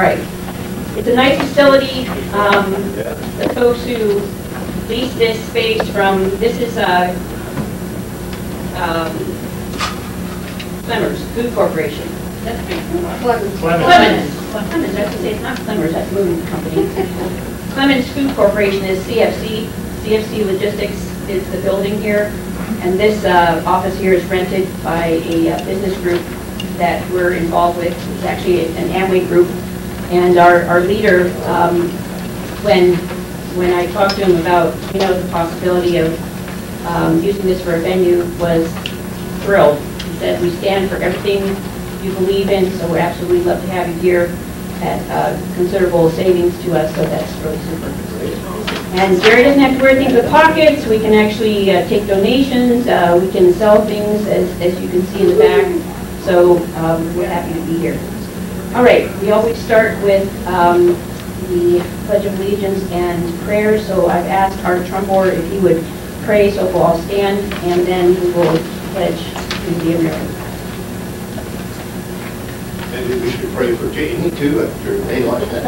All right. It's a nice facility. Um, The folks who leased this space from, this is uh, um, Clemers Food Corporation. That's Clemens. Clemens, Clemens, I was gonna say, it's not Clemers, that's Moon Company. Clemens Food Corporation is CFC. CFC Logistics is the building here. And this uh, office here is rented by a uh, business group that we're involved with. It's actually an Amway group. And our, our leader, um, when, when I talked to him about, you know, the possibility of um, using this for a venue, was thrilled. He said, "We stand for everything you believe in, so we'd absolutely love to have you here at uh, considerable savings to us, so that's really super. And Jerry doesn't have to wear things with pockets, we can actually uh, take donations, uh, we can sell things, as, as you can see in the back, so um, we're happy to be here. All right, we always start with um, the Pledge of Allegiance and prayer, so I've asked our Trumpor if he would pray, so we'll all stand, and then we will pledge to the American. Maybe we should pray for Jamie too, after a day like that.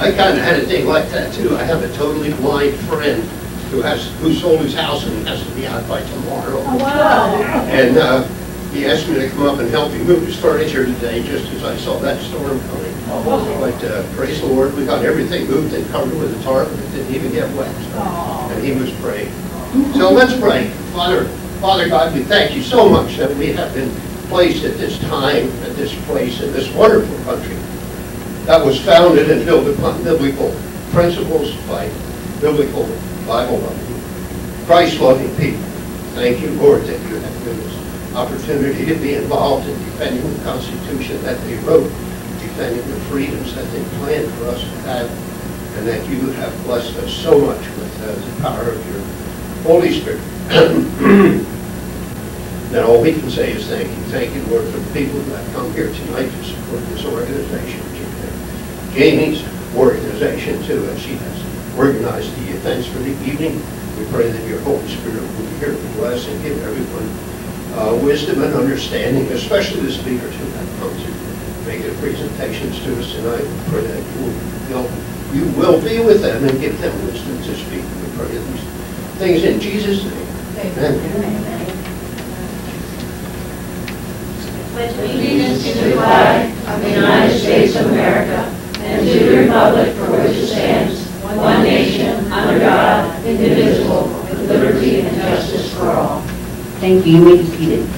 I kind of had a day like that too. I have a totally blind friend who has, who sold his house and has to be out by tomorrow. Wow. And uh, he asked me to come up and help him move his furniture today, just as I saw that storm coming. But uh, praise the Lord, we got everything moved and covered with a tarp, and didn't even get wet. And he was praying. So let's pray. Father, Father God, we thank you so much that we have been placed at this time, at this place, in this wonderful country that was founded and built upon biblical principles by biblical, Bible-loving, Christ-loving people. Thank you, Lord, that you have given us opportunity to be involved in defending the Constitution that they wrote, defending the freedoms that they planned for us to have, and that you have blessed us so much with uh, the power of your Holy Spirit. Then all we can say is thank you. Thank you, Lord, for the people that have come here tonight to support this organization. Jamie's organization too, as she has organized the events for the evening. We pray that your Holy Spirit will be here to bless and give everyone uh, wisdom and understanding, especially the speakers who have come to make their presentations to us tonight. We pray that you will, you'll- you will be with them and give them wisdom to speak. We pray these things in Jesus' name. Amen. Pledge allegiance to the flag of the United States of America and to the republic for which it stands, one nation, under God, indivisible, with liberty and justice for all. Thank you, you may be seated.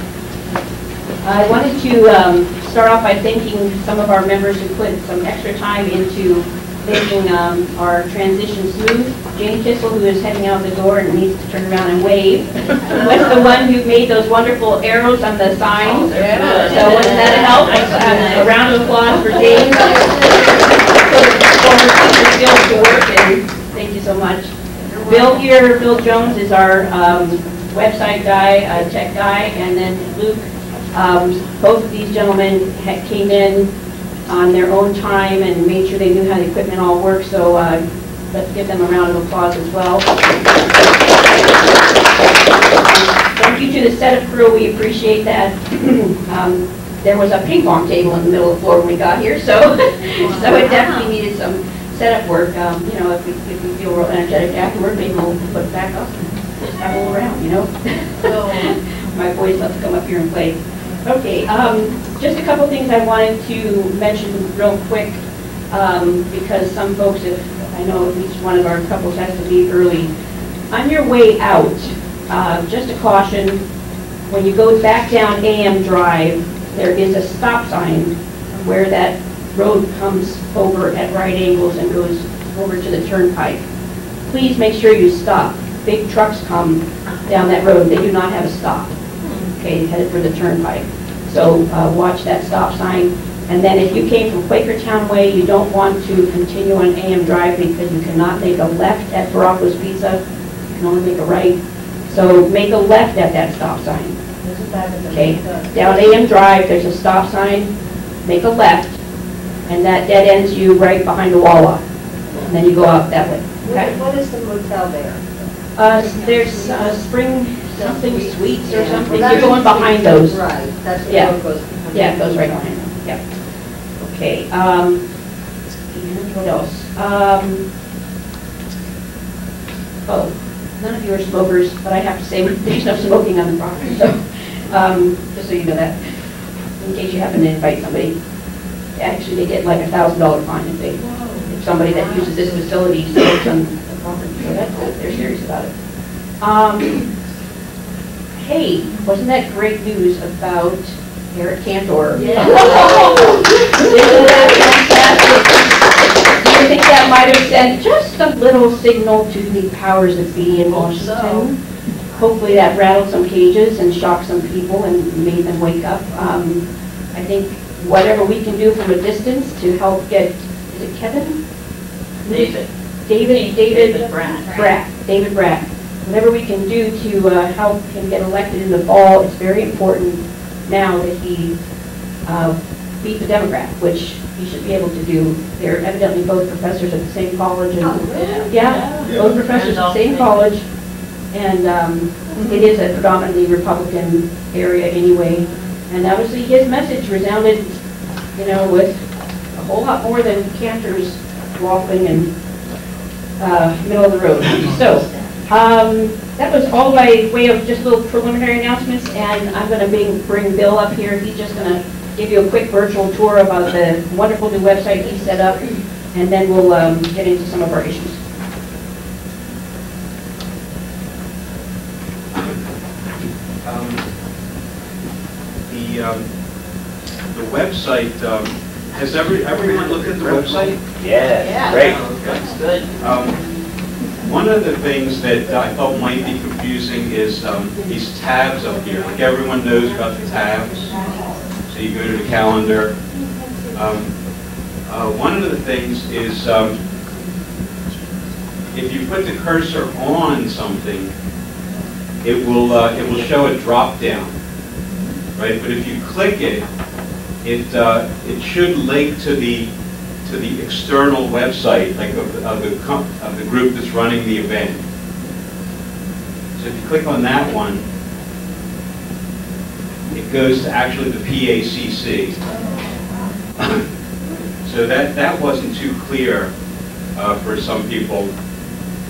I wanted to um, start off by thanking some of our members who put some extra time into making um, our transition smooth. Jane Kissel, who is heading out the door and needs to turn around and wave, was the one who made those wonderful arrows on the signs. So wasn't that a help? Uh, A round of applause for Jane. Former teacher skills to work, and thank you so much. Bill here, Bill Jones is our um, website guy, uh, tech guy, and then Luke. um, Both of these gentlemen ha- came in on their own time and made sure they knew how the equipment all worked. so uh, let's give them a round of applause as well. Thank you to the setup crew, we appreciate that. Um, There was a ping pong table in the middle of the floor when we got here, so, so it definitely needed some setup work. Um, You know, if we, if we feel real energetic afterward, maybe we'll put it back up and travel around, you know? So my boys love to come up here and play. Okay, um, just a couple things I wanted to mention real quick, um, because some folks, if, I know each one of our couples has to leave early. On your way out, uh, just a caution, when you go back down AM Drive, there is a stop sign where that road comes over at right angles and goes over to the turnpike. Please make sure you stop. Big trucks come down that road, they do not have a stop, okay, headed for the turnpike. So uh, watch that stop sign. And then if you came from Quakertown Way, you don't want to continue on AM Drive because you cannot make a left at Baracos Pizza. You can only make a right. So make a left at that stop sign. Okay, down AM Drive, there's a stop sign, make a left, and that dead ends you right behind the Wawa. And then you go out that way, okay? What is the motel there? Uh, there's uh, Spring something sweets or something, you're going behind those. Right, that's the Yeah. goes behind. Yeah, it goes right behind them, yeah. Okay, um, and what else? Um, oh, none of you are smokers, but I have to say, there's no smoking on the property, so, um, just so you know that, in case you happen to invite somebody. Actually, they get like a thousand dollar fine if they, if somebody that uses this facility smokes on property, so that's, they're serious about it. Um, hey, wasn't that great news about Eric Cantor? Isn't that fantastic? Do you think that might have sent just a little signal to the powers that be in Washington? Hopefully that rattled some cages and shocked some people and made them wake up. Um, I think whatever we can do from a distance to help get, is it Kevin? David. David, David? Brat. Brat, David Brat. Whatever we can do to uh, help him get elected in the fall, it's very important now that he uh, beat the Democrat, which he should be able to do. They're evidently both professors at the same college. and Yeah, both professors at the same college. And um, it is a predominantly Republican area anyway. And obviously, his message resounded, you know, with a whole lot more than Cantor's waffling and uh, middle of the road. So, um, that was all by way of just little preliminary announcements, and I'm going to bring, bring Bill up here. He's just going to give you a quick virtual tour about the wonderful new website he set up, and then we'll um, get into some of our issues. Um, The, um, the website, um, has every, everyone looked at the website? Yeah, great. That's good. Um, One of the things that I thought might be confusing is um, these tabs up here. Like everyone knows about the tabs. So you go to the calendar. Um, uh, One of the things is um, if you put the cursor on something, it will, uh, it will show a drop down, right? But if you click it, it, uh, it should link to the, to the external website, like of, the- of the, of the group that's running the event. So if you click on that one, it goes to actually the PACC. So that, that wasn't too clear uh, for some people,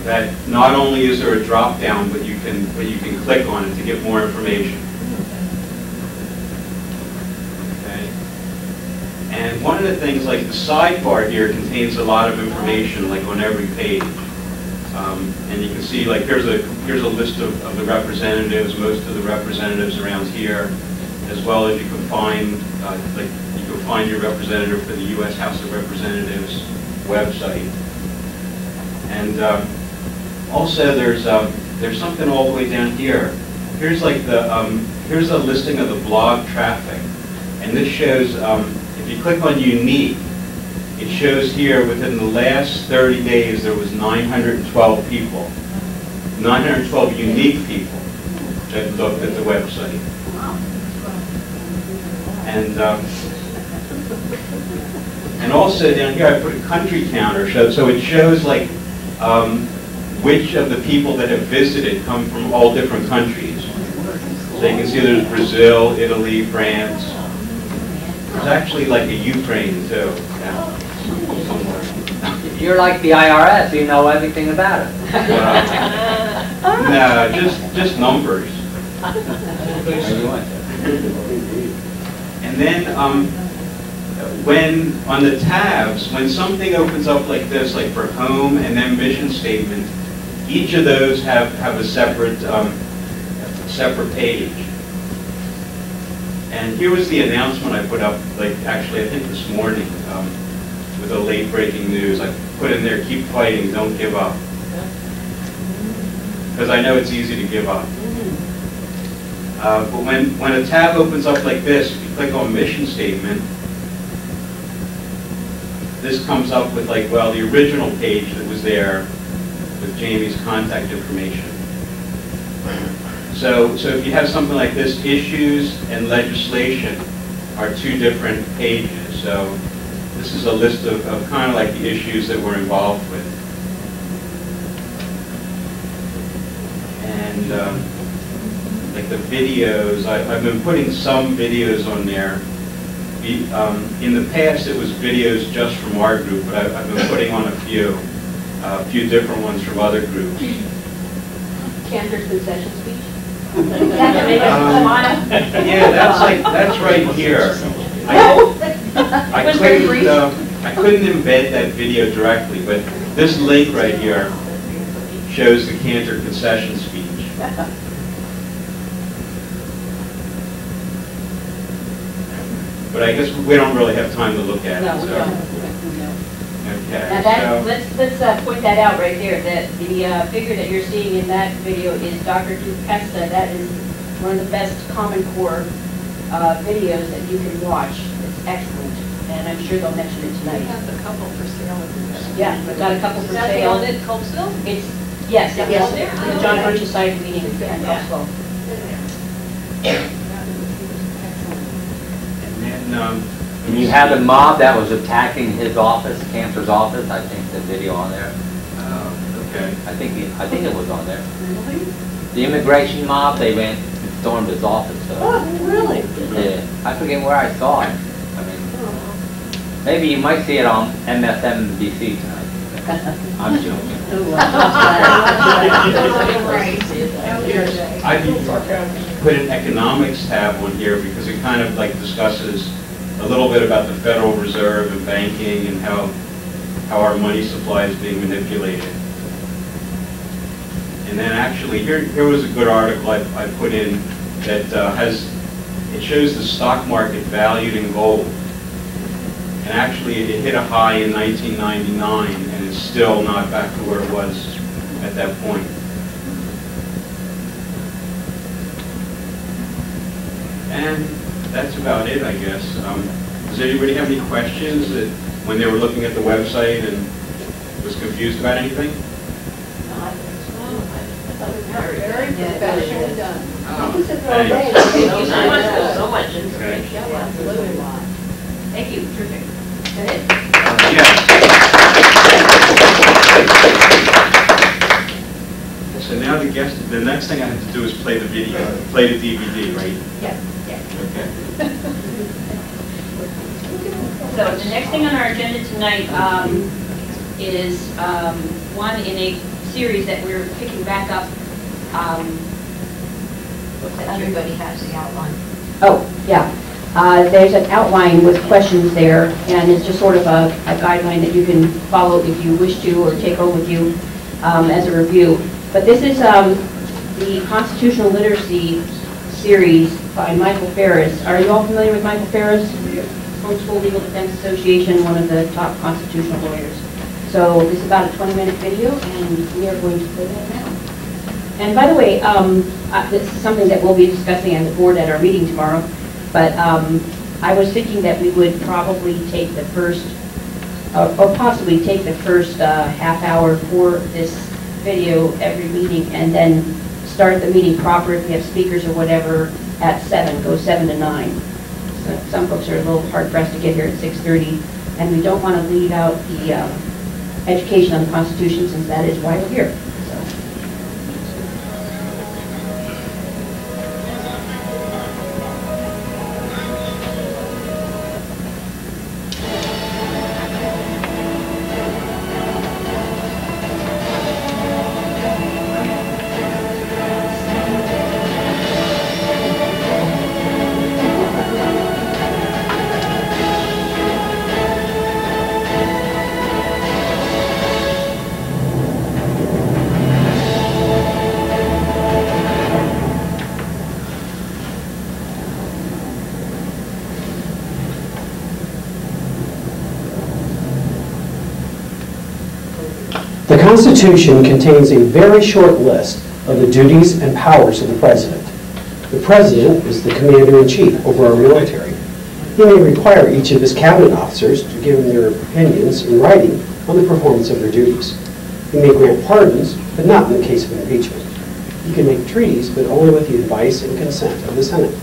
that not only is there a drop down, but you can, but you can click on it to get more information. Okay? And one of the things, like the sidebar here contains a lot of information, like on every page. Um, And you can see, like, here's a, here's a list of, of the representatives, most of the representatives around here, as well as you can find, uh, like, you can find your representative for the U.S. House of Representatives website. And um, also, there's, um, there's something all the way down here. Here's like the, um, here's a listing of the blog traffic. And this shows, um, if you click on unique, it shows here within the last 30 days, there was 912 people. 912 unique people that looked at the website. And, um, and also down here, I put a country counter, so, so it shows like, um, which of the people that have visited come from all different countries. So you can see there's Brazil, Italy, France. There's actually like a Ukraine too, yeah, somewhere. You're like the IRS, you know everything about it. Uh, No, just, just numbers. And then, um, when, on the tabs, when something opens up like this, like for home and then mission statement, each of those have, have a separate, um, separate page. And here was the announcement I put up, like, actually, I think this morning, um, with a late breaking news. I put in there, keep fighting, don't give up. Because I know it's easy to give up. Uh, But when, when a tab opens up like this, if you click on mission statement, this comes up with like, well, the original page that was there with Jamie's contact information. So, so if you have something like this, issues and legislation are two different pages. So this is a list of, of kind of like the issues that we're involved with. And um, like the videos, I, I've been putting some videos on there um, In the past, it was videos just from our group, but I've I've been putting on a few, a few different ones from other groups. Cantor's concession speech? Does that to make us Um. Yeah, that's like, that's right here. I- I It was very couldn't, uh, I couldn't embed that video directly, but this link right here shows the Cantor concession speech. But I guess we don't really have time to look at No, it, we so. Don't. Okay, Now that, so, let's, let's uh, point that out right there, that the uh, figure that you're seeing in that video is Dr. Duke Pesta. That is one of the best Common Core uh, videos that you can watch. It's excellent, and I'm sure they'll mention it We tonight. have a couple for sale. Yeah, we've got a couple for Is that the sale. one at Copesville? It's, yes, That yes, there? the John Birch Society meeting in Yeah. Oslo. and then, um, And you had a mob that was attacking his office, Cantor's office, I think the video on there. uh, okay. I think, he- I think it was on there. Really? The immigration mob, they went and stormed his office, so. really? Yeah, I forget where I saw it. I mean, maybe you might see it on MSNBC tonight. I'm joking. I put an economics tab on here because it kind of like discusses a little bit about the Federal Reserve and banking and how, how our money supply is being manipulated. And then actually, here, here was a good article I, I put in that uh, has, it shows the stock market valued in gold. And actually, it hit a high in 1999 and it's still not back to where it was at that point. And that's about it, I guess. Um, Does anybody have any questions that, when they were looking at the website and was confused about anything? Very professionally done. Thanks. Thank you so much, for so much Okay. information. Absolutely. Thank you, terrific. Go ahead. Yes. So now the guest, the next thing I have to do is play the video, play the DVD, right? Yeah, yeah. Okay. So the next thing on our agenda tonight um, is um, one in a series that we're picking back up. um, what's that, Judy? Everybody has the outline. Oh, yeah. Uh, There's an outline with questions there, and it's just sort of a a guideline that you can follow if you wish to, or take home with you um, as a review. But this is um, the Constitutional Literacy Series by Michael Farris. Are you all familiar with Michael Farris? Homeschool Legal Defense Association, one of the top constitutional lawyers. So this is about a 20-minute video, and we are going to play that now. And by the way, um, uh, this is something that we'll be discussing on the board at our meeting tomorrow, but um, I was thinking that we would probably take the first, or or possibly take the first uh, half hour for this video every meeting, and then start the meeting proper if we have speakers or whatever at seven, go seven to nine. So Some folks are a little hard pressed to get here at 6:30, and we don't want to leave out the um, education on the Constitution, since that is why we're here. Constitution contains a very short list of the duties and powers of the President. The President is the Commander-in-Chief over our military. He may require each of his cabinet officers to give him their opinions in writing on the performance of their duties. He may grant pardons, but not in the case of impeachment. He can make treaties, but only with the advice and consent of the Senate.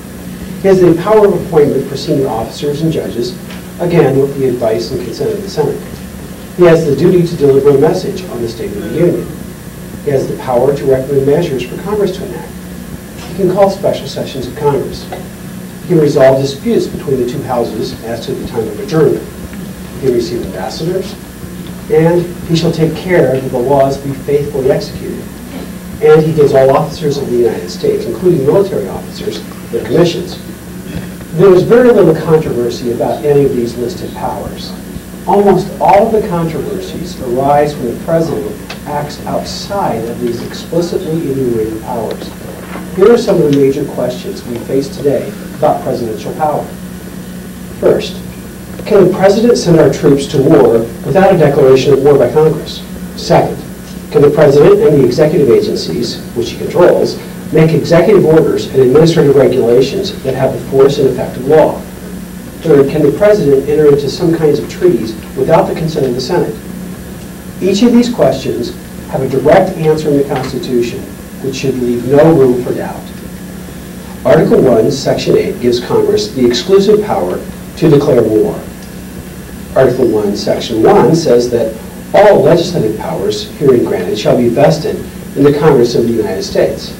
He has the power of appointment for senior officers and judges, again with the advice and consent of the Senate. He has the duty to deliver a message on the State of the Union. He has the power to recommend measures for Congress to enact. He can call special sessions of Congress. He resolved disputes between the two houses as to the time of adjournment. He received ambassadors, and he shall take care that the laws be faithfully executed. And he gives all officers of the United States, including military officers, their commissions. There is very little controversy about any of these listed powers. Almost all of the controversies arise when the president acts outside of these explicitly enumerated powers. Here are some of the major questions we face today about presidential power. First, can the president send our troops to war without a declaration of war by Congress? Second, can the president and the executive agencies, which he controls, make executive orders and administrative regulations that have the force and effect of law? Third, can the president enter into some kinds of treaties without the consent of the Senate? Each of these questions have a direct answer in the Constitution, which should leave no room for doubt. Article 1, Section 8 gives Congress the exclusive power to declare war. Article 1, Section 1 says that all legislative powers herein granted shall be vested in the Congress of the United States.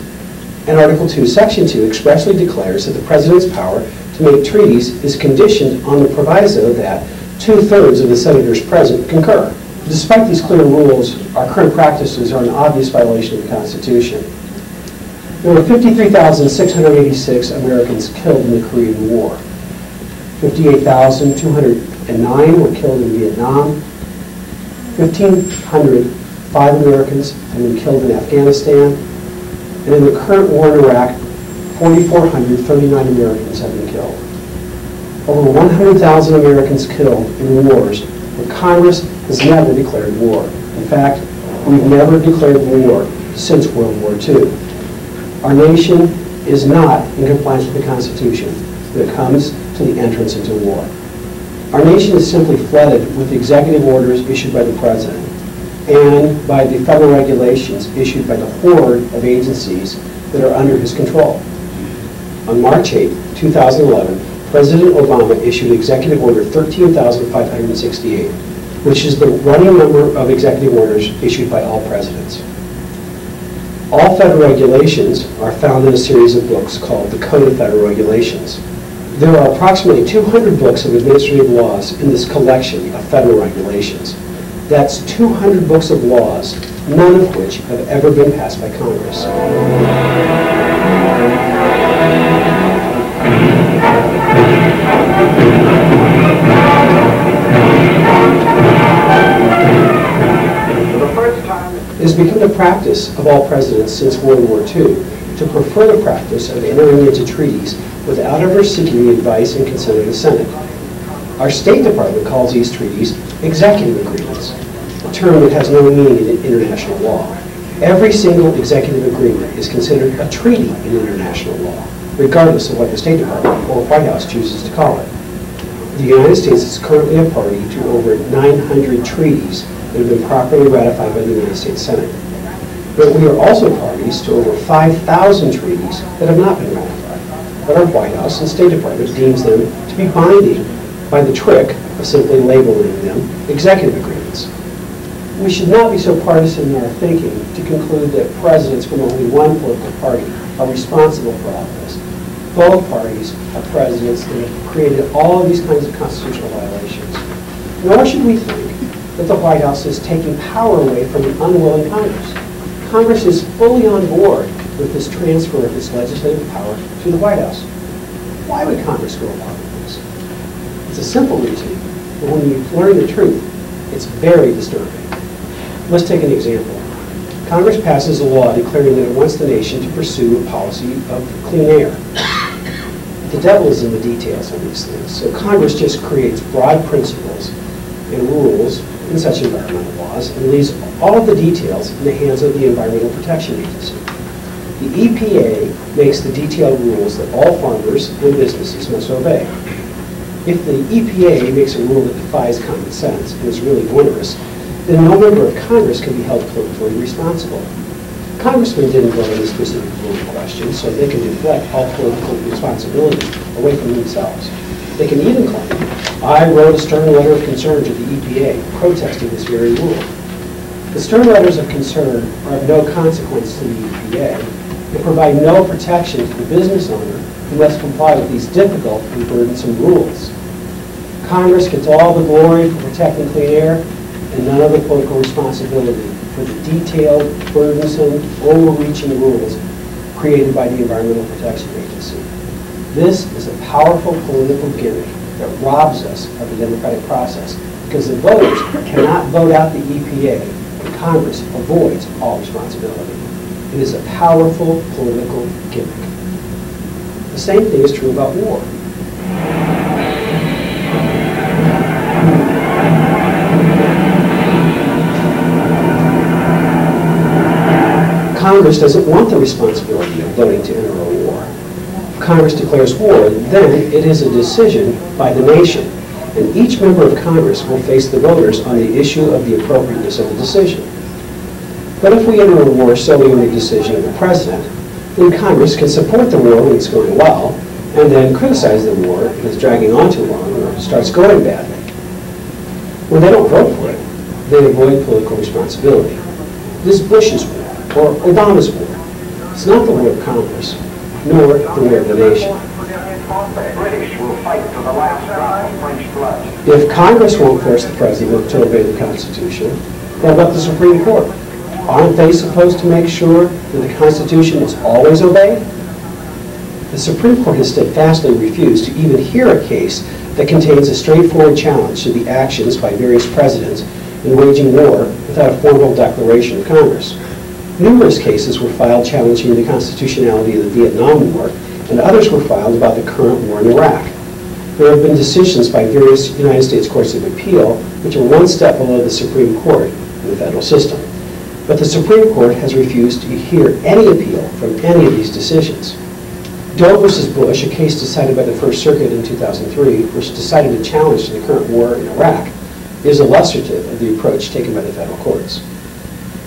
And Article 2, Section 2 expressly declares that the President's power to make treaties is conditioned on the proviso that two-thirds of the senators present concur. Despite these clear rules, our current practices are an obvious violation of the Constitution. There were 53,686 Americans killed in the Korean War. 58,209 were killed in Vietnam. 1,505 Americans have been killed in Afghanistan. And in the current war in Iraq, 4,439 Americans have been killed. Over 100,000 Americans killed in wars where Congress has never declared war. In fact, we've never declared war since World War II. Our nation is not in compliance with the Constitution when it comes to the entrance into war. Our nation is simply flooded with executive orders issued by the President and by the federal regulations issued by the horde of agencies that are under his control. On March 8, 2011, President Obama issued Executive Order 13,568, which is the running number of executive orders issued by all presidents. All federal regulations are found in a series of books called the Code of Federal Regulations. There are approximately 200 books of administrative laws in this collection of federal regulations. That's 200 books of laws, none of which have ever been passed by Congress. It has become the practice of all presidents since World War II to prefer the practice of entering into treaties without ever seeking the advice and consent of the Senate. Our State Department calls these treaties executive agreements, a term that has no meaning in international law. Every single executive agreement is considered a treaty in international law, regardless of what the State Department or White House chooses to call it. The United States is currently a party to over 900 treaties that have been properly ratified by the United States Senate. But we are also parties to over 5,000 treaties that have not been ratified. But our White House and State Department deems them to be binding by the trick of simply labeling them executive agreements. We should not be so partisan in our thinking to conclude that presidents from only one political party are responsible for all this. Both parties are presidents that have created all of these kinds of constitutional violations. Nor should we think that the White House is taking power away from an unwilling Congress. Congress is fully on board with this transfer of its legislative power to the White House. Why would Congress go along with this? It's a simple reason, but when you learn the truth, it's very disturbing. Let's take an example. Congress passes a law declaring that it wants the nation to pursue a policy of clean air. The devil is in the details on these things, so Congress just creates broad principles and rules in such environmental laws and leaves all of the details in the hands of the Environmental Protection Agency. The EPA makes the detailed rules that all farmers and businesses must obey. If the EPA makes a rule that defies common sense and is really onerous, then no member of Congress can be held politically responsible. Congressmen didn't vote on the specific rule question, so they can deflect all political responsibility away from themselves. They can even claim, I wrote a stern letter of concern to the EPA protesting this very rule. The stern letters of concern are of no consequence to the EPA and provide no protection to the business owner who must comply with these difficult and burdensome rules. Congress gets all the glory for protecting clean air and none of the political responsibility for the detailed, burdensome, overreaching rules created by the Environmental Protection Agency. This is a powerful political gimmick that robs us of the democratic process because the voters cannot vote out the EPA and Congress avoids all responsibility. It is a powerful political gimmick. The same thing is true about war. Congress doesn't want the responsibility of voting to enter a war. If Congress declares war, then it is a decision by the nation, and each member of Congress will face the voters on the issue of the appropriateness of the decision. But if we enter a war solely on the decision of the president, then Congress can support the war when it's going well, and then criticize the war if it's dragging on too long or starts going badly. When they don't vote for it, they avoid political responsibility. This is Bush's war, or Obama's war. It's not the war of Congress, nor the war of the nation. If Congress won't force the president to obey the Constitution, what about the Supreme Court? Aren't they supposed to make sure that the Constitution is always obeyed? The Supreme Court has steadfastly refused to even hear a case that contains a straightforward challenge to the actions by various presidents in waging war without a formal declaration of Congress. Numerous cases were filed challenging the constitutionality of the Vietnam War, and others were filed about the current war in Iraq. There have been decisions by various United States courts of appeal which are one step below the Supreme Court in the federal system. But the Supreme Court has refused to hear any appeal from any of these decisions. Doe versus Bush, a case decided by the First Circuit in 2003, which decided a challenge to the current war in Iraq, is illustrative of the approach taken by the federal courts.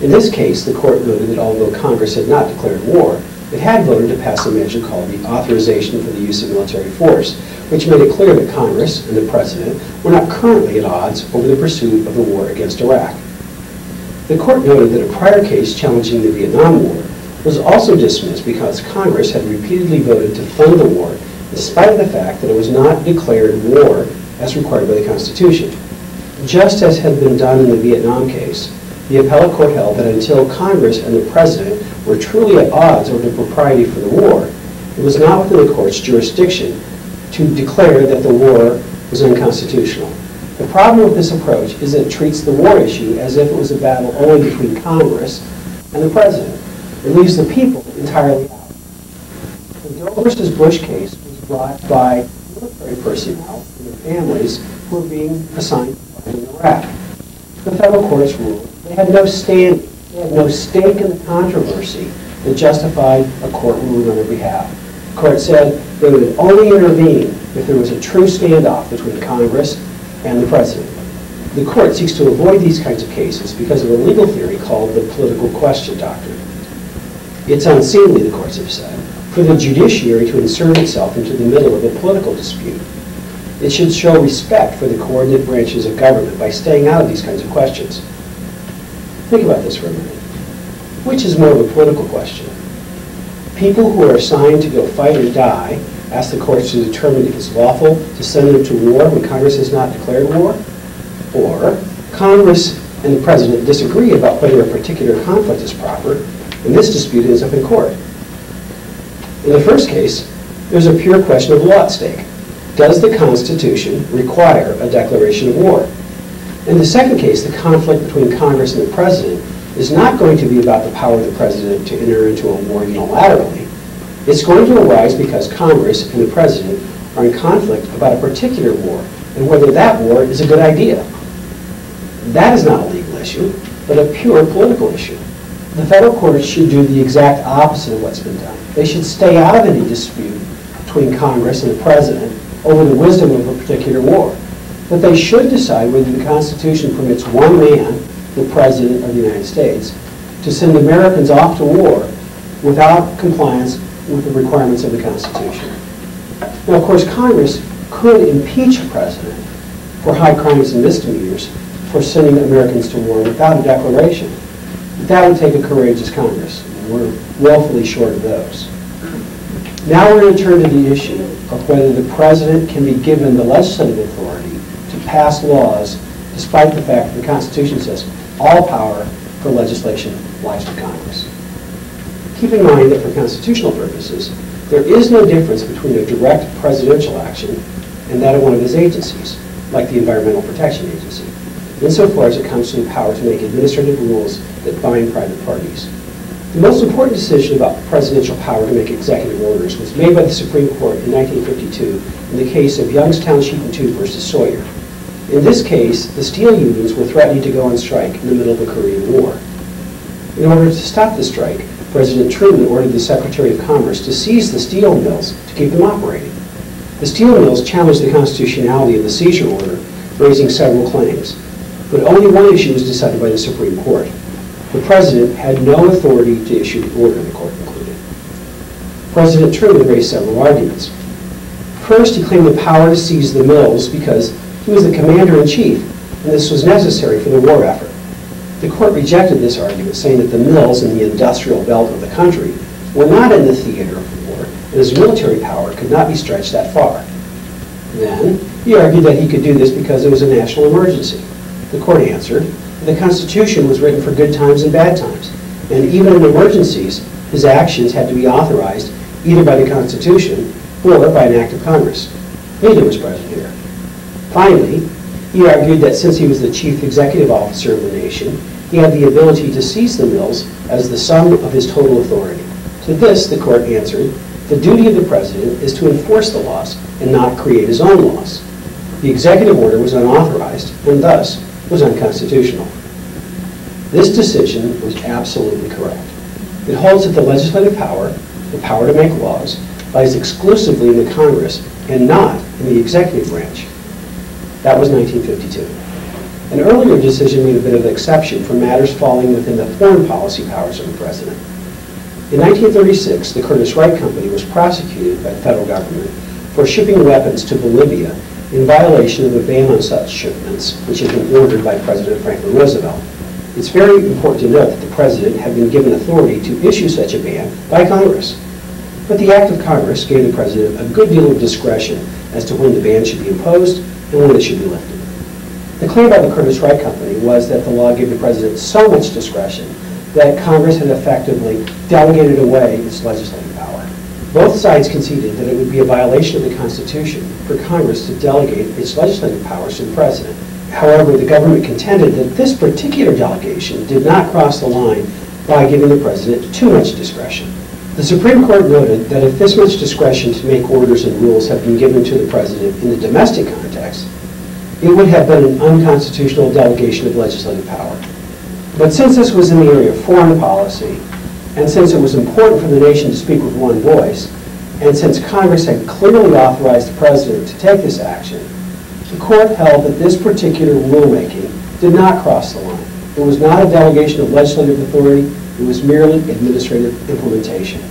In this case, the court noted that although Congress had not declared war, it had voted to pass a measure called the Authorization for the Use of Military Force, which made it clear that Congress and the President were not currently at odds over the pursuit of the war against Iraq. The court noted that a prior case challenging the Vietnam War was also dismissed because Congress had repeatedly voted to fund the war in spite of the fact that it was not declared war as required by the Constitution. Just as had been done in the Vietnam case, the appellate court held that until Congress and the President were truly at odds over the propriety for the war, it was not within the court's jurisdiction to declare that the war was unconstitutional. The problem with this approach is that it treats the war issue as if it was a battle only between Congress and the President. It leaves the people entirely out. The Doe versus Bush case was brought by military personnel and their families who were being assigned in Iraq. The federal courts ruled they had no stand, they had no stake in the controversy that justified a court ruling on their behalf. The court said they would only intervene if there was a true standoff between Congress and the President. The court seeks to avoid these kinds of cases because of a legal theory called the political question doctrine. It's unseemly, the courts have said, for the judiciary to insert itself into the middle of a political dispute. It should show respect for the coordinate branches of government by staying out of these kinds of questions. Think about this for a minute. Which is more of a political question? People who are assigned to go fight or die ask the courts to determine if it's lawful to send them to war when Congress has not declared war? Or Congress and the President disagree about whether a particular conflict is proper, and this dispute ends up in court. In the first case, there's a pure question of law at stake. Does the Constitution require a declaration of war? In the second case, the conflict between Congress and the President is not going to be about the power of the President to enter into a war unilaterally. It's going to arise because Congress and the President are in conflict about a particular war and whether that war is a good idea. That is not a legal issue, but a pure political issue. The federal courts should do the exact opposite of what's been done. They should stay out of any dispute between Congress and the President over the wisdom of a particular war. But they should decide whether the Constitution permits one man, the President of the United States, to send Americans off to war without compliance with the requirements of the Constitution. Now, of course, Congress could impeach a president for high crimes and misdemeanors for sending Americans to war without a declaration. But that would take a courageous Congress. We're woefully short of those. Now we're going to turn to the issue of whether the president can be given the legislative authority pass laws despite the fact that the Constitution says all power for legislation lies with Congress. Keep in mind that for constitutional purposes, there is no difference between a direct presidential action and that of one of his agencies, like the Environmental Protection Agency, insofar as it comes to the power to make administrative rules that bind private parties. The most important decision about presidential power to make executive orders was made by the Supreme Court in 1952 in the case of Youngstown Sheet and Tube versus Sawyer. In this case, the steel unions were threatening to go on strike in the middle of the Korean War. In order to stop the strike, President Truman ordered the Secretary of Commerce to seize the steel mills to keep them operating. The steel mills challenged the constitutionality of the seizure order, raising several claims. But only one issue was decided by the Supreme Court. The President had no authority to issue the order, the Court concluded. President Truman raised several arguments. First, he claimed the power to seize the mills because he was the commander-in-chief, and this was necessary for the war effort. The court rejected this argument, saying that the mills in the industrial belt of the country were not in the theater of war, and his military power could not be stretched that far. Then, he argued that he could do this because it was a national emergency. The court answered, that the Constitution was written for good times and bad times, and even in emergencies, his actions had to be authorized either by the Constitution or by an act of Congress. Neither was present here. Finally, he argued that since he was the chief executive officer of the nation, he had the ability to seize the mills as the sum of his total authority. To this, the court answered, the duty of the president is to enforce the laws and not create his own laws. The executive order was unauthorized and thus was unconstitutional. This decision was absolutely correct. It holds that the legislative power, the power to make laws, lies exclusively in the Congress and not in the executive branch. That was 1952. An earlier decision made a bit of an exception for matters falling within the foreign policy powers of the president. In 1936, the Curtiss Wright Company was prosecuted by the federal government for shipping weapons to Bolivia in violation of a ban on such shipments, which had been ordered by President Franklin Roosevelt. It's very important to note that the president had been given authority to issue such a ban by Congress. But the act of Congress gave the president a good deal of discretion as to when the ban should be imposed and when it should be lifted. The claim by the Curtiss Wright Company was that the law gave the president so much discretion that Congress had effectively delegated away its legislative power. Both sides conceded that it would be a violation of the Constitution for Congress to delegate its legislative powers to the president. However, the government contended that this particular delegation did not cross the line by giving the president too much discretion. The Supreme Court noted that if this much discretion to make orders and rules had been given to the president in the domestic context, it would have been an unconstitutional delegation of legislative power. But since this was in the area of foreign policy, and since it was important for the nation to speak with one voice, and since Congress had clearly authorized the president to take this action, the court held that this particular rulemaking did not cross the line. It was not a delegation of legislative authority, it was merely administrative implementation.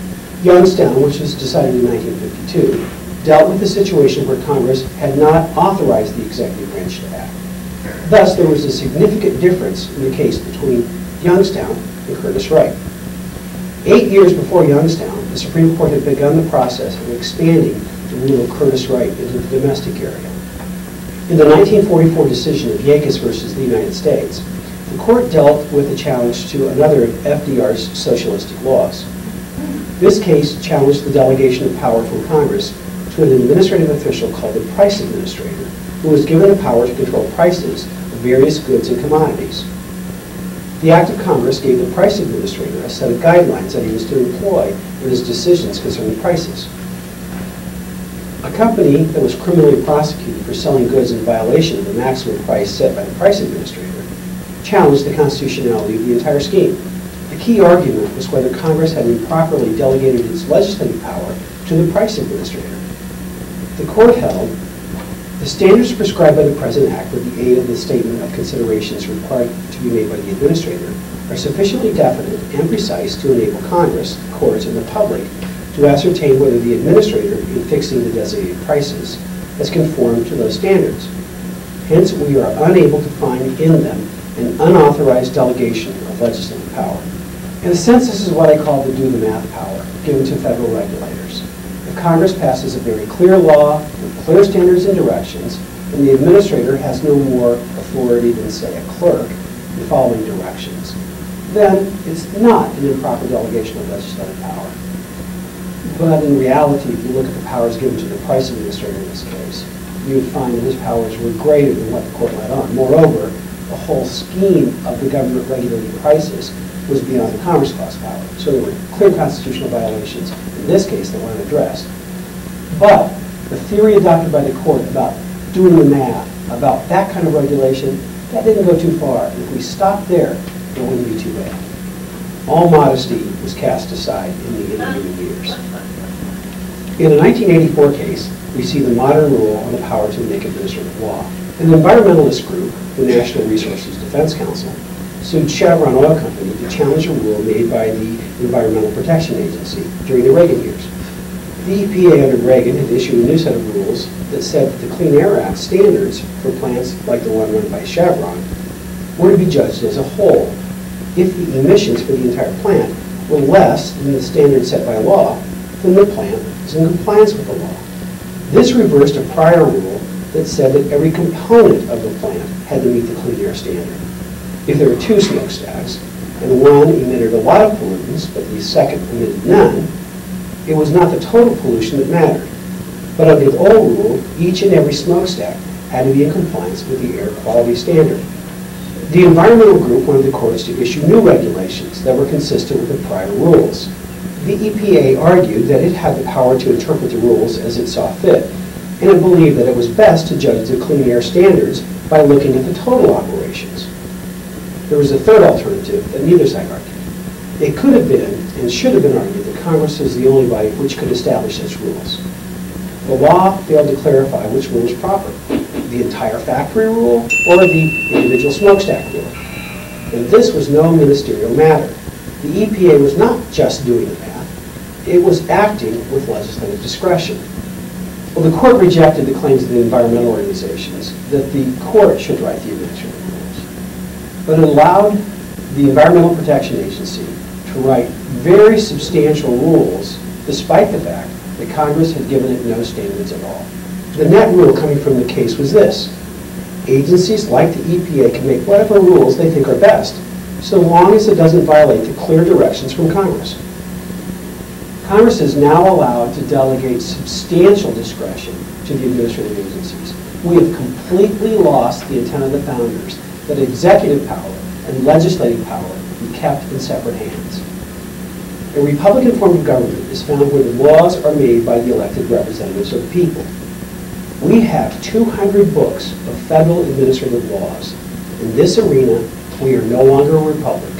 Youngstown, which was decided in 1952, dealt with a situation where Congress had not authorized the executive branch to act. Thus, there was a significant difference in the case between Youngstown and Curtiss Wright. Eight years before Youngstown, the Supreme Court had begun the process of expanding the rule of Curtiss Wright into the domestic area. In the 1944 decision of Yakus versus the United States, the court dealt with a challenge to another of FDR's socialistic laws. This case challenged the delegation of power from Congress to an administrative official called the price administrator, who was given the power to control prices of various goods and commodities. The Act of Congress gave the price administrator a set of guidelines that he was to employ in his decisions concerning prices. A company that was criminally prosecuted for selling goods in violation of the maximum price set by the price administrator challenged the constitutionality of the entire scheme. The key argument was whether Congress had improperly delegated its legislative power to the price administrator. The court held the standards prescribed by the present act with the aid of the statement of considerations required to be made by the administrator are sufficiently definite and precise to enable Congress, courts, and the public to ascertain whether the administrator, in fixing the designated prices, has conformed to those standards. Hence, we are unable to find in them an unauthorized delegation of legislative power. In a sense, this is what I call the do the math power given to federal regulators. If Congress passes a very clear law with clear standards and directions, and the administrator has no more authority than, say, a clerk in following directions, then it's not an improper delegation of legislative power. But in reality, if you look at the powers given to the price administrator in this case, you would find that his powers were greater than what the court let on. Moreover, the whole scheme of the government regulating prices was beyond the Commerce Clause power. So there were clear constitutional violations in this case that weren't addressed. But the theory adopted by the court about doing the math, about that kind of regulation, that didn't go too far. And If we stopped there, it wouldn't be too bad. All modesty was cast aside in the intervening years. In a 1984 case, we see the modern rule on the power to make administrative law. An environmentalist group, the Natural Resources Defense Council, sued Chevron Oil Company to challenge a rule made by the Environmental Protection Agency during the Reagan years. The EPA under Reagan had issued a new set of rules that said that the Clean Air Act standards for plants like the one run by Chevron were to be judged as a whole if the emissions for the entire plant were less than the standards set by law, then the plant was in compliance with the law. This reversed a prior rule that said that every component of the plant had to meet the clean air standard. If there were two smokestacks, and one emitted a lot of pollutants, but the second emitted none, it was not the total pollution that mattered. But under the old rule, each and every smokestack had to be in compliance with the air quality standard. The environmental group wanted the courts to issue new regulations that were consistent with the prior rules. The EPA argued that it had the power to interpret the rules as it saw fit, and it believed that it was best to judge the clean air standards by looking at the total operations. There was a third alternative that neither side argued. It could have been, and should have been argued, that Congress is the only body which could establish such rules. The law failed to clarify which rule was proper, the entire factory rule or the individual smokestack rule. And this was no ministerial matter. The EPA was not just doing the math, it was acting with legislative discretion. Well, the court rejected the claims of the environmental organizations that the court should write the administrative rules. But it allowed the Environmental Protection Agency to write very substantial rules despite the fact that Congress had given it no standards at all. The net rule coming from the case was this. Agencies like the EPA can make whatever rules they think are best, so long as it doesn't violate the clear directions from Congress. Congress is now allowed to delegate substantial discretion to the administrative agencies. We have completely lost the intent of the founders that executive power and legislative power be kept in separate hands. A Republican form of government is found where the laws are made by the elected representatives of the people. We have 200 books of federal administrative laws. In this arena, we are no longer a republic.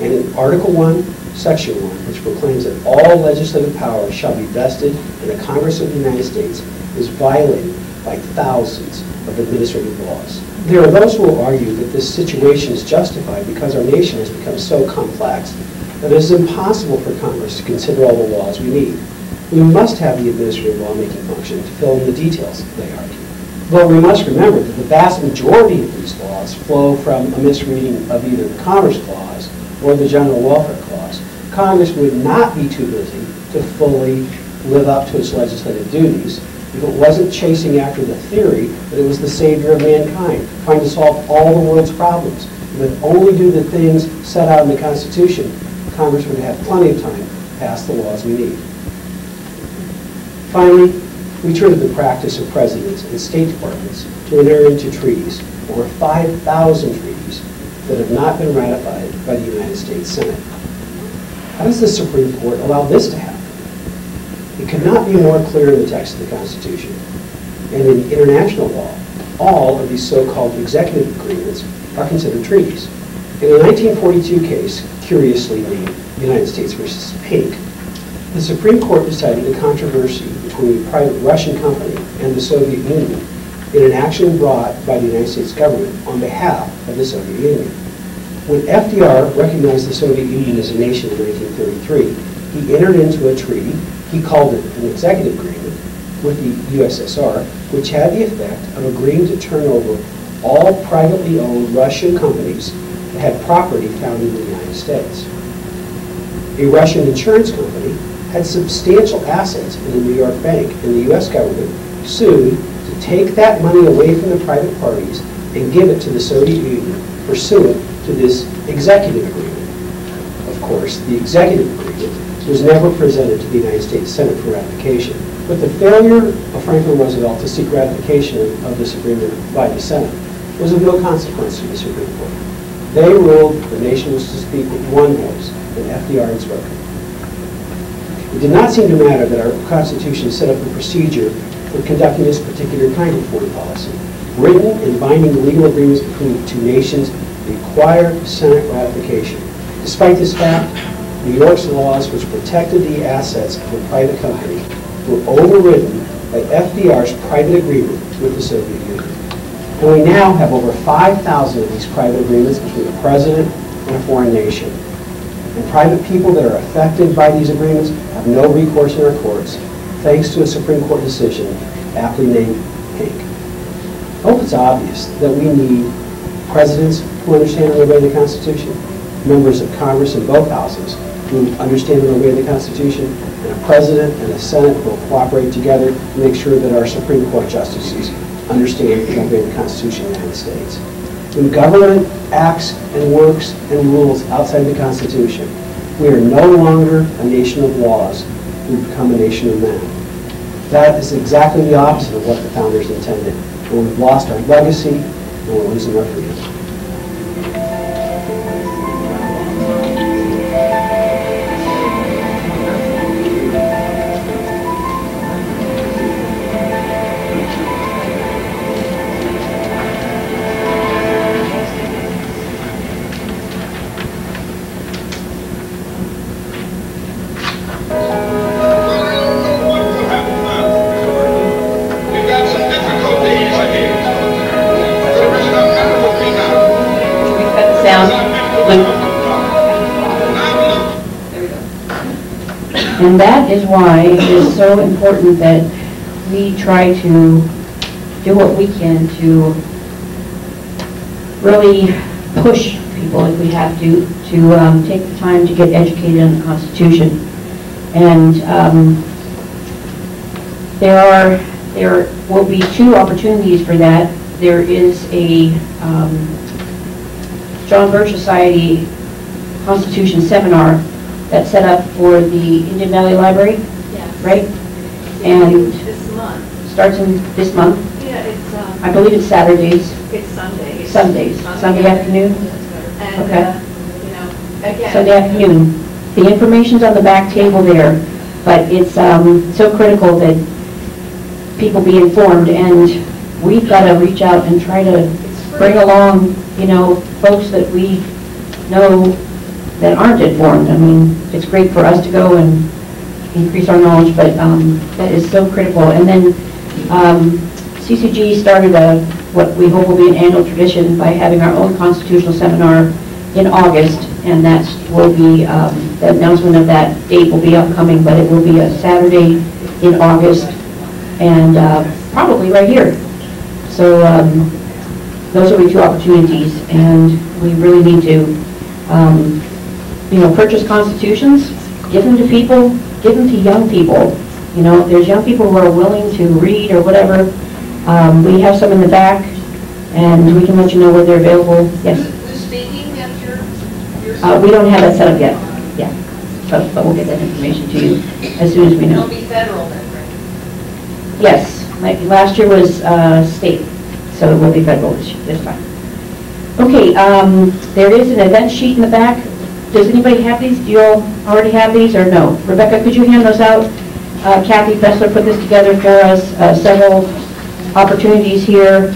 And in Article 1, Section 1, which proclaims that all legislative power shall be vested in the Congress of the United States, is violated by thousands of administrative laws. There are those who will argue that this situation is justified because our nation has become so complex that it is impossible for Congress to consider all the laws we need. We must have the administrative lawmaking function to fill in the details, they argue. But we must remember that the vast majority of these laws flow from a misreading of either the Commerce Clause or the General Welfare Clause. Congress would not be too busy to fully live up to its legislative duties if it wasn't chasing after the theory that it was the savior of mankind, trying to solve all the world's problems. If would only do the things set out in the Constitution, Congress would have plenty of time to pass the laws we need. Finally, we turn to the practice of presidents and state departments to enter into treaties, over 5,000 treaties, that have not been ratified by the United States Senate. How does the Supreme Court allow this to happen? It could not be more clear in the text of the Constitution. And in international law, all of these so-called executive agreements are considered treaties. In a 1942 case, curiously named United States versus Pink, the Supreme Court decided a controversy between a private Russian company and the Soviet Union in an action brought by the United States government on behalf of the Soviet Union. When FDR recognized the Soviet Union as a nation in 1933, he entered into a treaty, he called it an executive agreement, with the USSR, which had the effect of agreeing to turn over all privately owned Russian companies that had property found in the United States. A Russian insurance company had substantial assets in the New York Bank, and the U.S. government sued to take that money away from the private parties and give it to the Soviet Union pursuant to this executive agreement. Of course, the executive agreement was never presented to the United States Senate for ratification, but the failure of Franklin Roosevelt to seek ratification of this agreement by the Senate was of no consequence to the Supreme Court. They ruled the nation was to speak with one voice, and FDR had spoken. It did not seem to matter that our Constitution set up a procedure for conducting this particular kind of foreign policy. Written and binding legal agreements between the two nations require Senate ratification. Despite this fact, New York's laws, which protected the assets of a private company, were overridden by FDR's private agreement with the Soviet Union. And we now have over 5,000 of these private agreements between a president and a foreign nation. And private people that are affected by these agreements have no recourse in our courts, thanks to a Supreme Court decision aptly named Hank. I hope it's obvious that we need presidents who understand and obey the Constitution, members of Congress in both houses who understand and obey the Constitution, and a president and a Senate who will cooperate together to make sure that our Supreme Court justices understand and obey the Constitution of the United States. When government acts and works and rules outside the Constitution, we are no longer a nation of laws, we become a nation of men. That is exactly the opposite of what the founders intended. And we've lost our legacy, and we're losing our freedom. Is why it is so important that we try to do what we can to really push people if we have to, to um, take the time to get educated on the Constitution. And um, there are, there will be two opportunities for that. There is a um, John Birch Society Constitution seminar that's set up for the Indian Valley Library, Yes. right? And This month. starts in this month. Yeah, it's, um, I believe it's Saturdays, it's Sunday. Sundays, Sunday afternoon, And, Okay. uh, you know, again. Sunday afternoon. The information's on the back table there, but it's um, so critical that people be informed, and we've got to reach out and try to bring along, you know, folks that we know that aren't informed. I mean, it's great for us to go and increase our knowledge, but um, that is so critical. And then um, CCG started a, what we hope will be an annual tradition by having our own constitutional seminar in August, and that will be, um, the announcement of that date will be upcoming, but it will be a Saturday in August, and uh, probably right here. So um, those will be two opportunities, and we really need to, um, you know, purchase constitutions, give them to people, give them to young people. You know, there's young people who are willing to read or whatever, um, we have some in the back, and we can let you know where they're available. Yes? Who's speaking at your, your? Uh, We don't have that set up yet, yeah, but but we'll get that information to you as soon as we know. It'll be federal then, right? Yes, like last year was uh, state, so it will be federal this this time. Okay, um, there is an event sheet in the back. Does anybody have these? Do you all already have these or no? Rebecca, could you hand those out? Uh, Kathy Fessler put this together for us, uh, several opportunities here.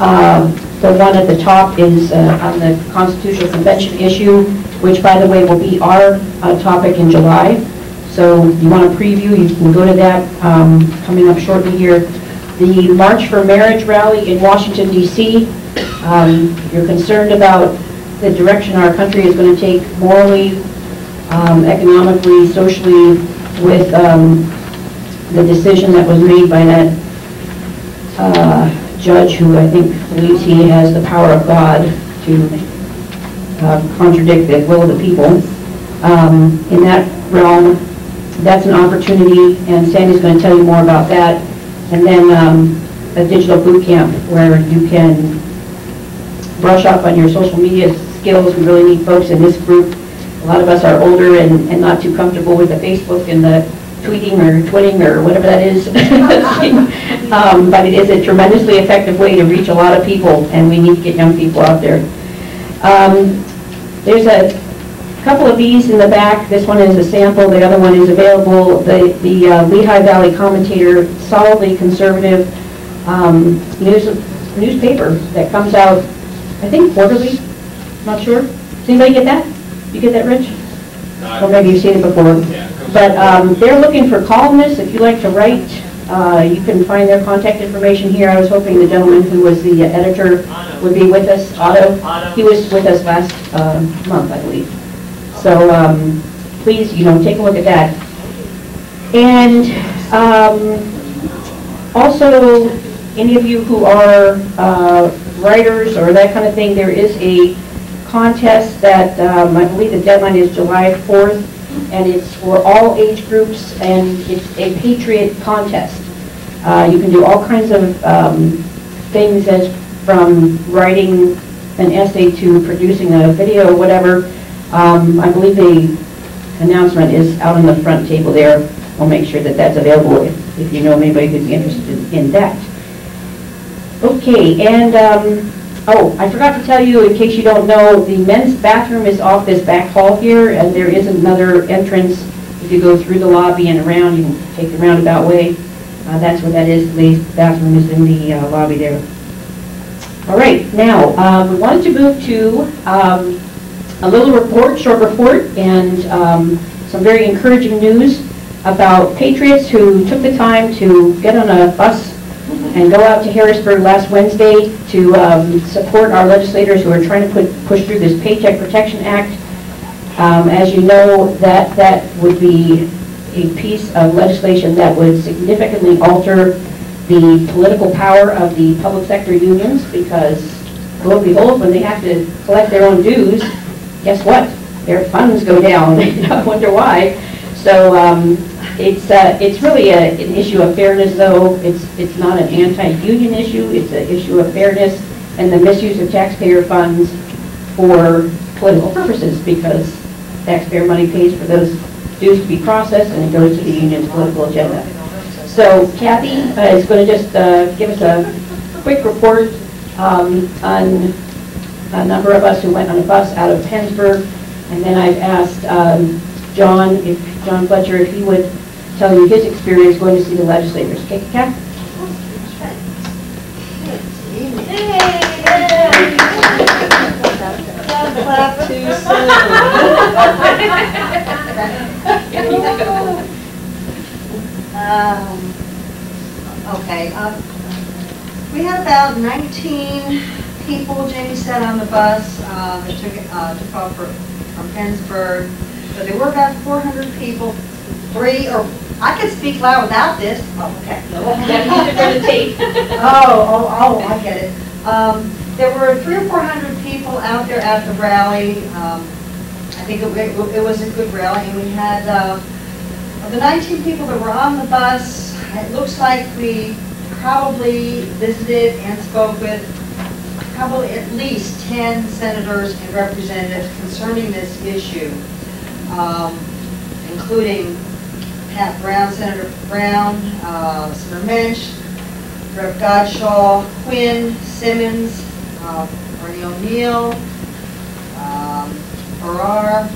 Um, The one at the top is uh, on the Constitutional Convention issue, which, by the way, will be our uh, topic in July. So you want to preview, you can go to that um, coming up shortly here. The March for Marriage rally in Washington DC, um, you're concerned about the direction our country is going to take morally, um, economically, socially, with um, the decision that was made by that uh, judge who I think believes he has the power of God to uh, contradict the will of the people. Um, In that realm, that's an opportunity, and Sandy's going to tell you more about that. And then um, a digital boot camp where you can brush up on your social media skills. We really need folks in this group. A lot of us are older and, and not too comfortable with the Facebook and the tweeting or twitting or whatever that is. Um, But it is a tremendously effective way to reach a lot of people, and we need to get young people out there. Um, There's a couple of these in the back. This one is a sample, the other one is available. The the uh, Lehigh Valley Commentator, solidly conservative um, news newspaper that comes out, I think quarterly, I'm not sure. Does anybody get that? You get that, Rich? Or maybe you've seen it before. But um, they're looking for columnists, if you like to write, uh, you can find their contact information here. I was hoping the gentleman who was the editor would be with us, Otto. He was with us last um, month, I believe. So um, please, you know, take a look at that. And um, also, any of you who are uh, writers or that kind of thing, there is a contest that, um, I believe the deadline is July 4th, and it's for all age groups, and it's a Patriot contest. Uh, You can do all kinds of um, things as from writing an essay to producing a video or whatever. Um, I believe the announcement is out on the front table there. We'll make sure that that's available if if you know anybody who'd be interested in that. Okay, and, um, oh, I forgot to tell you, in case you don't know, the men's bathroom is off this back hall here, and there is another entrance. If you go through the lobby and around, you can take the roundabout way. Uh, That's where that is, the bathroom is in the uh, lobby there. All right, now, um, we wanted to move to um, a little report, short report, and um, some very encouraging news about patriots who took the time to get on a bus and go out to Harrisburg last Wednesday to um, support our legislators who are trying to put, push through this Paycheck Protection Act. Um, As you know, that, that would be a piece of legislation that would significantly alter the political power of the public sector unions, because lo and behold, when they have to collect their own dues, guess what? Their funds go down. I wonder why. So um, it's, uh, it's really a- an issue of fairness, though. It's, it's not an anti-union issue, it's an issue of fairness and the misuse of taxpayer funds for political purposes, because taxpayer money pays for those dues to be processed, and it goes to the union's political agenda. So Kathy uh, is going to just uh, give us a quick report um, on a number of us who went on a bus out of Pennsburg, and then I've asked um, John, if, John Fletcher, if he would tell you his experience going to see the legislators. Okay? Clap too Um, Okay, um, we had about 19 people, Jamie said, on the bus uh, that took, uh, took off from Pennsburg. So there were about 400 people, three, or, I could speak loud without this. Oh, okay. Gotta use it tape. Oh, oh, oh, I get it. Um, There were three or four hundred people out there at the rally. Um, I think it it- it was a good rally, and we had, uh, the 19 people that were on the bus, it looks like we probably visited and spoke with probably at least 10 senators and representatives concerning this issue, um, including Pat Brown, Senator Brown, uh, Senator Mensch, Rev. Godshall, Quinn, Simmons, uh, Bernie O'Neill, um, Farrar,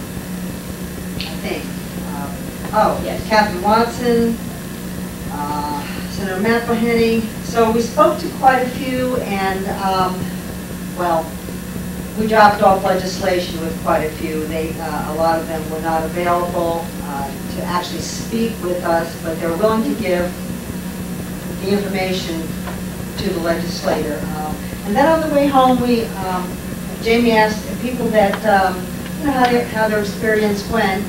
I think. uh, Oh, Yes. Kathy Watson, uh, Senator McIlhinney. So we spoke to quite a few and, um, well, we dropped off legislation with quite a few. They, uh, a lot of them were not available uh, to actually speak with us, but they're willing to give the information to the legislator. Um, And then on the way home, we, um, Jamie asked people that, um, you know, how their, how their experience went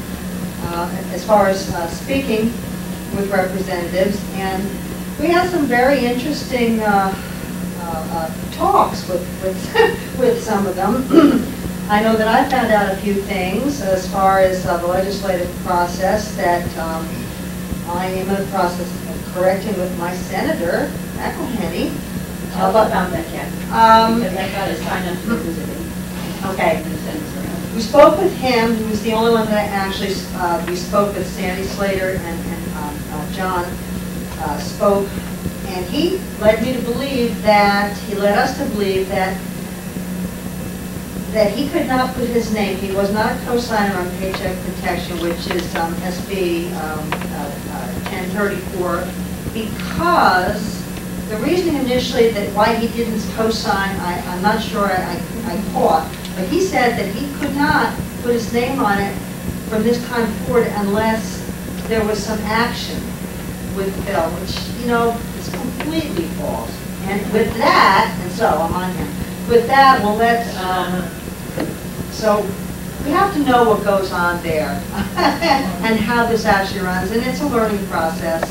uh, as far as uh, speaking with representatives. And we had some very interesting uh, uh, talks with, with, with some of them. I know that I found out a few things as far as uh, the legislative process that um, I am in the process of correcting with my senator, McIlhinney. Tell us about that, Ken. Um, Because I got a sign up for visiting. Okay. And send us around. We spoke with him, he was the only one that actually, uh, we spoke with Sandy Slater and, and um, uh, John uh, spoke, and he led me to believe that, he led us to believe that, that he could not put his name, he was not a cosigner on Paycheck Protection, which is um, SB um, uh, uh, 1034, because the reasoning initially that why he didn't co-sign, I, I'm not sure I, I caught, but he said that he could not put his name on it from this time forward unless there was some action with bill, which, you know, completely false. And with that, and so, I'm on here, with that, we'll let, um, so, we have to know what goes on there and how this actually runs, and it's a learning process.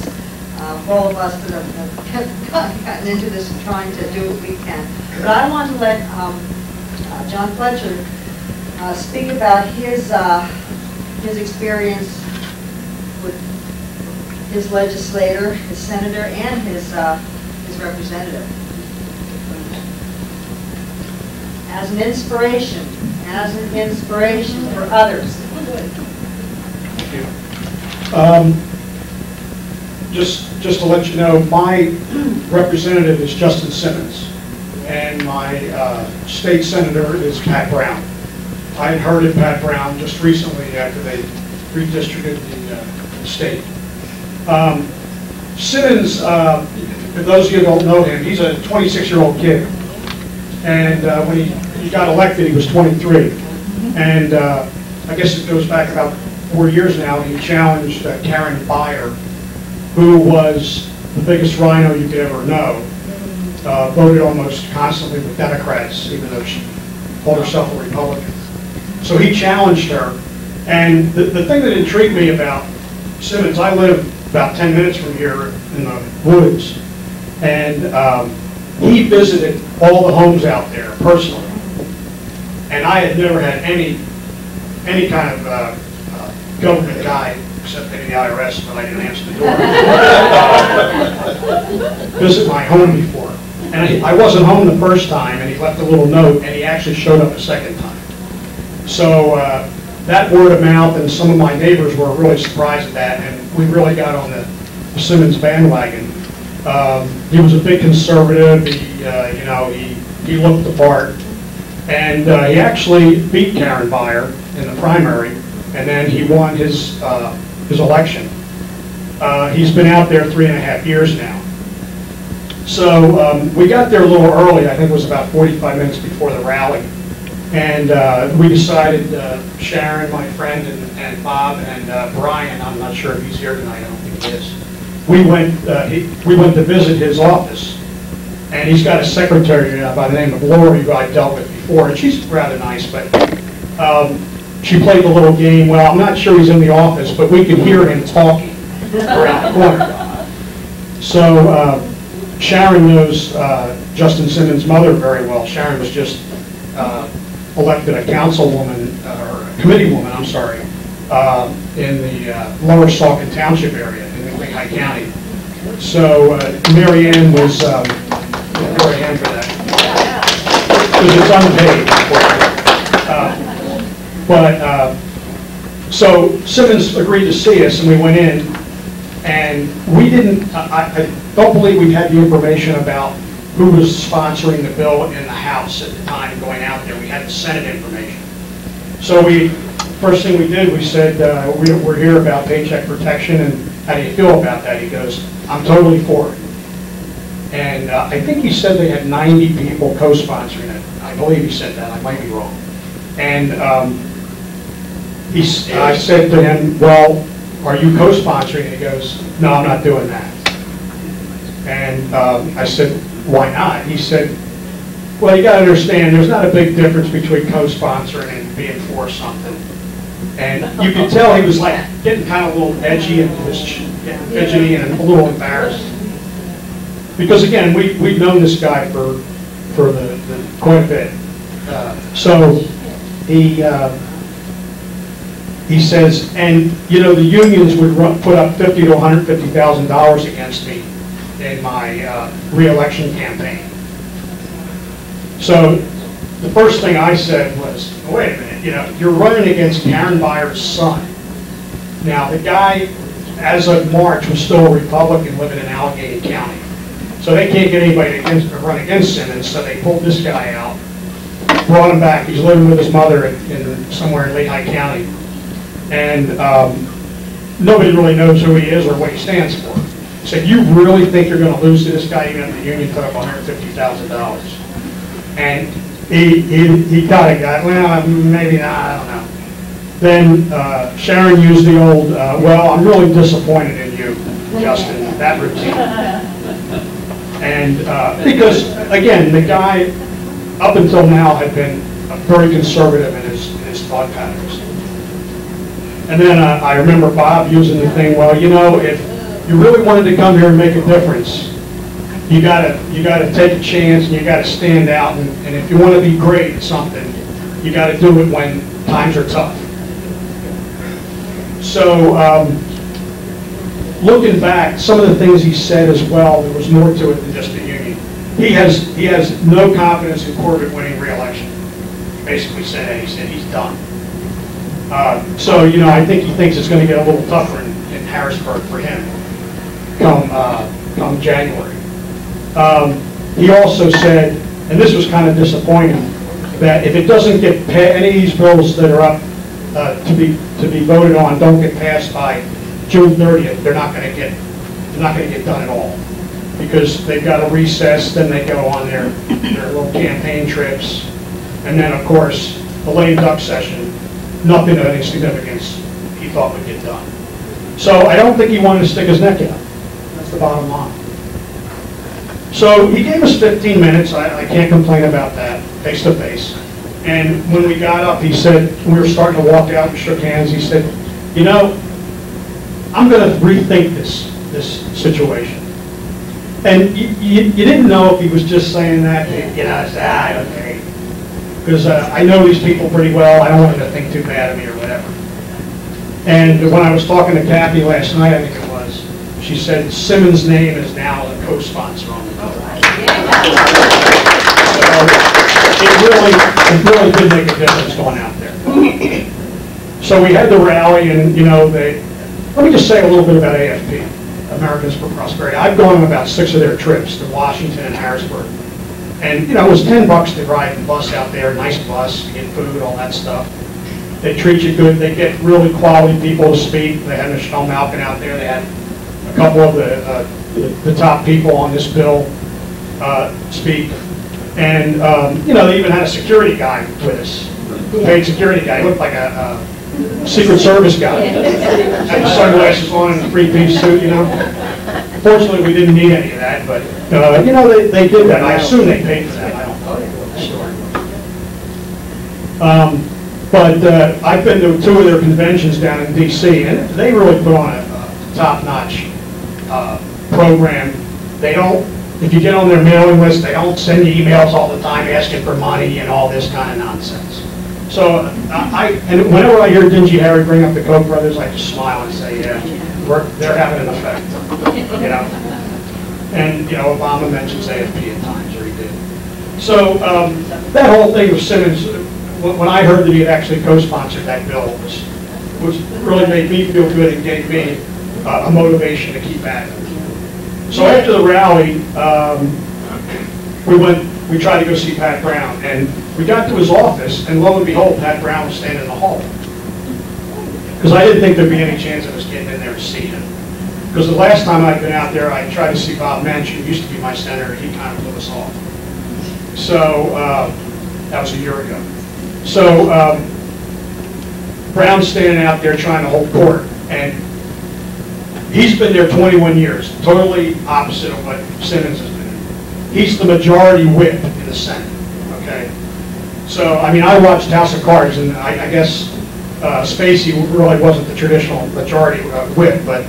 Uh, all of us that have have gotten into this and trying to do what we can. But I want to let um, uh, John Fletcher uh, speak about his, uh, his experience his legislator, his senator, and his, uh, his representative. As an inspiration, as an inspiration for others. Um, Just, just to let you know, my representative is Justin Simmons, and my uh, state senator is Pat Brown. I had heard of Pat Brown just recently after they redistricted the uh, state. Um, Simmons, uh, for those of you who don't know him, he's a 26-year-old kid. And uh, when he he got elected, he was 23. And uh, I guess it goes back about four years now, he challenged uh, Karen Beyer, who was the biggest rhino you could ever know, uh, voted almost constantly with Democrats, even though she called herself a Republican. So he challenged her. And the, the thing that intrigued me about Simmons, I live about 10 minutes from here in the woods, and um, he visited all the homes out there personally. And I had never had any, any kind of uh, uh, government guy, except maybe the IRS, but I didn't answer the door. Visit my home before. And I I wasn't home the first time, and he left a little note, and he actually showed up a second time. So uh, that word of mouth, and some of my neighbors were really surprised at that, and we really got on the Simmons bandwagon. Um, He was a big conservative, he, uh, you know, he, he looked the part. And uh, he actually beat Karen Beyer in the primary, and then he won his, uh, his election. Uh, He's been out there three and a half years now. So um, we got there a little early, I think it was about 45 minutes before the rally. And uh, we decided, uh, Sharon, my friend, and and Bob, and uh, Brian, I'm not sure if he's here tonight, I don't think he is. We went, uh, he- we went to visit his office. And he's got a secretary uh, by the name of Lori, who I dealt with before, and she's rather nice, but um, she played the little game, well, I'm not sure he's in the office, but we could hear him talking around the corner. So uh, Sharon knows uh, Justin Simmons' mother very well. Sharon was just uh, elected a councilwoman, uh, or a committee woman, I'm sorry, uh, in the uh, Lower Saucon Township area in Lehigh County. So uh, Mary Ann was, um, a hand for that. Because it's unpaid. But, so Simmons agreed to see us, and we went in, and we didn't, I- I don't believe we had the information about who was sponsoring the bill in the House at the time going out there. We had the Senate information. So we, first thing we did, we said, uh, we- we're here about paycheck protection, and how do you feel about that? He goes, I'm totally for it. And uh, I think he said they had 90 people co-sponsoring it. I believe he said that, I might be wrong. And um, he, I said to him, well, are you co-sponsoring? And he goes, no, I'm not doing that. And um, I said, why not? He said, well, you gotta understand, there's not a big difference between co-sponsoring and being for something. And you could tell he was like getting kind of a little edgy and just fidgety and a little embarrassed. Because again, we, we've known this guy for, for the, the- quite a bit. Uh, So he, uh, he says, and, you know, the unions would run- put up fifty to hundred fifty thousand dollars against me in my uh, reelection campaign. So the first thing I said was, wait a minute, you know, you're running against Karen Beyer's son. Now, the guy, as of March, was still a Republican living in Allegheny County. So they can't get anybody to run against him, and so they pulled this guy out, brought him back, he's living with his mother in, in, somewhere in Lehigh County. And, um, nobody really knows who he is or what he stands for. Said, you really think you're gonna lose to this guy even if the union put up hundred fifty thousand dollars? And he, he, he kind of got, well, maybe not, I don't know. Then uh, Sharon used the old, uh, well, I'm really disappointed in you, Justin, that routine. And, uh, because, again, the guy, up until now, had been very conservative in his, in his thought patterns. And then uh, I remember Bob using the thing, well, you know, if you really wanted to come here and make a difference, you gotta, you gotta take a chance and you gotta stand out, and and if you wanna be great at something, you gotta do it when times are tough. So, um, looking back, some of the things he said as well, there was more to it than just the union. He has, he has no confidence in Corbett winning reelection. He Basically said, he said he's done. Uh, So, you know, I think he thinks it's gonna get a little tougher in in Harrisburg for him come, uh, come January. Um, He also said, and this was kind of disappointing, that if it doesn't get, any of these bills that are up uh, to be, to be voted on don't get passed by June 30th, they're not going to get, they're not going to get done at all. Because they've got to recess, then they go on their, their little campaign trips. And then, of course, the lame duck session, nothing of any significance he thought would get done. So I don't think he wanted to stick his neck out. The bottom line. So he gave us 15 minutes, I, I can't complain about that, face to face. And when we got up, he said, we were starting to walk out and shook hands, he said, you know, I'm gonna rethink this, this situation. And you, you, you didn't know if he was just saying that, you know, I said, ah, okay. Because uh, I know these people pretty well, I don't want him to think too bad of me or whatever. And when I was talking to Kathy last night, I she said Simmons' name is now the co-sponsor on the. So It really, it really did make a difference going out there. So we had the rally and, you know, they, let me just say a little bit about AFP, Americans for Prosperity. I've gone on about six of their trips to Washington and Harrisburg. And, you know, it was 10 bucks to ride the bus out there, nice bus, get food, all that stuff. They treat you good, they get really quality people to speak. They had Michelle Malkin out there, they had a couple of the, uh, the the top people on this bill uh, speak. And, um, you know, they even had a security guy with us, paid security guy, He looked like a a Secret Service guy. Had the sunglasses on and a three-piece suit, you know. Fortunately, we didn't need any of that, but, uh, you know, they, they did that. I assume they paid for that, I don't know the. Um, But uh, I've been to two of their conventions down in DC, and they really put on a a top-notch program. They don't, if you get on their mailing list, they don't send you emails all the time asking for money and all this kind of nonsense. So I, and whenever I hear Dingy Harry bring up the Koch brothers, I just smile and say, yeah, we're, they're having an effect, you know? And, you know, Obama mentions AFP at times, or he did. So um, that whole thing of Simmons, when when I heard that he had actually co-sponsored that bill, was, was really made me feel good and gave me uh, a motivation to keep at it. So after the rally, um, we went, we tried to go see Pat Brown, and we got to his office, and lo and behold, Pat Brown was standing in the hall. Because I didn't think there'd be any chance of us getting in there to see him. Because the last time I'd been out there, I tried to see Bob Mensch, who used to be my senator, he kind of blew us off. So, uh, that was a year ago. So, um, Brown's standing out there trying to hold court, and he's been there 21 years, totally opposite of what Simmons has been. He's the majority whip in the Senate, okay? So, I mean, I watched House of Cards, and I, I guess uh, Spacey really wasn't the traditional majority uh, whip, but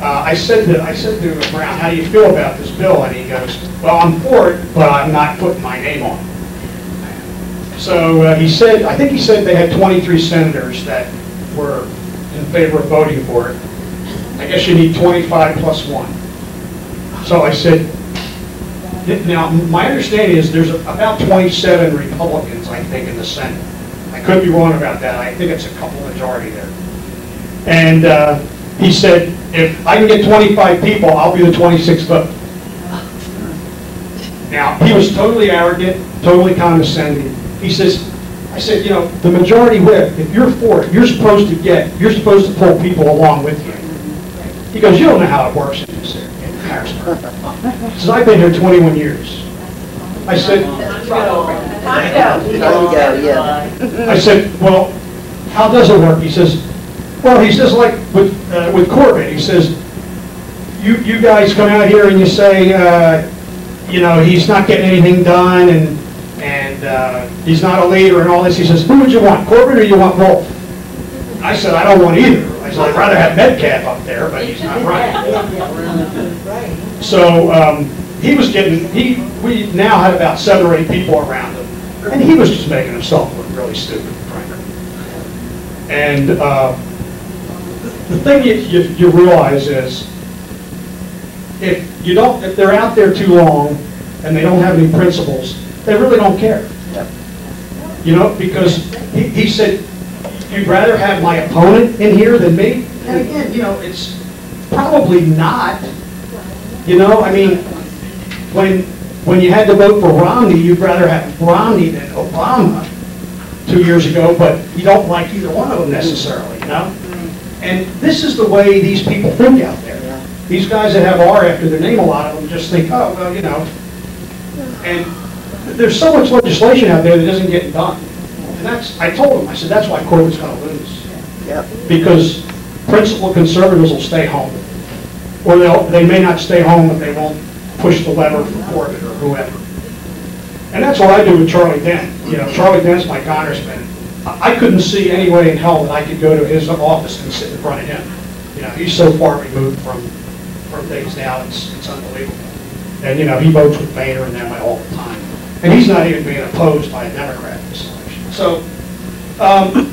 uh, I said to, I said to Brown, how do you feel about this bill? And he goes, well, I'm for it, but I'm not putting my name on it. So uh, he said, I think he said they had 23 senators that were in favor of voting for it. I guess you need 25 plus one. So I said, now, my understanding is there's about 27 Republicans, I think, in the Senate. I could be wrong about that. I think it's a couple majority there. And uh, he said, if I can get 25 people, I'll be the 26th vote. Now, he was totally arrogant, totally condescending. He says, I said, you know, the majority whip, if you're for it, you're supposed to get, you're supposed to pull people along with you. He goes, you don't know how it works in this area, in Harrisburg. He says, I've been here 21 years. I said, I said, well, how does it work? He says, well, he says, like with, uh, with Corbett, he says, you, you guys come out here and you say, uh, you know, he's not getting anything done and, and, uh, he's not a leader and all this. He says, who would you want, Corbett or you want Wolf? I said, I don't want either. I said, I'd rather have Metcalfe up there, but he's not right. So, um, he was getting, he, we now had about seven or eight people around him, and he was just making himself look really stupid, frankly. And, uh, the thing you, you, you realize is, if you don't, if they're out there too long and they don't have any principles, they really don't care. You know, because he, he said, you'd rather have my opponent in here than me? And again, you know, it's probably not. You know, I mean, when, when you had to vote for Romney, you'd rather have Romney than Obama two years ago, but you don't like either one of them necessarily, you know? And this is the way these people think out there. These guys that have R after their name, a lot of them just think, oh, well, you know. And there's so much legislation out there that isn't getting done. And that's, I told him, I said, that's why Corbett's gonna lose. Because principal conservatives will stay home. Or they'll, they may not stay home, but they won't push the lever for Corbett or whoever. And that's what I do with Charlie Dent. You know, Charlie Dent's my congressman. I I couldn't see any way in hell that I could go to his office and sit in front of him. You know, he's so far removed from, from things now, it's, it's unbelievable. And, you know, he votes with Boehner and them all the time. And he's not even being opposed by a Democrat election. So, um,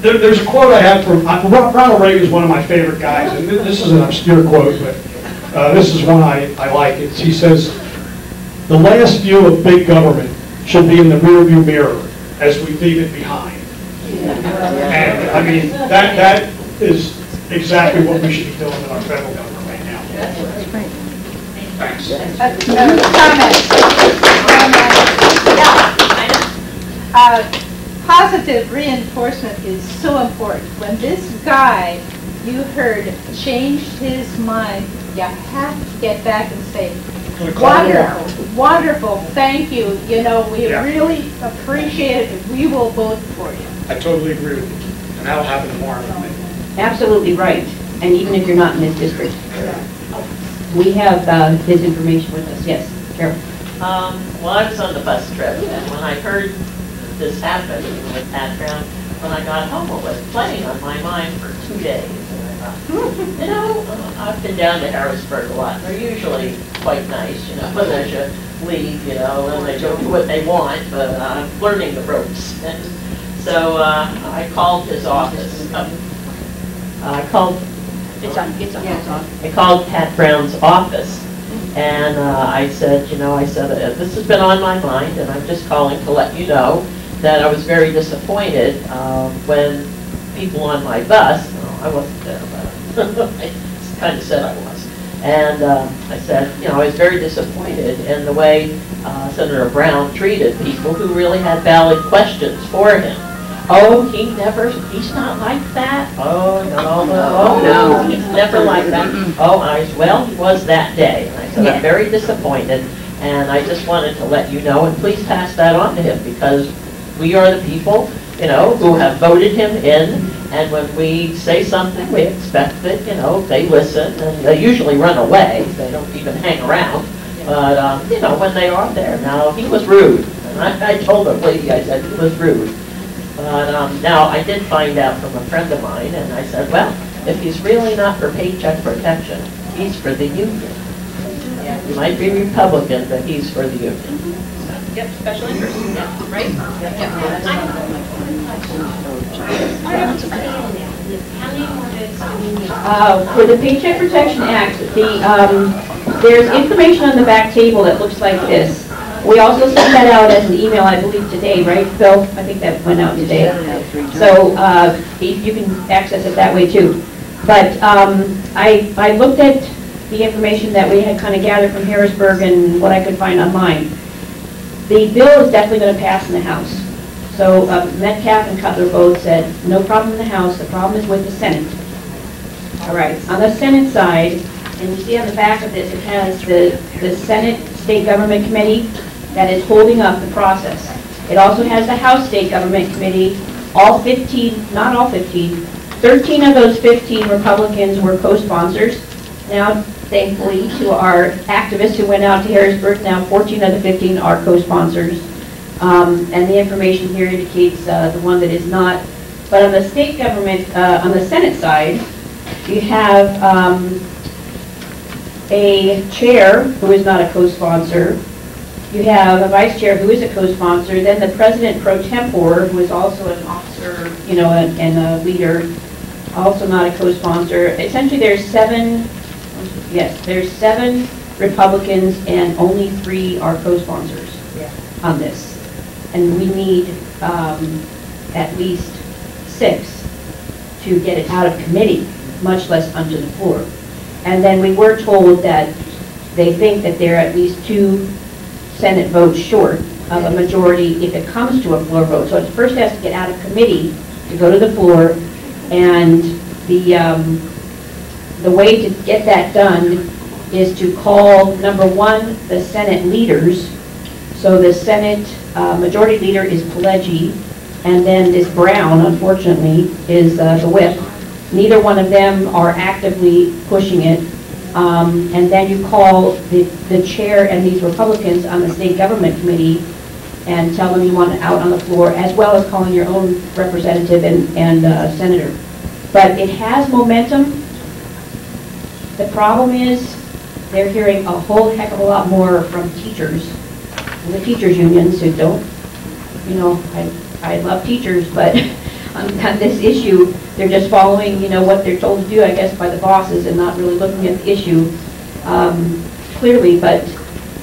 there, there's a quote I have from, uh, Ronald Reagan is one of my favorite guys, and this is an obscure quote, but uh, this is one I, I like. It's, he says, "The last view of big government should be in the rearview mirror as we leave it behind." And, I mean, that, that is exactly what we should be doing in our federal government right now. Thanks. Uh, Positive reinforcement is so important. When this guy, you heard, changed his mind, you have to get back and say, Gonna call him tomorrow. wonderful, wonderful, thank you, you know, we Yeah. really appreciate it, we will vote for you. I totally agree with you, and that'll happen tomorrow. Absolutely right, and even if you're not in this district. We have uh, his information with us, yes, Carol. Um, well, I was on the bus trip, and when I heard this happen with Pat Brown, when I got home, it was playing on my mind for two days. And I thought, you know, uh, I've been down to Harrisburg a lot, they're usually quite nice, you know, but as you leave, you know, and they don't do what they want, but I'm learning the ropes. And So, uh, I called his office. Um, I called It's on, it's on. I called Pat Brown's office, and uh, I said, you know, I said, uh, this has been on my mind, and I'm just calling to let you know that I was very disappointed uh, when people on my bus, no, I wasn't there, but I kind of said I was, and uh, I said, you know, I was very disappointed in the way uh, Senator Brown treated people who really had valid questions for him. Oh, he never, he's not like that. Oh, no, no, oh, no, he's never like that. Oh, I, well, he was that day. And I said, I'm very disappointed, and I just wanted to let you know, and please pass that on to him, because we are the people, you know, who have voted him in, and when we say something, we expect that, you know, they listen, and they usually run away, they don't even hang around. But, um, you know, when they are there, now, he was rude, and I, I told the lady, I said, he was rude. But um, now, I did find out from a friend of mine, and I said, well, if he's really not for paycheck protection, he's for the union. He might be Republican, but he's for the union. Yep, special interest, yeah, right? Uh, For the Paycheck Protection Act, the, um, there's information on the back table that looks like this. We also sent that out as an email, I believe, today, right, Phil? I think that went out today. So uh, you can access it that way too. But um, I, I looked at the information that we had kind of gathered from Harrisburg and what I could find online. The bill is definitely going to pass in the House. So uh, Metcalfe and Cutler both said, no problem in the House, the problem is with the Senate. All right, on the Senate side, and you see on the back of this, it has the, the Senate State Government Committee that is holding up the process. It also has the House State Government Committee, all 15, not all 15, 13 of those 15 Republicans were co-sponsors. Now, thankfully, to our activists who went out to Harrisburg, now 14 of the 15 are co-sponsors. Um, And the information here indicates uh, the one that is not. But on the state government, uh, on the Senate side, you have um, a chair who is not a co-sponsor. You have a vice chair who is a co-sponsor, then the president pro tempore, who is also an officer, you know, and and a leader, also not a co-sponsor. Essentially, there's seven, yes, there's seven Republicans and only three are co-sponsors on this. And we need um, at least six to get it out of committee, much less onto the floor. And then we were told that they think that they're at least two Senate votes short of a majority if it comes to a floor vote. So it first has to get out of committee to go to the floor, and the, um, the way to get that done is to call, number one, the Senate leaders. So the Senate uh, Majority Leader is Pileggi, and then this Browne, unfortunately, is uh, the whip. Neither one of them are actively pushing it. Um, And then you call the the chair and these Republicans on the state government committee and tell them you want it out on the floor, as well as calling your own representative and and uh, senator. But it has momentum. The problem is, they're hearing a whole heck of a lot more from teachers, the teachers' unions who don't, you know, I, I love teachers, but on on this issue, they're just following, you know, what they're told to do, I guess, by the bosses and not really looking at the issue um, clearly, but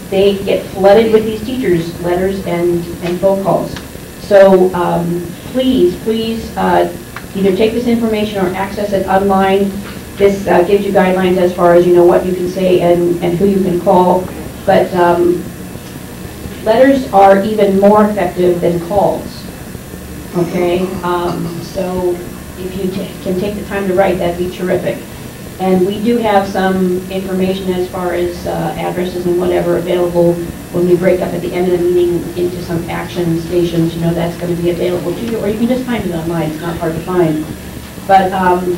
they get flooded with these teachers' letters and, and phone calls. So um, please, please, uh, either take this information or access it online. This uh, gives you guidelines as far as, you know, what you can say and, and who you can call. But um, letters are even more effective than calls, okay? Um, So if you can take the time to write, that'd be terrific. And we do have some information as far as uh, addresses and whatever available when we break up at the end of the meeting into some action stations, you know, that's going to be available to you, or you can just find it online, it's not hard to find. But um,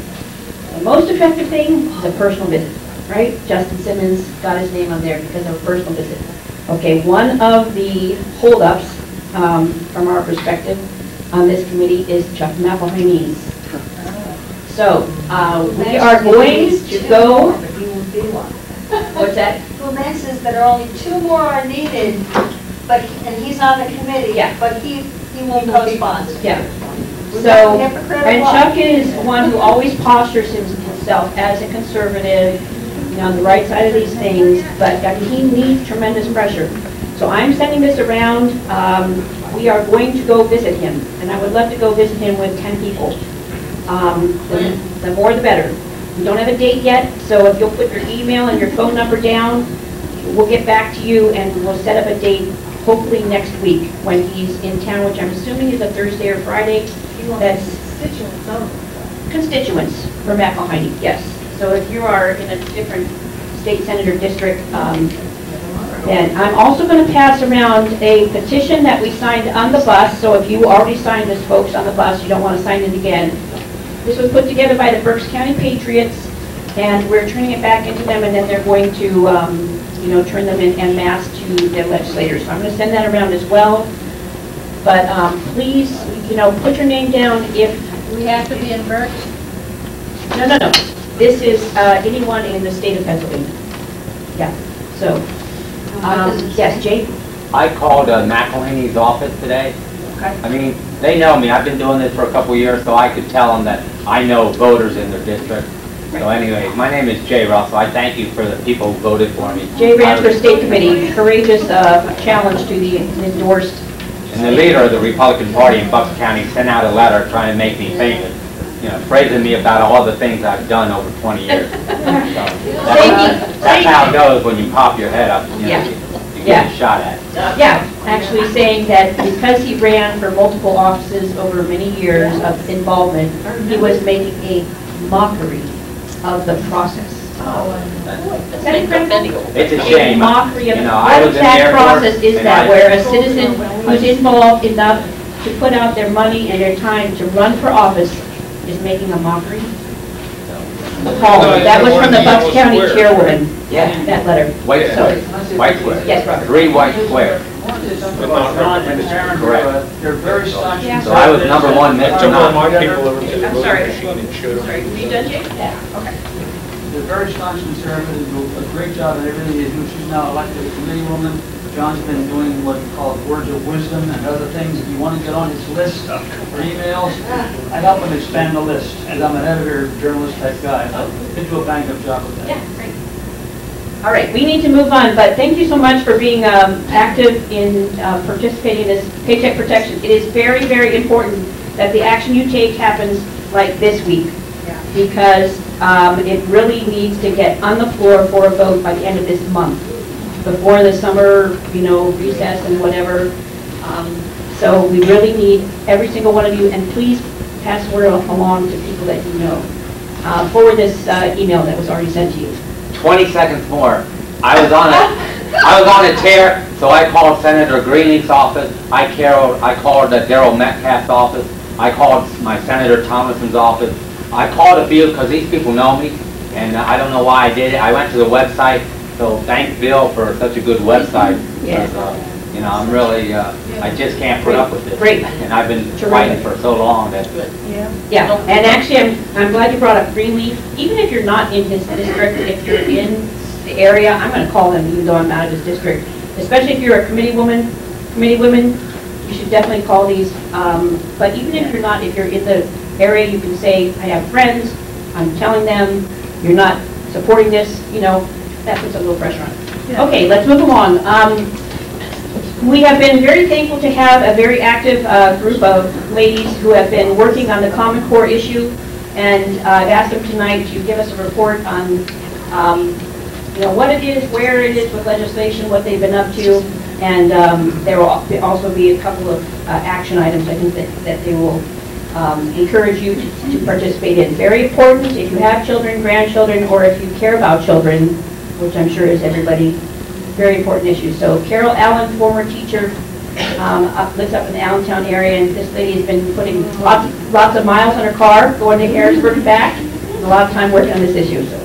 the most effective thing is a personal visit, right? Justin Simmons got his name on there because of a personal visit. Okay, one of the holdups, um, from our perspective, on this committee is Chuck McIlhinney's. So, uh, we are going to go, what's that? Well, man says that are only two more are needed, but, and he's on the committee. Yeah. But he, he won't co-sponsor. Yeah. So, and Chuck is one who always postures himself as a conservative, you know, on the right side of these things, but I mean, he needs tremendous pressure. So I'm sending this around, um, we are going to go visit him, and I would love to go visit him with 10 people. Um, The the more the better. We don't have a date yet, so if you'll put your email and your phone number down, we'll get back to you and we'll set up a date, hopefully next week, when he's in town, which I'm assuming is a Thursday or Friday. Constituents only. constituents for McIlhinney, yes. So if you are in a different state senator district, um, then I'm also going to pass around a petition that we signed on the bus, so if you already signed this, folks, on the bus, you don't want to sign it again. This was put together by the Berks County Patriots, and we're turning it back into them, and then they're going to, um, you know, turn them in en masse to their legislators. So I'm going to send that around as well. But um, please, you know, put your name down if We have to be in Berks. no, no, no. This is uh, anyone in the state of Pennsylvania. Yeah, so, um, yes, Jake, I called uh, McIlhinney's office today. Okay. I mean, they know me, I've been doing this for a couple of years, so I could tell them that I know voters in their district. So anyway, my name is Jay Russell, I thank you for the people who voted for me. Jay ran for state committee, courageous uh, challenge to the endorsed. And the leader of the Republican Party in Bucks County sent out a letter trying to make me famous, you know, praising me about all the things I've done over 20 years. So, That's that's how it goes when you pop your head up, you know, Yeah. you Yeah. shot at. Yeah, actually saying that because he ran for multiple offices over many years of involvement, he was making a mockery of the process. Is that incredible? It's a A shame. mockery of, You know, I what was in the exact Force, process is and that I- where a citizen who's involved enough to put out their money and their time to run for office is making a mockery? Appalling. That was from the Bucks County chairwoman, Yeah. that letter. White square, white square. Yes, Robert. Three white squares. Correct. They're very staunch. Yeah. So I was number one, Mr. Nine. I'm sorry. Sorry, were you done, Jay? Yeah, okay. They're very staunch conservatives, do a great job at everything they do. She's now elected a committee woman. John's been doing what we call words of wisdom and other things. If you want to get on his list for emails, I help him expand the list. And I'm an editor, journalist type guy. I'll do a bang-up job with that. Yeah, great. All right, we need to move on, but thank you so much for being um, active in uh, participating in this paycheck protection. It is very, very important that the action you take happens like this week, because um, it really needs to get on the floor for a vote by the end of this month, before the summer, you know, recess and whatever. Um, So we really need every single one of you, and please pass word along to people that you know. Uh, Forward this uh, email that was already sent to you. 20 seconds more. I was on a, I was on a tear, so I called Senator Greenleaf's office, I called, I called uh, Daryl Metcalfe's office, I called my Senator Thomason's office. I called a few because these people know me, and I don't know why I did it. I went to the website, so thank Bill for such a good website. Yeah. uh, You know, I'm really, uh, I just can't put up with this. Great. And I've been Terrific. fighting for so long that, Yeah, Yeah, and actually, I'm, I'm glad you brought up Greenleaf. Even if you're not in his district, if you're in the area, I'm gonna call him even though I'm out of his district. Especially if you're a committee woman, committee women, you should definitely call these. Um, But even if you're not, if you're in the area, you can say, I have friends, I'm telling them, you're not supporting this, you know, that puts a little pressure on. it. Okay, let's move along. Um, we have been very thankful to have a very active uh, group of ladies who have been working on the Common Core issue, and uh, I've asked them tonight to give us a report on, um, you know, what it is, where it is with legislation, what they've been up to, and um, there will also be a couple of uh, action items, I think, that that they will um, encourage you to to participate in. Very important, if you have children, grandchildren, or if you care about children, which I'm sure is everybody, very important issue. So Carol Allen, former teacher, um, up- lives up in the Allentown area, and this lady has been putting lots, lots of miles on her car, going to Harrisburg and back, a lot of time working on this issue, so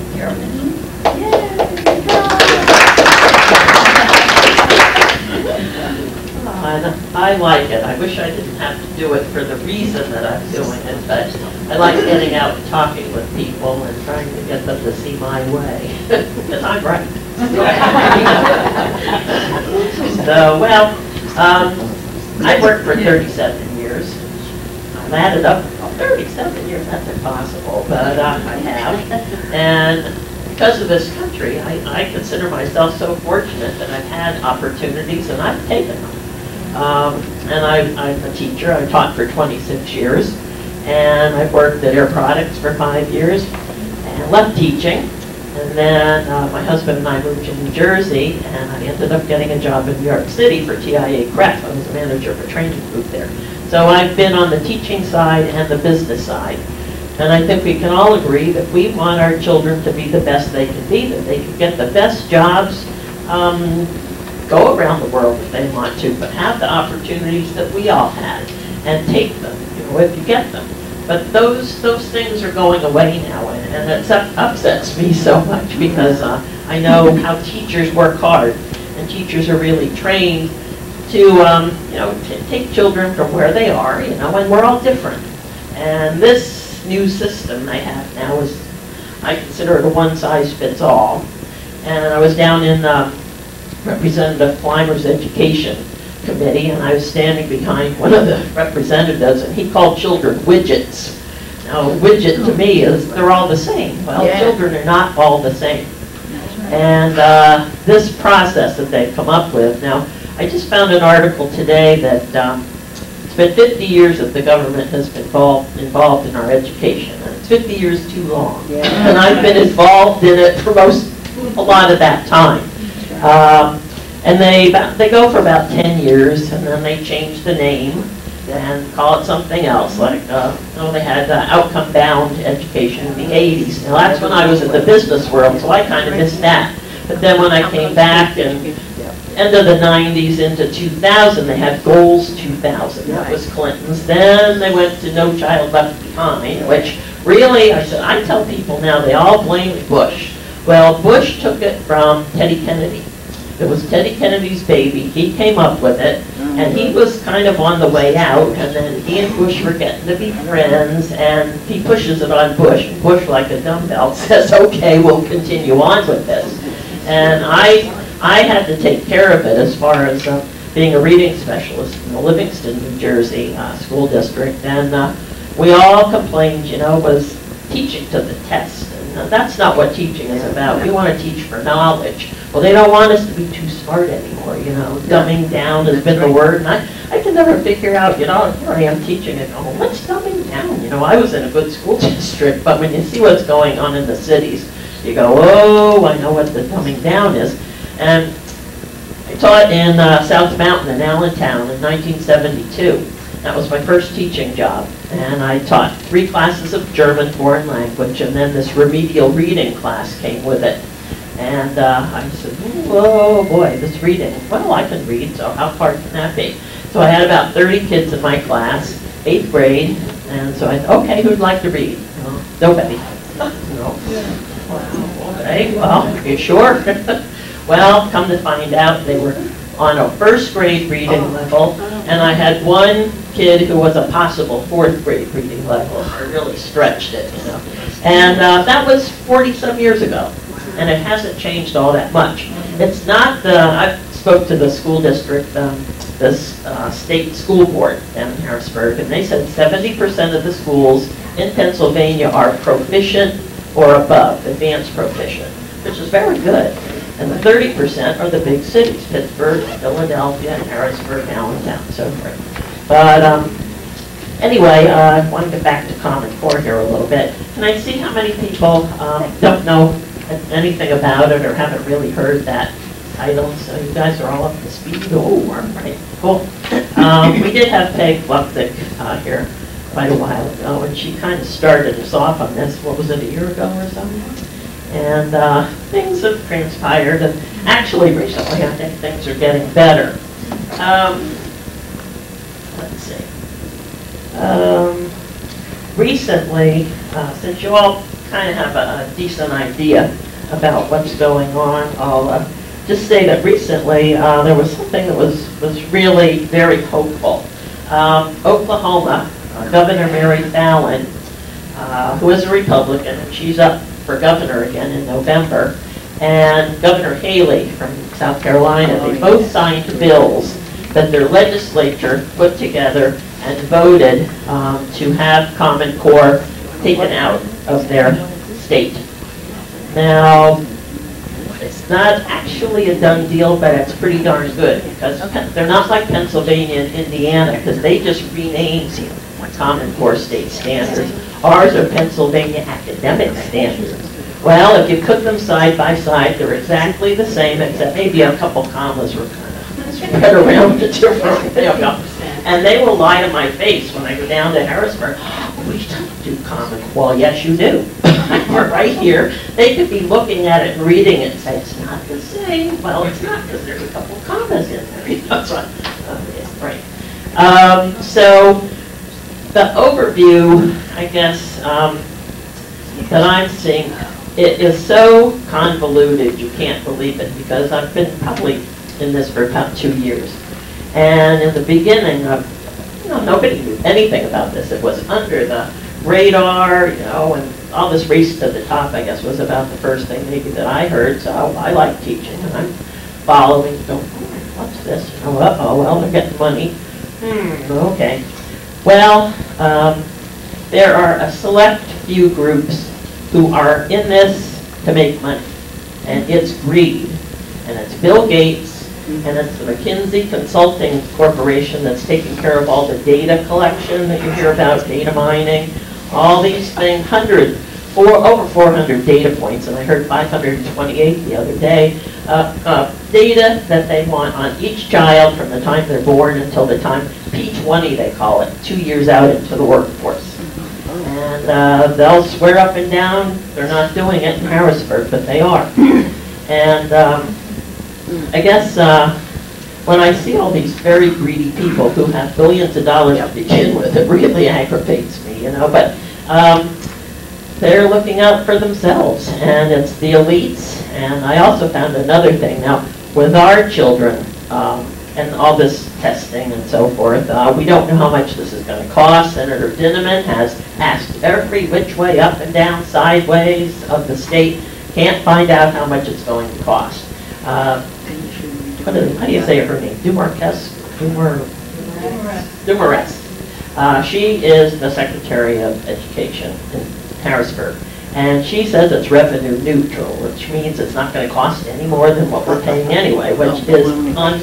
And I like it. I wish I didn't have to do it for the reason that I'm doing it, but I like getting out and talking with people and trying to get them to see my way, because I'm right. So, well, um, I worked for 37 years. I've added up, oh, 37 years, that's impossible, but uh, I have. And because of this country, I, I consider myself so fortunate that I've had opportunities and I've taken them. Um, and I, I'm a teacher, I taught for 26 years, and I've worked at Air Products for five years, and left teaching. And then uh, my husband and I moved to New Jersey, and I ended up getting a job in New York City for TIAA-CREF. I was a manager of a training group there. So I've been on the teaching side and the business side. And I think we can all agree that we want our children to be the best they can be, that they can get the best jobs, um, go around the world if they want to, but have the opportunities that we all had and take them, you know, if you get them. But those, those things are going away now, and and it up- upsets me so much because uh, I know how teachers work hard, and teachers are really trained to, um, you know, t- take children from where they are, you know, and we're all different. And this new system they have now is, I consider it a one-size-fits-all. And I was down in uh, Representative Clymer's Education Committee, and I was standing behind one of the representatives, and he called children widgets. Now, widget to me is, they're all the same. Well, Yeah. children are not all the same. And uh, this process that they've come up with, now, I just found an article today that um, it's been 50 years that the government has been involved, involved in our education, and it's 50 years too long. And I've been involved in it for most, a lot of that time. Um, And they, they go for about 10 years, and then they change the name and call it something else, like, uh, oh, they had uh, outcome-based education in the 80s. Now, that's when I was in the business world, so I kind of missed that. But then when I came back and end of the 90s into 2000, they had Goals 2000. That was Clinton's. Then they went to No Child Left Behind, which really, I said, I tell people now, they all blame Bush. Well, Bush took it from Teddy Kennedy. It was Teddy Kennedy's baby. He came up with it, and he was kind of on the way out, and then he and Bush were getting to be friends, and he pushes it on Bush, and Bush, like a dumbbell, says, okay, we'll continue on with this. And I, I had to take care of it as far as uh, being a reading specialist in the Livingston, New Jersey uh, school district, and uh, we all complained, you know, was teaching to the test. Uh, that's not what teaching is about. We want to teach for knowledge. Well, they don't want us to be too smart anymore, you know. Dumbing down has been the word, and I, I can never figure out, you know, here I am teaching and going, what's dumbing down? You know, I was in a good school district, but when you see what's going on in the cities, you go, oh, I know what the dumbing down is. And I taught in uh, South Mountain in Allentown in 1972. That was my first teaching job. And I taught three classes of German foreign language, and then this remedial reading class came with it. And uh, I said, whoa, boy, this reading. Well, I can read, so how hard can that be? So I had about 30 kids in my class, eighth grade, and so I said, okay, who'd like to read? Well, Nobody. No. Okay, well, are you sure? Well, come to find out, they were on a first grade reading level, and I had one kid who was a possible fourth grade reading level. I really stretched it, you know. And uh, that was 40-some years ago, and it hasn't changed all that much. It's not the, I spoke to the school district, um, this uh, state school board down in Harrisburg, and they said 70% of the schools in Pennsylvania are proficient or above, advanced proficient, which is very good. And the 30% are the big cities, Pittsburgh, Philadelphia, Harrisburg, Allentown, so forth. But um, anyway, uh, I want to get back to Common Core here a little bit. Can I see how many people um, don't know anything about it or haven't really heard that title? So you guys are all up to speed? Oh, right, cool. Um, We did have Peg Luksik uh, here quite a while ago, and she kind of started us off on this, what was it, a year ago or something? And uh, things have transpired, and actually recently, I think things are getting better. Um, Let's see. Um, Recently, uh, since you all kind of have a a decent idea about what's going on, I'll uh, just say that recently, uh, there was something that was, was really very hopeful. Um, Oklahoma, Governor Mary Fallin, uh, who is a Republican, and she's up for governor again in November, and Governor Haley from South Carolina, they both signed bills that their legislature put together and voted um, to have Common Core taken out of their state. Now, it's not actually a done deal, but it's pretty darn good, because they're not like Pennsylvania and Indiana, because they just renamed Common Core state standards. Ours are Pennsylvania academic standards. Well, if you put them side by side, they're exactly the same, except maybe a couple commas were kind of spread around the different, you. And they will lie to my face when I go down to Harrisburg, we don't do Common Core. Yes, you do. We're right here. They could be looking at it and reading it and say, it's not the same. Well, it's not, because there's a couple commas in there. You know, so, uh, Right. Um, So, the overview, I guess, um, that I'm seeing, it is so convoluted, you can't believe it, because I've been probably in this for about two years. And in the beginning, uh, you know, nobody knew anything about this. It was under the radar, you know, and all this race to the top, I guess, was about the first thing maybe that I heard. So I like teaching, and I'm following, go, "Hmm, what's this? Oh, uh-oh, well, they're getting money. Hmm, okay. Well, um, there are a select few groups who are in this to make money. And it's greed. And it's Bill Gates, and it's the McKinsey Consulting Corporation that's taking care of all the data collection that you hear about, data mining, all these things, hundred, four, over 400 data points, and I heard 528 the other day, uh, uh, data that they want on each child from the time they're born until the time, P20 they call it, two years out into the workforce. And uh, they'll swear up and down, they're not doing it in Harrisburg, but they are. And um, I guess uh, when I see all these very greedy people who have billions of dollars to begin with, it really aggravates me, you know, but um, they're looking out for themselves, and it's the elites. And I also found another thing. Now, with our children, um, and all this testing and so forth, uh, we don't know how much this is going to cost. Senator Dinniman has asked every which way, up and down, sideways of the state. Can't find out how much it's going to cost. Uh, what is, how do you say her name? Dumarquez? Dumar, Dumarest. Uh, she is the Secretary of Education in Harrisburg. And she says it's revenue neutral, which means it's not going to cost any more than what we're paying anyway, which is un,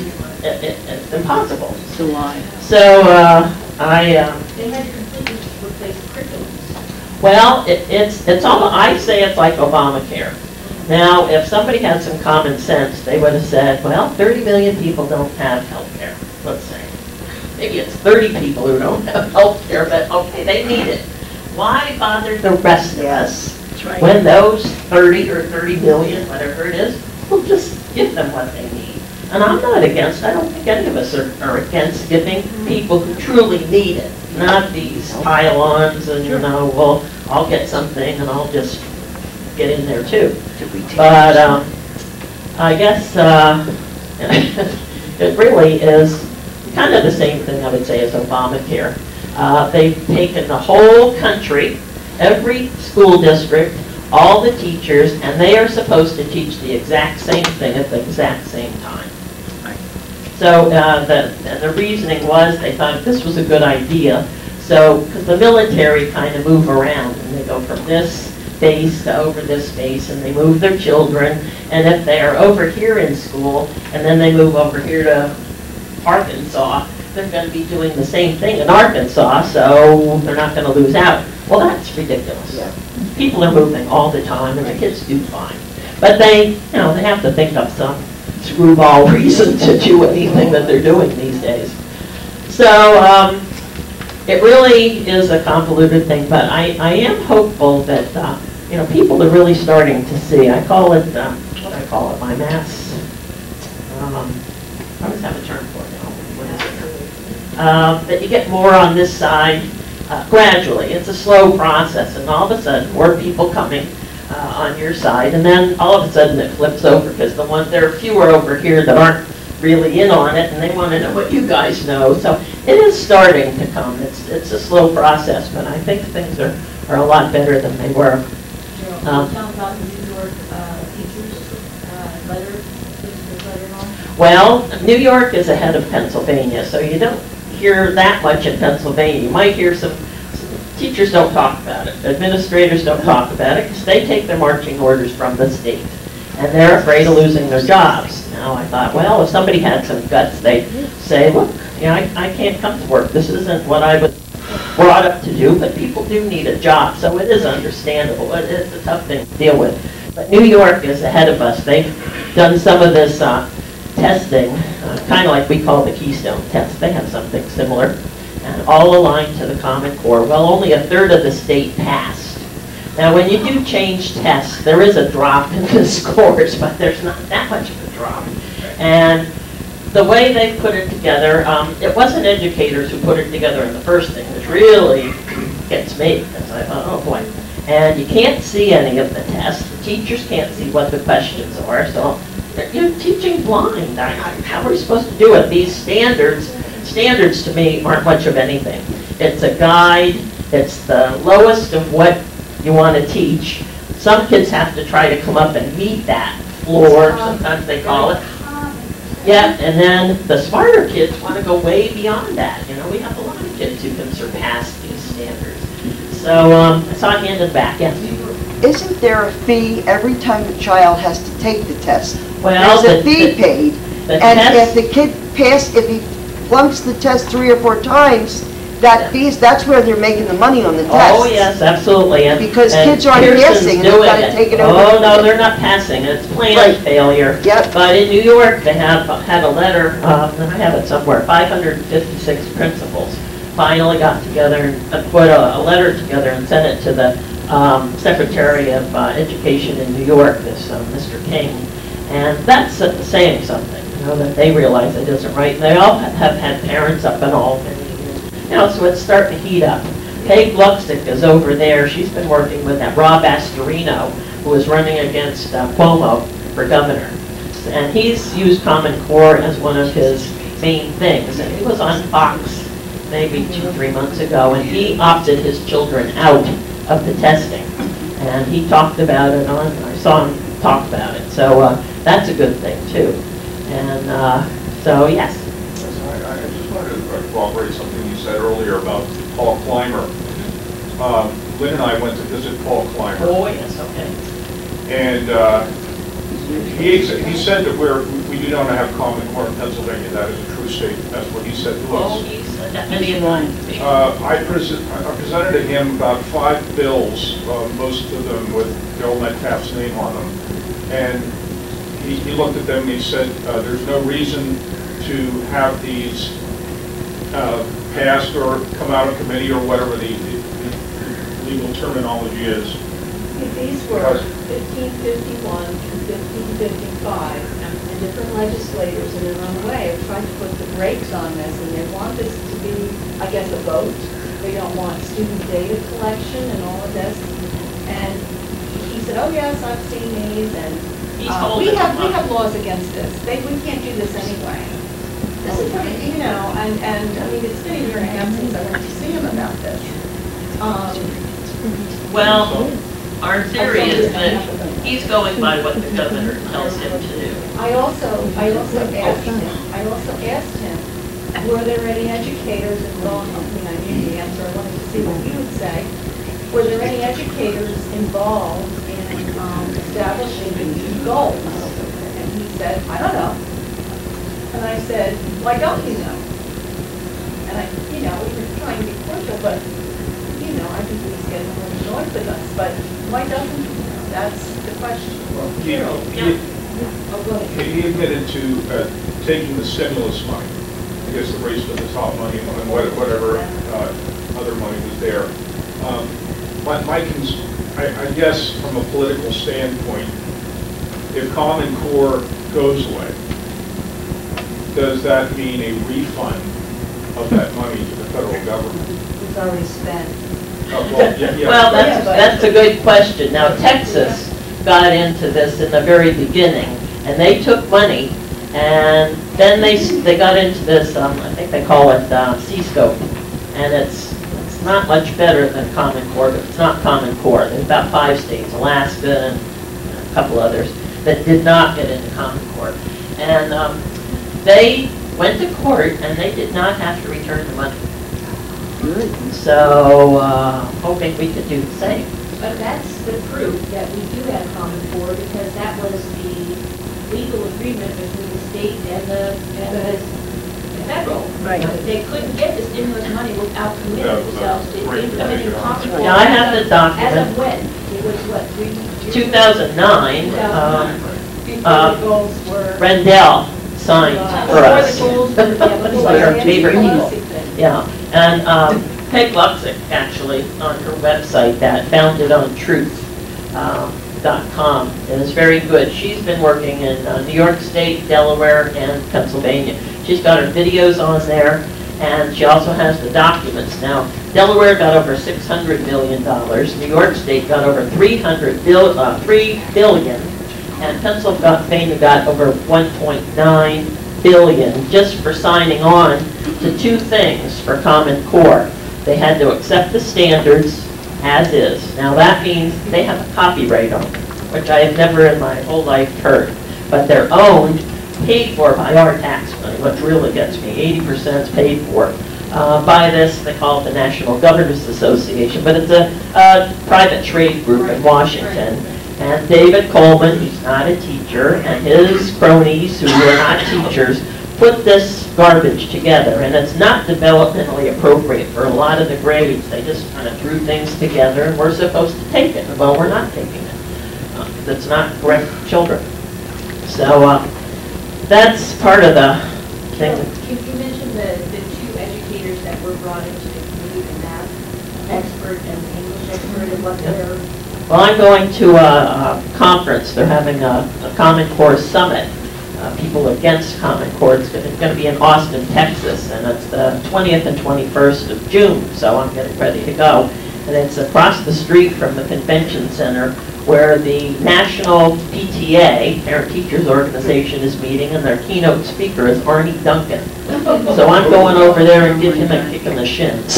i- i- it's impossible. It's a lie. So, uh, I, uh, They had to completely replace the curriculum. well, it, it's, it's all, I say it's like Obamacare. Now, if somebody had some common sense, they would have said, well, 30 million people don't have health care, let's say. Maybe it's 30 people who don't have health care, but okay, they need it. Why bother the rest of us right. when those 30 or 30 million, whatever it is, we'll just give them what they need. And I'm not against, I don't think any of us are, are against giving people who truly need it, not these pile-ons and, you know, well, I'll get something and I'll just get in there too. But, um, I guess, uh, it really is kind of the same thing I would say as Obamacare. Uh, they've taken the whole country, every school district, all the teachers, and they are supposed to teach the exact same thing at the exact same time. So uh, the, the reasoning was they thought this was a good idea. So, because the military kind of move around and they go from this base to over this base and they move their children. And if they are over here in school and then they move over here to Arkansas, they're going to be doing the same thing in Arkansas, so they're not going to lose out. Well, that's ridiculous. People are moving all the time and the kids do fine. But they, you know, they have to think of some screwball reason to do anything that they're doing these days. So, um, it really is a convoluted thing, but I, I am hopeful that, uh, you know, people are really starting to see. I call it, uh, what do I call it, my mass, um, I always have a term for it now. What is it? Uh, That you get more on this side uh, gradually. It's a slow process, and all of a sudden, more people coming uh, on your side, and then all of a sudden it flips over, because the one, there are fewer over here that aren't really in on it, and they want to know what you guys know. So it is starting to come. It's, it's a slow process, but I think things are, are a lot better than they were. Um, Tell about the New York uh, teachers, uh, letter, letter. Well, New York is ahead of Pennsylvania, so you don't hear that much in Pennsylvania. You might hear some, teachers don't talk about it, administrators don't talk about it, because they take their marching orders from the state, and they're afraid of losing their jobs. Now, I thought, well, if somebody had some guts, they'd say, look, you know, I, I can't come to work, this isn't what I was brought up to do, but people do need a job, so it is understandable. It- It's a tough thing to deal with. But New York is ahead of us. They've done some of this uh, testing, kind of like we call the Keystone test. They have something similar, and all aligned to the Common Core. Well, only a third of the state passed. Now, when you do change tests, there is a drop in the scores, but there's not that much of a drop. And the way they put it together, um, it wasn't educators who put it together in the first thing, which really gets me, because I thought, oh boy. And you can't see any of the tests, the teachers can't see what the questions are, so you're teaching blind. I- I- How are we supposed to do it? These standards, standards to me aren't much of anything. It's a guide, it's the lowest of what you want to teach. Some kids have to try to come up and meet that floor, sometimes they call it. Yeah, and then the smarter kids want to go way beyond that. You know, we have a lot of kids who can surpass these standards. So, um, I saw a hand in the back, yes. Isn't there a fee every time a child has to take the test? Well, There's a fee the- paid, The and if test, the kid pass, if he flunks the test three or four times, that fees, that's where they're making the money on the test. oh, yes, absolutely. and- Because and kids aren't Pearson's passing, they've doing gotta take it over. Oh, no, they're not passing, it's Right. planned failure. Yep. But in New York, they have, had a letter, and I have it somewhere, 556 principals finally got together and uh, put a, a letter together and sent it to the um, Secretary of uh, Education in New York, this uh, Mr. King. And that's saying something, you know, that they realize it isn't right. They all have had parents up many years. You know, so it's starting to heat up. Peg Luksik is over there. She's been working with that Rob Astorino, who is running against uh, Cuomo for governor. And he's used Common Core as one of his main things. And he was on Fox maybe two, three months ago, and he opted his children out of the testing. And he talked about it on, I saw him talk about it. So uh, that's a good thing, too. And uh, so, yes. I I just wanted to corroborate something you said earlier about Paul Clymer. Um, Lynn and I went to visit Paul Clymer, Oh, yes, okay. and uh, he he said that we're, we do not have Common Core in Pennsylvania. That is a true statement. That's what he said to Oh, us. definitely in line. Uh, I presen- I presented to him about five bills, uh, most of them with Bill Metcalfe's name on them. And he he looked at them and he said, uh, there's no reason to have these uh, passed or come out of committee or whatever the the legal terminology is. These were 1551 through 1555, and different legislators in their own way have tried to put the brakes on this, and they want this to be, I guess, a vote. They don't want student data collection and all of this. And he said, oh, yes, I've seen these, and uh, we have, we have laws against this. They, we can't do this anyway. This is pretty, you know, and, and, I mean, it's been a year and a half since I went to see him about this. Um, Well, our theory is that he's going by what the governor tells him to do. I also, I also asked him, I also asked him, were there any educators involved, I mean, I knew the answer, I wanted to see what he would say. Were there any educators involved in um, establishing these goals? And he said, I don't know. And I said, why don't you know? And I, you know, we were trying to be cordial, but, you know, I think he was getting a little annoyed with us, but why doesn't he know? That's the question. He he- Oh, go ahead. he admitted to uh, taking the stimulus money, I guess the race to the top money and whatever uh, other money was there. Um, My, my, cons- I I guess from a political standpoint, if Common Core goes away, does that mean a refund of that money to the federal government? It's already spent. Uh, Well, yeah, yeah. Well, that's, that's a good question. Now, Texas got into this in the very beginning, and they took money, and then they, they got into this, um, I think they call it, uh, C-scope. And it's, it's not much better than Common Core, but it's not Common Core. There's about five states, Alaska and a couple others, that did not get into Common Core. And, um, they went to court, and they did not have to return the money. So, uh, hoping we could do the same. But that's the proof that we do have Common Core, because that was the legal agreement between the state and the, and the federal. Right. They couldn't get the stimulus money without committing Yeah, themselves to great implementing thing. Common I have the document. As of when? It was what, three years? 2009, um, Before uh, the goals were. Rendell signed for Before us. the goals were, yeah, It's before like our favorite people. Yeah, and um, Peg Luksik, actually, on her website, that foundedontruth.com, is very good. She's been working in uh, New York State, Delaware, and Pennsylvania. She's got her videos on there, and she also has the documents. Now, Delaware got over $600 million, New York State got over 300 bill, uh, 3 billion, and Pennsylvania got over 1.9 billion just for signing on to two things for Common Core. They had to accept the standards as is. Now, that means they have a copyright on them, which I have never in my whole life heard. But they're owned paid for by our tax money, which really gets me. Eighty percent is paid for uh, by this, they call it the National Governors Association, but it's a, a private trade group in Washington. And David Coleman, who's not a teacher, and his cronies, who are not teachers, put this garbage together, and it's not developmentally appropriate for a lot of the grades. They just kind of threw things together, and we're supposed to take it. Well, we're not taking it. Uh, That's not correct for children. So, uh, that's part of the thing. You you mentioned the, the two educators that were brought into the committee, the math expert and the English expert, and what their, Well, I'm going to a, a conference, they're having a, a Common Core Summit, uh, People Against Common Core, it's gonna be in Austin, Texas, and it's the 20th and 21st of June, so I'm getting ready to go. And it's across the street from the Convention Center, where the National PTA, Parent Teachers Organization, is meeting, and their keynote speaker is Arne Duncan. So I'm going over there and give him a kick in the shins.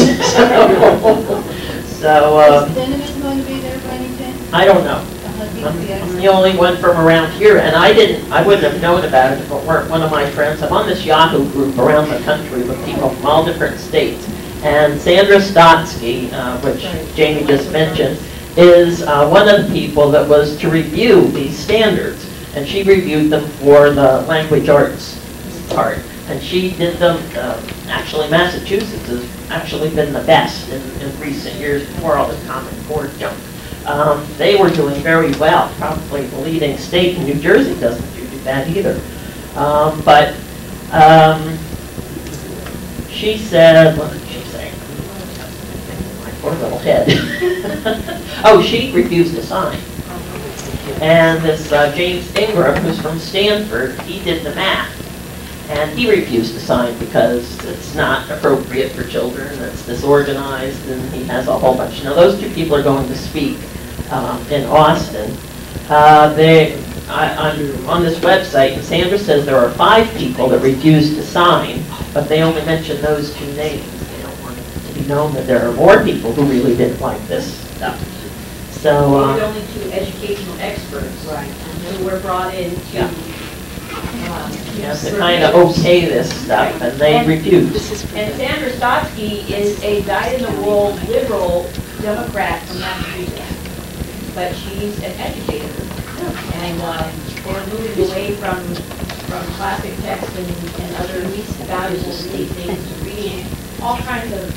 So, uh, Is Cinnamon going to be there by any chance? I don't know. The I'm I'm the only one from around here, and I didn't, I wouldn't have known about it if it weren't one of my friends. I'm on this Yahoo group around the country with people from all different states. And Sandra Stotsky, uh, which Jamie just mentioned, is uh, one of the people that was to review these standards. And she reviewed them for the language arts part. And she did them, uh, actually Massachusetts has actually been the best in, in recent years before all this Common Core junk. Um, they were doing very well, probably the leading state, in New Jersey doesn't do that either. Um, but, um, she said, what did she say? My poor little head. Oh, she refused to sign. And this uh, James Milgram, who's from Stanford, he did the math. And he refused to sign because it's not appropriate for children, it's disorganized, and he has a whole bunch. Now, those two people are going to speak um, in Austin. Uh, They, I- on on this website, and Sandra says there are five people that refused to sign, but they only mention those two names. They don't want it to be known that there are more people who really didn't like this stuff. So, These uh, are only two educational experts. Right. Who were brought in to, Yeah. um, you know, to kind of okay this stuff, and they refused. And Sandra Stotsky is a dyed-in-the-wool liberal Democrat from Massachusetts, but she's an educator. And um, they're moving away from, from classic texts and, and other least valuable things, to reading all kinds of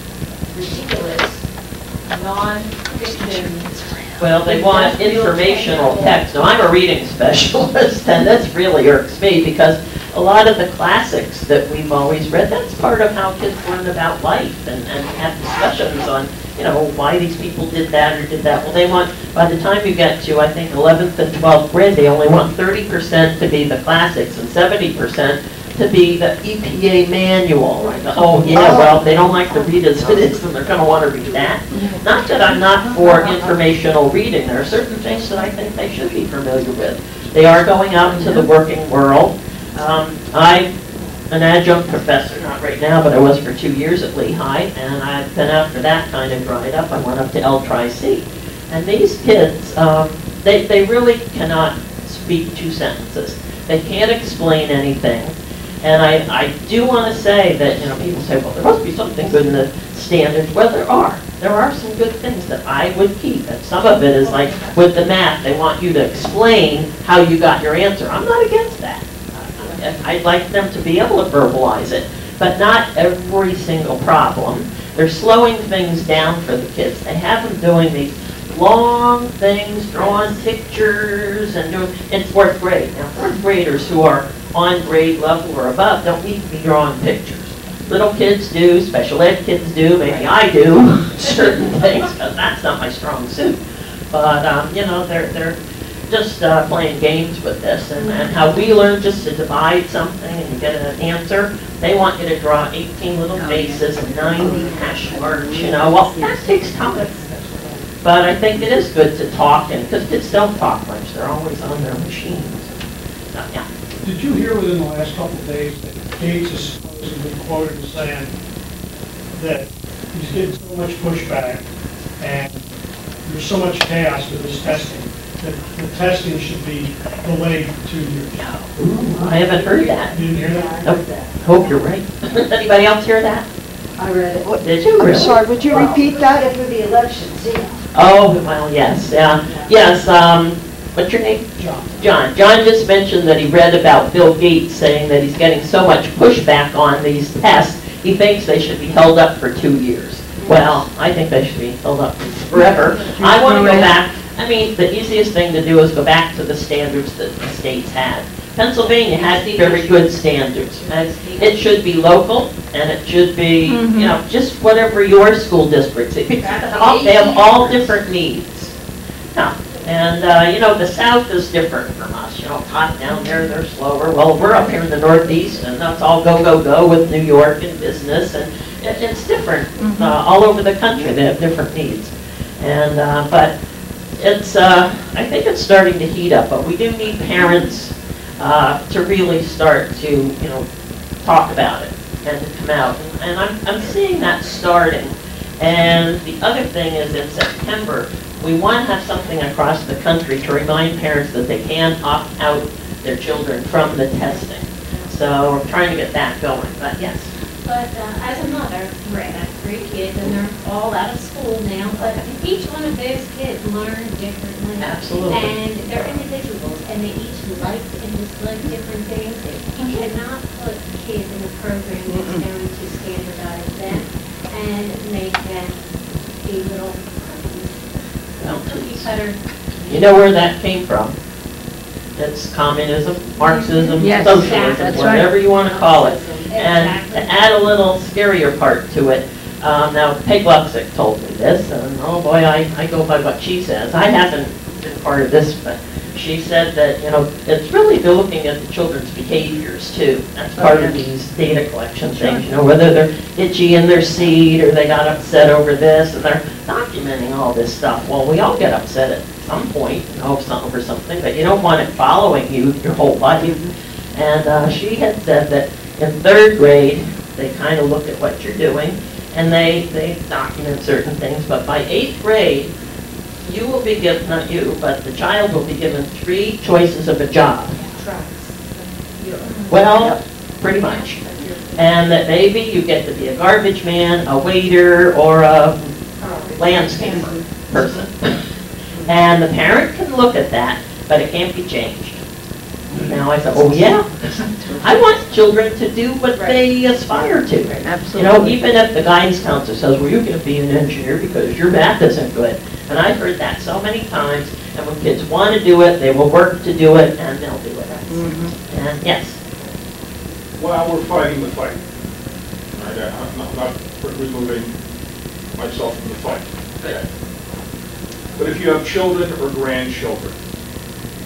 ridiculous, non-fiction. Well, they want informational text. Now, I'm a reading specialist, and this really irks me because a lot of the classics that we've always read, that's part of how kids learn about life and, and have discussions on, you know, why these people did that or did that. Well, they want, by the time you get to, I think, 11th and 12th grade, they only want 30% to be the classics and 70% to be the EPA manual. Right? Oh, yeah, well, they don't like to read as it is, and they're gonna wanna read that. Not that I'm not for informational reading, there are certain things that I think they should be familiar with. They are going out into the working world. Um, I'm an adjunct professor, not right now, but I was for two years at Lehigh, and I've been after that kind of dried up, I went up to L Tri-C. And these kids, um, they, they really cannot speak two sentences. They can't explain anything. And I, I do want to say that, you know, people say, well, there must be something good in the standards. Well, there are. There are some good things that I would keep. And some of it is like with the math, they want you to explain how you got your answer. I'm not against that. I'd like them to be able to verbalize it, but not every single problem. They're slowing things down for the kids. They have them doing these long things, drawing pictures and doing, in fourth grade. Now, fourth graders who are on grade level or above don't need to be drawing pictures. Little kids do, special ed kids do, maybe I do, certain things, because that's not my strong suit. But, um, you know, they're, they're just uh, playing games with this, and, and how we learn just to divide something and you get an answer. They want you to draw 18 little faces and 90 hash marks, you know, well, that takes time. But I think it is good to talk, and, because kids don't talk much, they're always on their machines. So, yeah. Did you hear within the last couple of days that Gates is supposedly quoted as saying that he's getting so much pushback and there's so much chaos with this testing that the testing should be delayed for two years. No, I haven't heard that. You didn't hear that? Nope. Hope you're right. Anybody else hear that? I read it. What, did you I'm really? sorry, would you repeat that? For the elections, yeah. Oh, well, yes, yeah. Yes, um, what's your name? John. John. John just mentioned that he read about Bill Gates saying that he's getting so much pushback on these tests, he thinks they should be held up for two years. Well, I think they should be held up forever. I want to go back, I mean, the easiest thing to do is go back to the standards that the states had. Pennsylvania had very good standards. And It should be local, and it should be, you know, just whatever your school districts. They they have all different needs. Yeah, and, uh, you know, the south is different from us, you know, hot down there, they're slower. Well, we're up here in the northeast, and that's all go, go, go with New York and business, and it, it's different, uh, all over the country, they have different needs. And, uh, but it's, uh, I think it's starting to heat up, but we do need parents, uh, to really start to, you know, talk about it and to come out. And I'm, I'm seeing that starting. And the other thing is in September, we want to have something across the country to remind parents that they can opt out their children from the testing. So we're trying to get that going, but yes. But uh, as a mother, right, I have three kids, and they're all out of school now, but each one of those kids learn differently. Absolutely. And they're individuals, and they each like and dislike different things. You cannot put kids in a program that's going to standardize them and make them be little Well, cookie cutter. You know where that came from? It's communism, Marxism, Yes, socialism, that's right. whatever you want to call it. And Exactly. to add a little scarier part to it, um, now Peg Luksik told me this, and oh boy, I, I go by what she says. I haven't been part of this, but she said that, you know, it's really, they're looking at the children's behaviors too. That's part of these data collection things, you know, whether they're itchy in their seat, or they got upset over this, and they're documenting all this stuff. Well, we all get upset at some point, you know, over something, but you don't want it following you your whole life. And uh, she had said that in third grade, they kind of look at what you're doing, and they, they document certain things, but by eighth grade, you will be given, not you, but the child will be given three choices of a job. Well, pretty much. And that maybe you get to be a garbage man, a waiter, or a landscaper person. And the parent can look at that, but it can't be changed. Now I thought, oh yeah, I want children to do what they aspire to. You know, even if the guidance counselor says, well, you're going to be an engineer because your math isn't good. And I've heard that so many times, and when kids want to do it, they will work to do it, and they'll do it. Mm-hmm. And yes, Well, we're fighting the fight. All right, I'm not- not removing myself from the fight. Okay. But if you have children or grandchildren,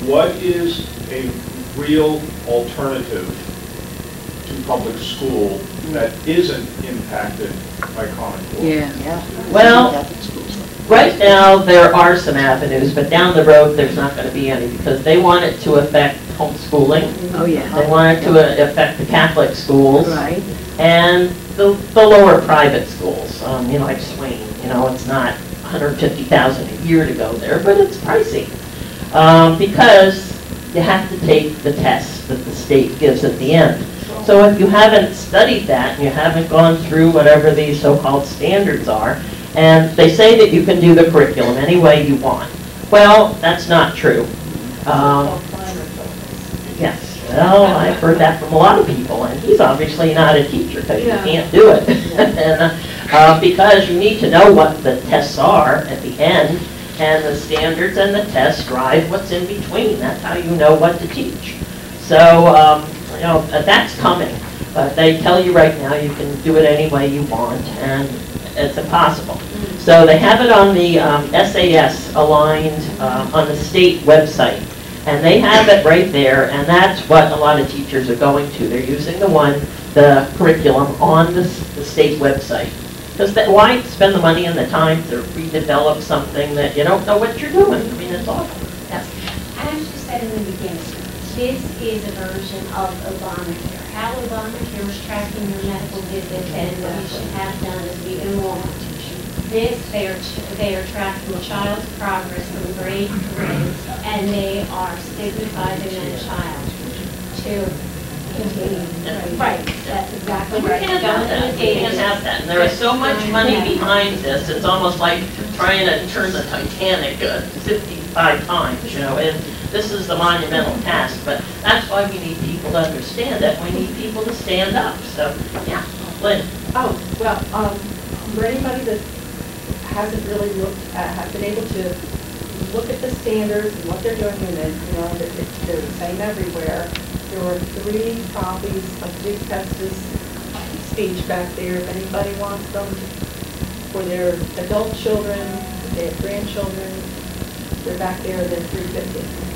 what is a real alternative to public school that isn't impacted by Common Core? Yeah. Well, right now, there are some avenues, but down the road, there's not going to be any, because they want it to affect homeschooling. Oh, yeah. They want it to uh, affect the Catholic schools. Right. And the, the lower private schools, um, you know, like Swain, you know, it's not 150,000 a year to go there, but it's pricey. Um, because you have to take the test that the state gives at the end. So if you haven't studied that, and you haven't gone through whatever these so-called standards are, and they say that you can do the curriculum any way you want. Well, that's not true. Um, Yes, well, I've heard that from a lot of people, and he's obviously not a teacher, because you can't do it. And, uh, Because you need to know what the tests are at the end, and the standards and the tests drive what's in between. That's how you know what to teach. So, um, you know, uh, that's coming, but they tell you right now you can do it any way you want, and it's impossible. So they have it on the um, SAS aligned um, on the state website. And they have it right there, and that's what a lot of teachers are going to. They're using the one, the curriculum on the, the state website. Because that, why spend the money and the time to redevelop something that you don't know what you're doing? I mean, it's awful. Yes. As you said in the beginning, this is a version of Obamacare. How Obamacare is tracking your medical visits and what you should have done is the enrollment. this, they are, they are tracking the child's progress from grade three, and they are stigmatizing that child to continue. Right, that's exactly We right. can't have that, we can't have that, and there is so much money behind this, it's almost like trying to turn the Titanic uh, 55 times, you know, and this is the monumental task, but that's why we need people to understand that, we need people to stand up, so, yeah. Lynn? Oh, well, um, for anybody that hasn't really looked, at- have been able to look at the standards and what they're doing in it, you know, that it's, they're the same everywhere. There were three copies of Duke Pesta's speech back there, if anybody wants them for their adult children, have grandchildren, they're back there, they're three fifty.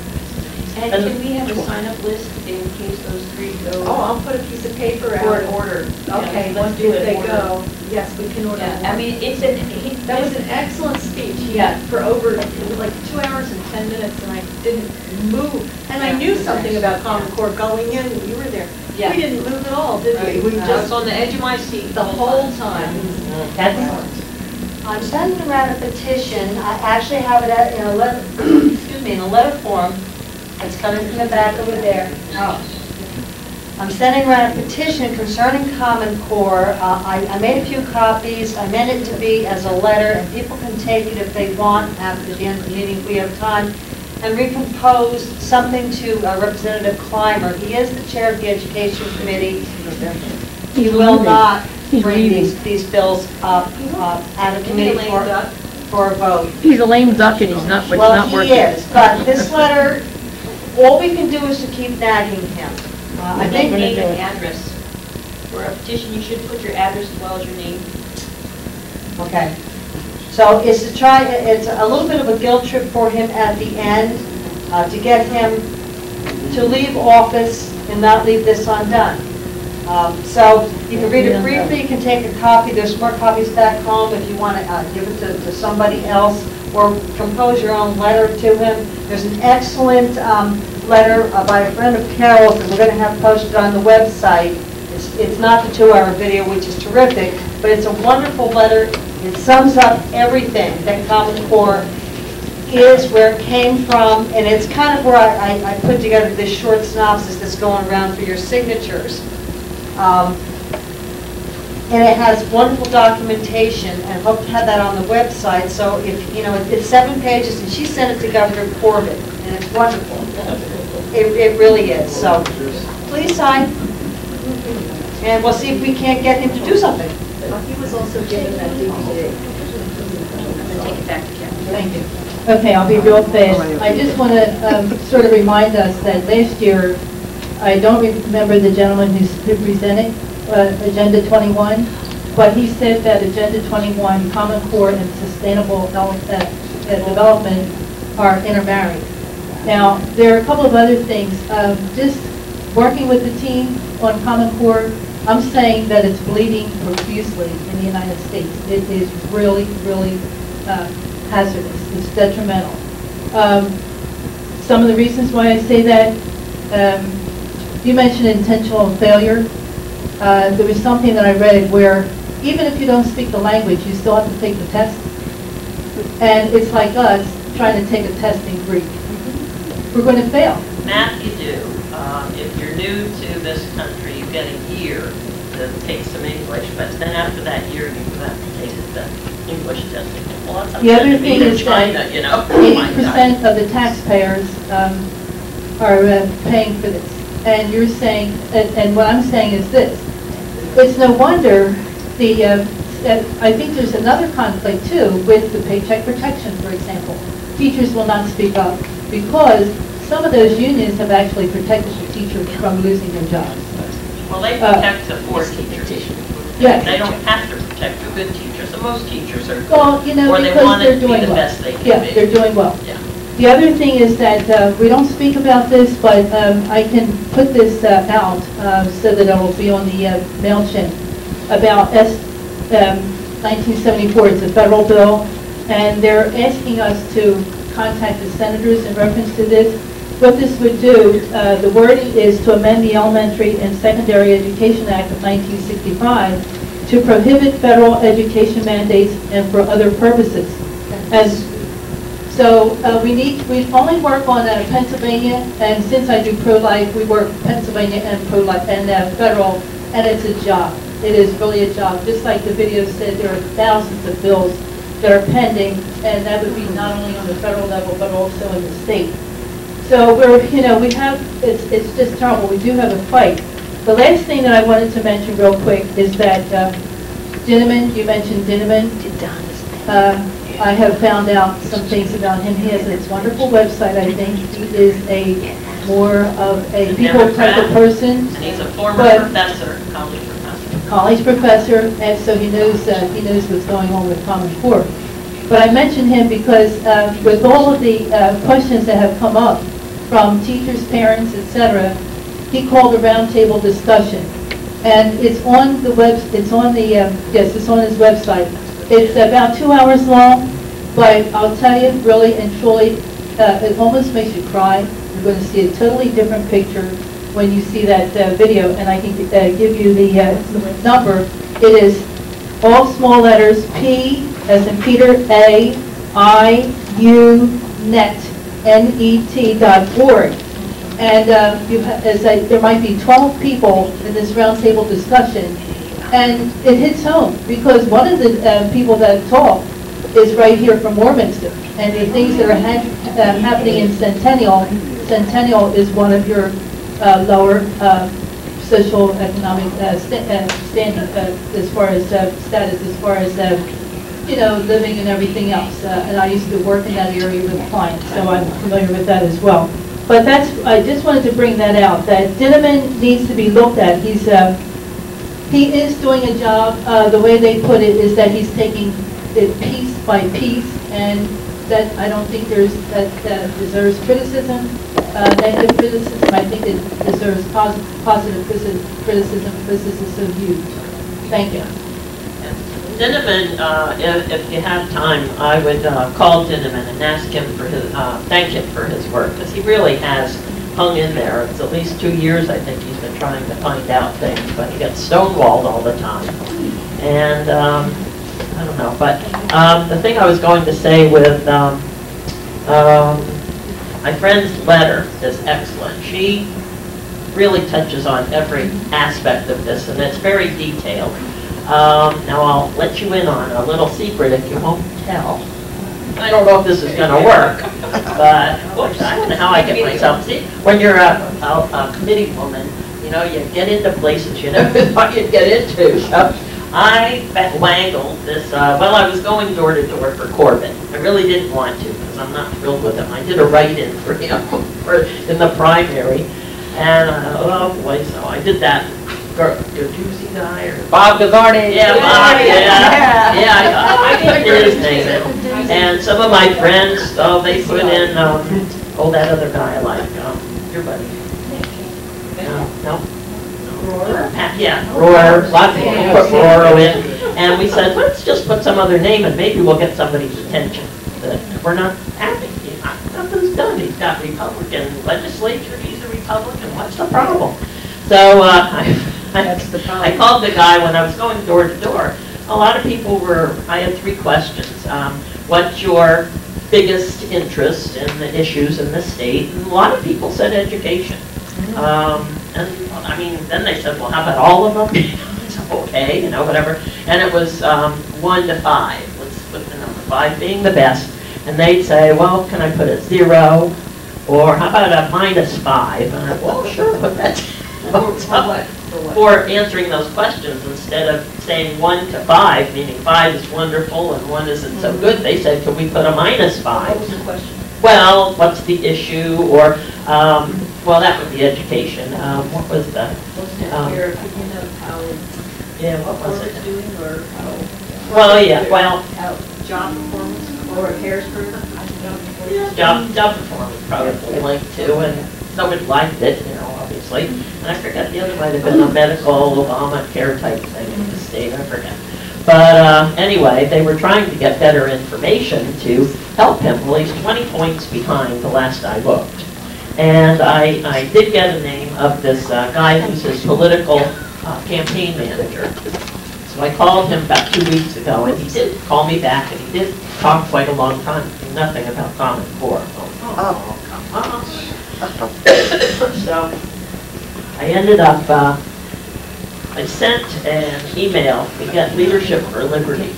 And can we have a sign-up list in case those three go? Oh, I'll put a piece of paper out. Or order. Okay, Yeah, let's once do if it they order. go, yes, we can order Yeah. I mean, it's an, he- That was an excellent speech. He Yeah. had for over, it was like two hours and 10 minutes, and I didn't move. And I knew something about Common Core going in, you were there. Yeah. We didn't move at all, did we? Right. We No. just uh, on the edge of my seat the whole time. Excellent. Mm-hmm. I'm sending around a petition, I actually have it at- in a letter, excuse me, in a letter form, it's coming from the back over there. Oh. I'm sending around a petition concerning Common Core. Uh, I I made a few copies, I meant it to be as a letter, and people can take it if they want after the end of the meeting, if we have time, and recompose something to uh, Representative Clymer. He is the chair of the Education Committee. He will not bring these, these bills up uh, out of committee for, for a vote. He's a lame duck and he's not, Well, not he working. is, but this letter, all we can do is to keep nagging him. Uh, I I think, think name and address. For a petition, you should put your address as well as your name. okay. So it's to try, it's a little bit of a guilt trip for him at the end, uh, to get him to leave office and not leave this undone. Um, So you can read it briefly, you can take a copy, there's more copies back home if you want to give it to to somebody else, or compose your own letter to him. There's an excellent um, letter uh, by a friend of Carol's that we're going to have posted on the website. It's it's not the two-hour video, which is terrific, but it's a wonderful letter. It sums up everything that Common Core is, where it came from, and it's kind of where I, I- I put together this short synopsis that's going around for your signatures. Um, And it has wonderful documentation, and hope to have that on the website, so if, you know, it's seven pages, and she sent it to Governor Corbett, and it's wonderful. It, it really is, so please sign, and we'll see if we can't get him to do something. He was also given that DVD. Take it back to Kevin. Thank you. Okay, I'll be real fast. I just want to um, sort of remind us that last year, I don't remember the gentleman who's- who presented uh, Agenda 21, but he said that Agenda 21, Common Core and Sustainable uh, uh, Development are intermarried. Now, there are a couple of other things. Um, Just working with the team on Common Core, I'm saying that it's bleeding profusely in the United States. It is really, really uh, hazardous, it's detrimental. Um, Some of the reasons why I say that, um, you mentioned intentional failure. Uh, There was something that I read where even if you don't speak the language, you still have to take the test. And it's like us trying to take a test in Greek. We're going to fail. Math you do. Um, If you're new to this country, you get a year to take some English, but then after that year, you have to take the English test again. Well, that's The other upset to me thing is China, that you know? Oh my eighty God. percent of the taxpayers um, are uh, paying for this. And you're saying, and and what I'm saying is this, it's no wonder the, uh, uh, I think there's another conflict too with the paycheck protection, for example. Teachers will not speak up because some of those unions have actually protected the teachers from losing their jobs. Well, they Uh, protect the poor teachers. Yes. They don't have to protect the good teachers, and most teachers are good. Well, you know, Or they because they're to be doing the well. best they can Yeah, be. they're doing well. Yeah. The other thing is that uh, we don't speak about this, but um, I can put this uh, out uh, so that it will be on the uh, MailChimp about S, um, 1974, it's a federal bill, and they're asking us to contact the senators in reference to this. What this would do, uh, the wording is to amend the Elementary and Secondary Education Act of 1965 to prohibit federal education mandates and for other purposes. And so uh, we need, we only work on uh, Pennsylvania, and since I do pro-life, we work Pennsylvania and pro-life, and uh, federal, and it's a job. It is really a job. Just like the video said, there are thousands of bills that are pending, and that would be not only on the federal level, but also in the state. So we're, you know, we have, it's, it's just terrible. We do have a fight. The last thing that I wanted to mention real quick is that uh, Dinniman, you mentioned Dinniman. Uh, I have found out some things about him. He has this wonderful website, I think. He is a more of a people type of person. And he's a former But- professor, college professor. college professor, and so he knows, uh, he knows what's going on with Common Core. But I mention him because uh, with all of the uh, questions that have come up from teachers, parents, etc., he called a roundtable discussion. And it's on the web, it's on the, um, yes, it's on his website. It's about two hours long, but I'll tell you, really and truly, uh, it almost makes you cry. You're going to see a totally different picture when you see that uh, video, and I can uh, give you the uh, number. It is all small letters, P as in Peter, A, I, U, net, N-E-T dot org. And uh, you, as I, there might be 12 people in this roundtable discussion, and it hits home, because one of the uh, people that talk is right here from Warminster, and the things that are ha- uh, happening in Centennial, Centennial is one of your uh, lower uh, social economic uh, sta- uh, standing as far as status, as far as, you know, living and everything else. And I used to work in that area with clients, so I'm familiar with that as well. But that's, I just wanted to bring that out, that Dinniman needs to be looked at. He's, uh, he is doing a job, uh, the way they put it is that he's taking it piece by piece, and that, I don't think there's, that that deserves criticism, uh, negative criticism, I think it deserves posi- positive criti- criticism, because this is so huge. Thank you. Dinniman, uh, if, if you have time, I would uh, call Dinniman and ask him for his, uh, thank him for his work, because he really has hung in there. It's at least two years, I think, he's been trying to find out things, but he gets stonewalled all the time. And, um, I don't know, but, um, the thing I was going to say with, um, um, my friend's letter is excellent. She really touches on every aspect of this, and it's very detailed. Um, now, I'll let you in on a little secret if you won't tell. I don't know if this is gonna work, but, whoops, I don't know how I get myself, see, when you're a, a, a committee woman, you know, you get into places you never thought you'd get into, so I wangled this, uh, well, I was going door to door for Corbett. I really didn't want to, because I'm not thrilled with him. I did a write-in for him, for, in the primary, and, uh, oh boy, so I did that. Garduzzi guy, or Bob Guzzardi. yeah, Bob, yeah, yeah, I, I put his name. And some of my friends, oh, they put in, um, oh, that other guy I like, um, your buddy. No, no? Pat- Yeah, Roar, lots of people put Roar in, and we said, let's just put some other name and maybe we'll get somebody's attention. That We're not happy, You know, nothing's done, he's got Republican legislature, he's a Republican, what's the problem? So, uh, I, I called the guy when I was going door to door. A lot of people were, I had three questions. Um, What's your biggest interest in the issues in the state? And a lot of people said education. Um, And, I mean, then they said, well, how about all of them? Okay, you know, whatever. And it was um, one to five, let's put the number five being the best. And they'd say, well, can I put a zero? Or how about a minus five? And I, well, sure, put that. For answering those questions, instead of saying one to five, meaning five is wonderful and one isn't so good, they said, could we put a minus five? What was the question? Well, what's the issue, or, um, well, that would be education, um, what was the, Wasn't it Um, your opinion of how yeah, what was it? doing, or how? Well, yeah, well, How job performance, or Harrisburg? job, job performance probably linked to, and nobody liked it, you know, obviously. And I forget, the other might have been a medical Obamacare type thing in the state, I forget. But uh, anyway, they were trying to get better information to help him. Well, he's 20 points behind the last I looked. And I, I did get a name of this uh, guy who's his political uh, campaign manager. So I called him about two weeks ago, and he did call me back, and he did talk quite a long time, nothing about Common Core. Oh. So I ended up, uh, I sent an email, we got Leadership for Liberty.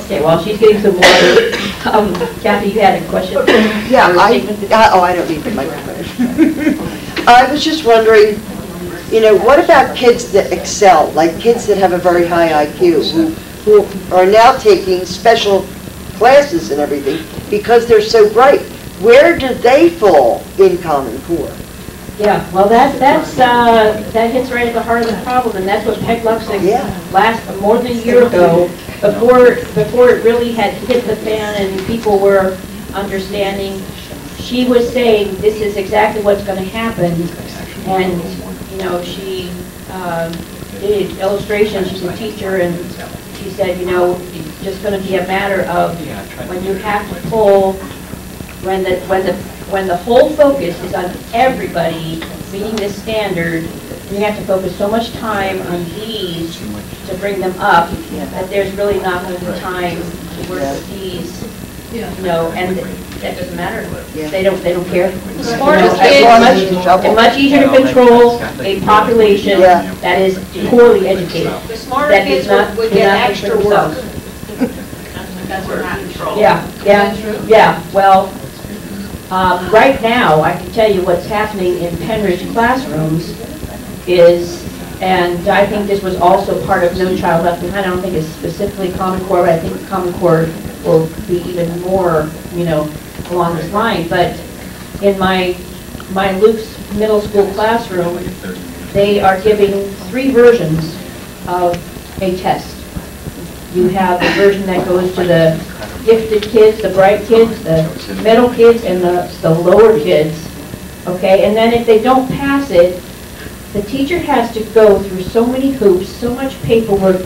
Okay, while she's getting some water, um, Kathy, you had a question? Yeah, I, uh, oh, I don't need the microphone. I was just wondering, you know, what about kids that excel, like kids that have a very high IQ, who, who are now taking special classes and everything because they're so bright? Where do they fall in Common Core? Yeah, well, that, that's, uh, that hits right at the heart of the problem, and that's what Peg Luksik last, more than a year ago, before, before it really had hit the fan and people were understanding, she was saying, this is exactly what's gonna happen. And, you know, she, um, did illustrations, she's a teacher, and she said, you know, it's just gonna be a matter of when you have to pull when the, when the, when the whole focus is on everybody meeting this standard, you have to focus so much time on these to bring them up, that there's really not enough time to work with these, you know, and that doesn't matter. They don't, they don't care. The smartest It's kids- much- As long as it's trouble. It's much easier to control a population Yeah. that is poorly educated. The smarter that kids does not- would, would get not think for extra work. themselves. Because we're not controlled. Yeah, yeah, yeah, well, um, right now, I can tell you what's happening in Pennridge classrooms is, and I think this was also part of No Child Left Behind, I don't think it's specifically Common Core, but I think Common Core will be even more, you know, along this line, but in my, my Luke's middle school classroom, they are giving three versions of a test. You have the version that goes to the gifted kids, the bright kids, the middle kids, and the, the lower kids, okay? And then if they don't pass it, the teacher has to go through so many hoops, so much paperwork,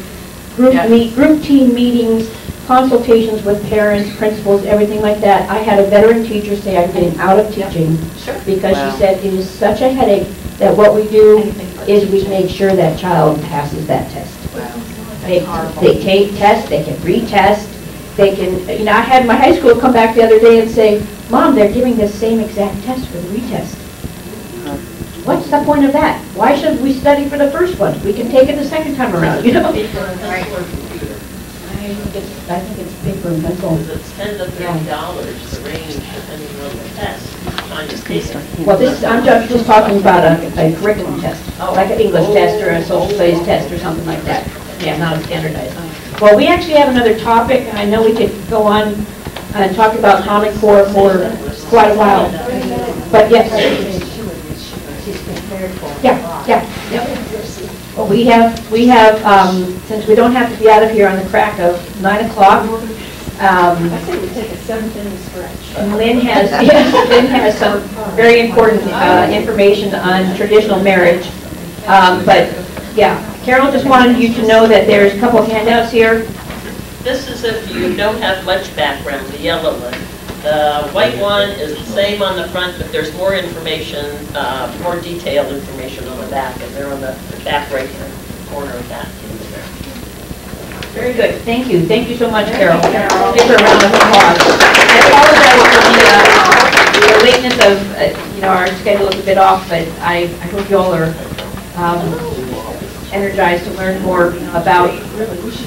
group meet, group team meetings, consultations with parents, principals, everything like that. I had a veteran teacher say, I'm getting out of teaching. Because Wow. she said, it is such a headache that what we do is we make sure that child passes that test. They, they take tests, they can retest, they can, you know, I had my high school come back the other day and say, Mom, they're giving the same exact test for the retest. What's the point of that? Why should we study for the first one? We can take it the second time around, you know? I think it's, I think it's paper and pencil. It's ten to thirty dollars, the range, depending on the test, on your state. Well, this, I'm just, just talking about a, a curriculum test, oh. like an English test or a social studies test or something like that. Yeah, not a standardized. Well, we actually have another topic, I know we could go on and talk about Common Core for quite a while, but yes. Yeah, yeah, yeah. Well, we have, we have, um, since we don't have to be out of here on the crack of nine o'clock, um, I say we take a seventh inning stretch. Lynn has, Lynn has some very important uh, information on traditional marriage. Um, But, yeah, Carol just wanted you to know that there's a couple handouts here. This is if you don't have much background, the yellow one. The white one is the same on the front, but there's more information, uh, more detailed information on the back, and they're on the back right hand corner of that. Very good, thank you, thank you so much, Carol. Give her a round of applause. I apologize for the, uh, the lateness of, uh, you know, our schedule is a bit off, but I, I hope you all are um, energized to learn more about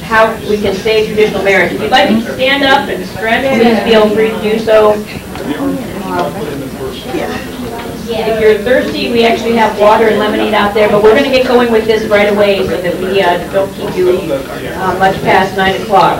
how we can save traditional marriage. If you'd like to stand up and stretch, please feel free to do so. If you're thirsty, we actually have water and lemonade out there, but we're going to get going with this right away so that we uh, don't keep you uh, much past 9 o'clock.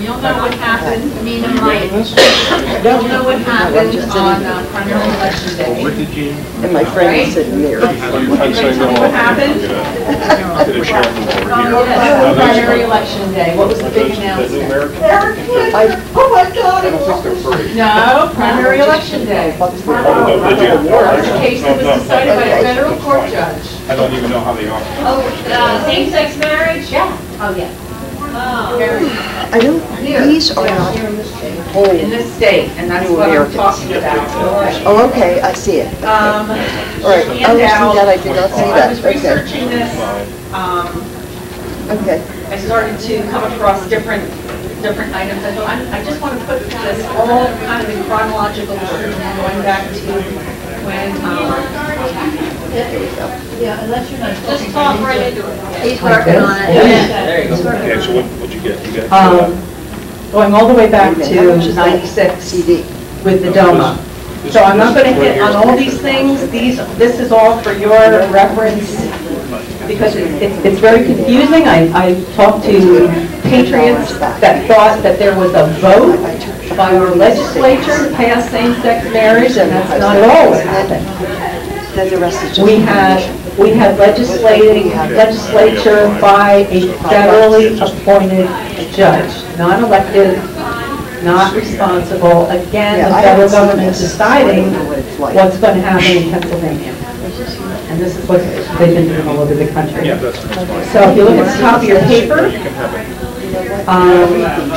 We all know what happened, me and Mike. We all know what happened on uh, primary election day. What did you? And my friend is sitting there. What happened? Yes, primary election day, what was the big announcement? I- Oh, my God. it was- No, primary election day. Oh, did you? That's a case that was decided by a federal court judge. I don't even know how they are. Oh, uh, same-sex marriage? Yeah. Oh, yeah. Oh. I don't, these are not whole. In this state, and that's what I'm talking about. Oh, okay, I see it. Um, All right, oh, see handout. that, I did not see I that, was okay. researching this, um, Okay. I started to come across different, different items. I thought, I I just want to put this all kind of in chronological order, going back to when, um, Yeah, unless you're not. Just talk right into it. he's working on it. There you go. Okay, so what, what'd you get? You got, Um, going all the way back to minute, how much is that? 96 CD. with the DOMA. So I'm not going to hit on all these things, these, this is all for your reference, because it- it's it's very confusing. I I talked to patriots that thought that there was a vote by our legislature to pass same-sex marriage, and that's not at all what happened. Then the rest is just. We had, we had legislating, legislature by a federally appointed judge, not elected, not responsible. Again, Yeah, the federal government deciding I don't know what it's like. what's going to happen in Pennsylvania. And this is what they've been doing all over the country. yeah, that's, that's fine. So if you look at the top of your paper, You can have it. um,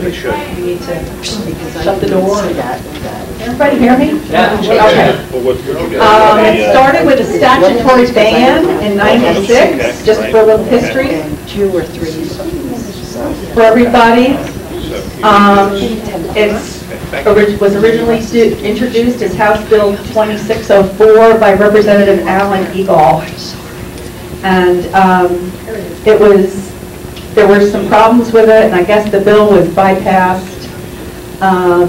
Take it outside. Yeah, they should. you need to shut the door. see that and. Everybody hear me? Yeah. Okay. Well, what, what'd you? Um, The, it uh, started with a statutory ban in 96, just for a little history two or three. For everybody. so- Um, It's, orig- was originally stu- introduced as House Bill 2604 by Representative Alan Egolf. And um, it was, there were some problems with it, and I guess the bill was bypassed. Um,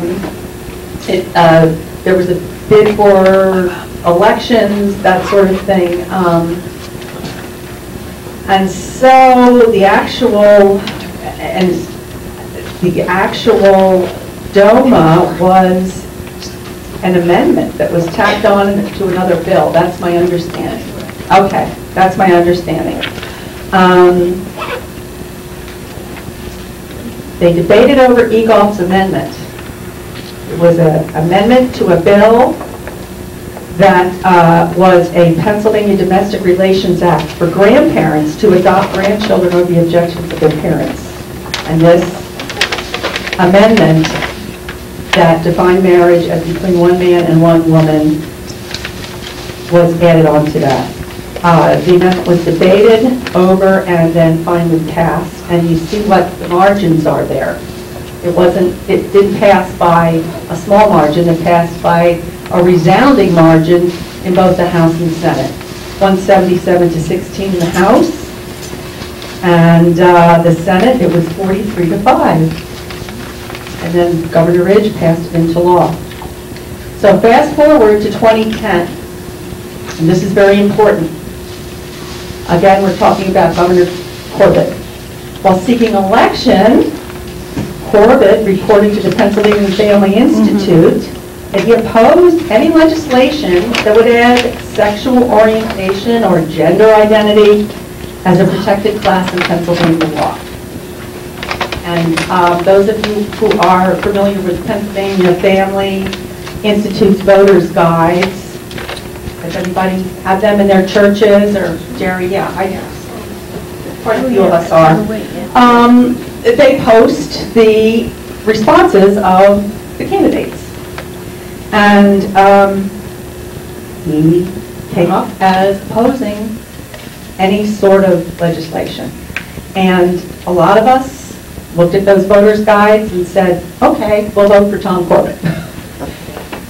It, uh, there was a bid for elections, that sort of thing. Um, And so the actual, and the actual DOMA was an amendment that was tacked on to another bill. That's my understanding. Okay, that's my understanding. Um, They debated over Egolf's amendment. It was an amendment to a bill that uh, was a Pennsylvania Domestic Relations Act for grandparents to adopt grandchildren over the objections of their parents. And this amendment that defined marriage as between one man and one woman was added on to that. Uh, The amendment was debated over and then finally passed, and you see what the margins are there. It wasn't, it didn't pass by a small margin, it passed by a resounding margin in both the House and Senate. 177 to 16 in the House, and uh, the Senate, it was 43 to 5. And then Governor Ridge passed it into law. So fast forward to 2010, and this is very important. Again, we're talking about Governor Corbett. While seeking election, Corbett reported to the Pennsylvania Family Institute that he opposed any legislation that would add sexual orientation or gender identity as a protected class in Pennsylvania law. And um, those of you who are familiar with Pennsylvania Family Institute's Voters Guides, does anybody have them in their churches, or Jerry, yeah, I do. Quite a few of us are. Um, They post the responses of the candidates. And um, he came up as opposing any sort of legislation. And a lot of us looked at those voters' guides and said, okay, we'll vote for Tom Corbett.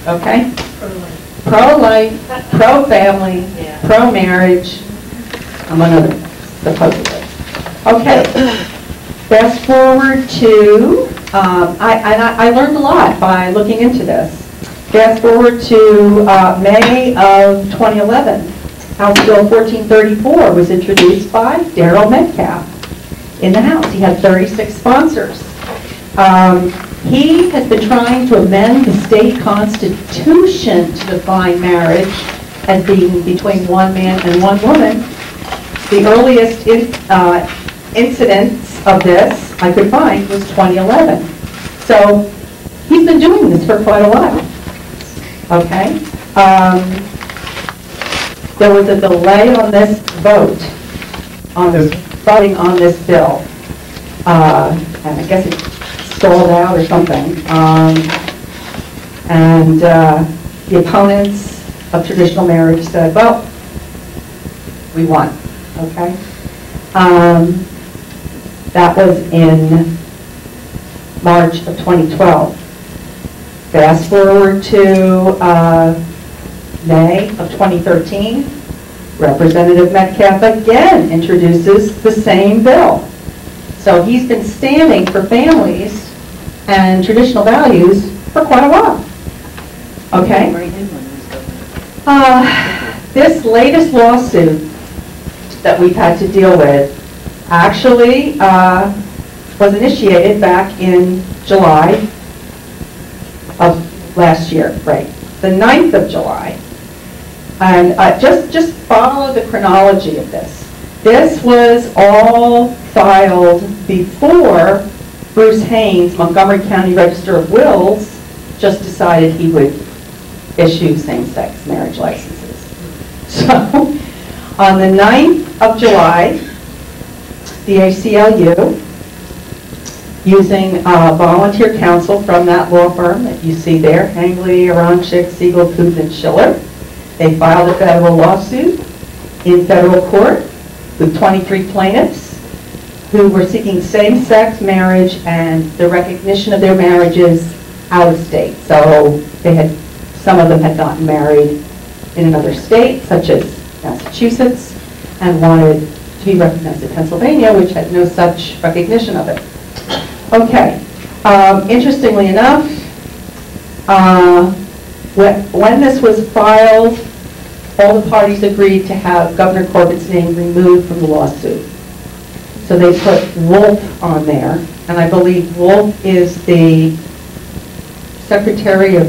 Okay? Pro-life, pro-family, pro-marriage, among other, supposedly. Okay, fast forward to, um, I, and I I learned a lot by looking into this. Fast forward to uh, May of 2011. House Bill 1434 was introduced by Daryl Metcalfe in the House. He had 36 sponsors. Um, He has been trying to amend the state constitution to define marriage as being between one man and one woman. The earliest in- uh, incidents of this I could find was 2011. So he's been doing this for quite a while. Okay? Um, There was a delay on this vote, on this, voting on this bill. Uh, And I guess it stalled out or something. Um, And uh, the opponents of traditional marriage said, well, we won, okay? Um, That was in March of 2012. Fast forward to uh, May of 2013, Representative Metcalfe again introduces the same bill. So he's been standing for families and traditional values for quite a while. Okay? Uh, This latest lawsuit that we've had to deal with actually uh, was initiated back in July of last year, right? The 9th of July. And uh, just, just follow the chronology of this. This was all filed before Bruce Hanes, Montgomery County Register of Wills, just decided he would issue same-sex marriage licenses. So, on the 9th of July, the ACLU, using uh, volunteer counsel from that law firm that you see there, Hangley, Aronchik, Segal, Puth, and Schiller, they filed a federal lawsuit in federal court with 23 plaintiffs who were seeking same-sex marriage and the recognition of their marriages out of state. So they had, some of them had gotten married in another state, such as Massachusetts, and wanted to be recognized in Pennsylvania, which had no such recognition of it. Okay, um, interestingly enough, uh, when when this was filed, all the parties agreed to have Governor Corbett's name removed from the lawsuit. So they put Wolf on there, and I believe Wolf is the Secretary of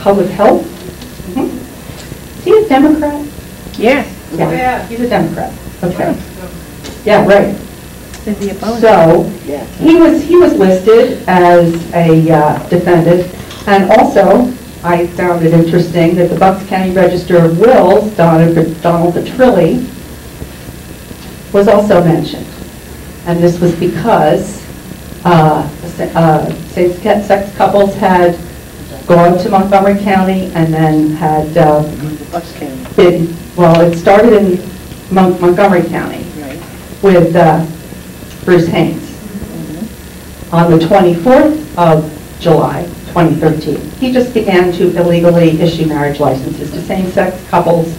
Public Health. Mhm. Is he a Democrat? Yes. Yeah, he's a Democrat. Okay. Yeah, right. So, Yeah. he was, he was listed as a uh, defendant, and also, I found it interesting that the Bucks County Register of Wills, Donald Donald Petrille, was also mentioned. And this was because uh, uh, same-sex couples had gone to Montgomery County and then had um, been, well, it started in Mon- Montgomery County with uh, Bruce Hanes. On the 24th of July, 2013. He just began to illegally issue marriage licenses to same-sex couples,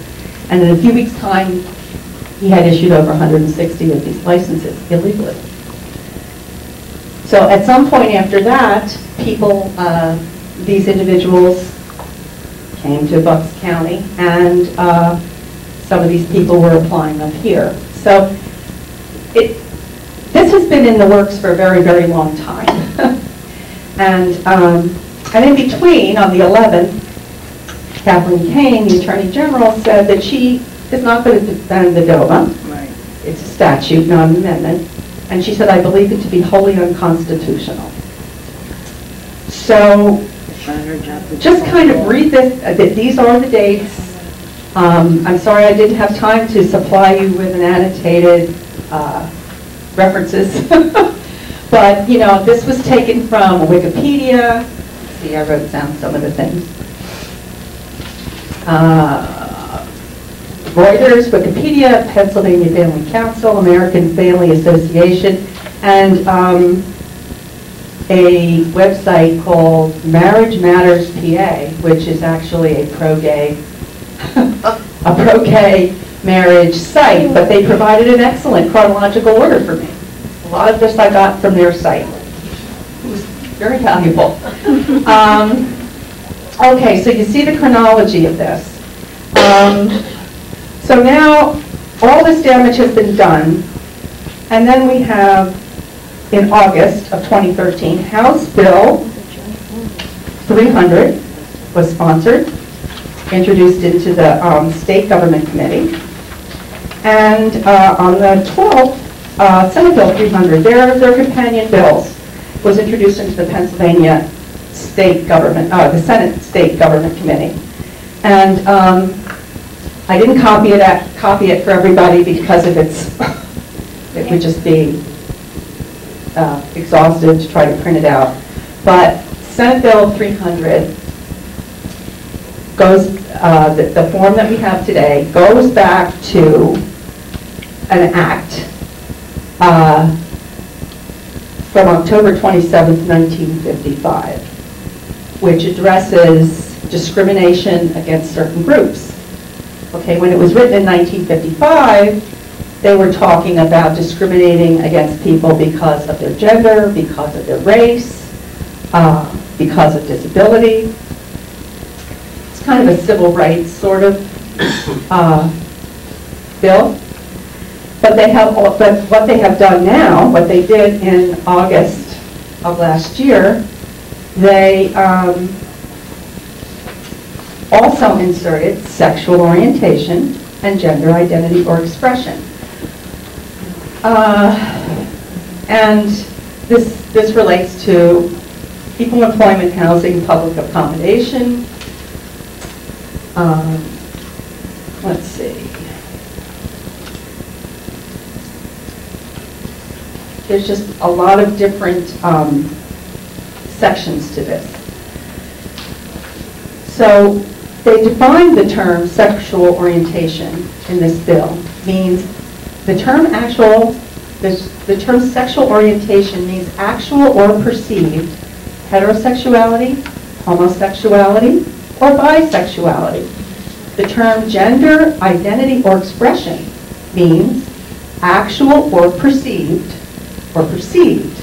and in a few weeks' time, he had issued over 160 of these licenses illegally. So at some point after that, people, uh, these individuals came to Bucks County, and uh, some of these people were applying up here. So it, this has been in the works for a very, very long time. And, um, and in between, on the 11th, Kathleen Kane, the Attorney General, said that she is not going to defend the DOMA. It's a statute, not an amendment. And she said, I believe it to be wholly unconstitutional. So, just kind of read this, uh, that these are the dates. Um, I'm sorry I didn't have time to supply you with an annotated uh, references. But, you know, this was taken from Wikipedia. See, I wrote down some of the things. Uh, Reuters, Wikipedia, Pennsylvania Family Council, American Family Association, and um, a website called Marriage Matters PA, which is actually a pro-gay, a pro-gay marriage site, but they provided an excellent chronological order for me. A lot of this I got from their site. It was very valuable. Um, Okay, so you see the chronology of this. Um, So now, all this damage has been done, and then we have, in August of 2013, House Bill 300 was sponsored, introduced into the um, State Government Committee. And uh, on the 12th, uh, Senate Bill 300, their, their companion bills, was introduced into the Pennsylvania State Government, uh, the Senate State Government Committee. And um, I didn't copy it, at- copy it for everybody because of its, it would just be uh, exhaustive to try to print it out. But Senate Bill 300 goes, uh, the the form that we have today goes back to an act uh, from October 27th, 1955, which addresses discrimination against certain groups. Okay, when it was written in 1955, they were talking about discriminating against people because of their gender, because of their race, uh, because of disability. It's kind of a civil rights sort of uh, bill. But they have, but what they have done now, what they did in August of last year, they um, also inserted sexual orientation and gender identity or expression. Uh, And this, this relates to equal employment, housing, public accommodation. Um, Let's see. There's just a lot of different um, sections to this. So they define the term sexual orientation in this bill, means the term actual, the the term sexual orientation means actual or perceived heterosexuality, homosexuality, or bisexuality. The term gender identity or expression means actual or perceived, or perceived,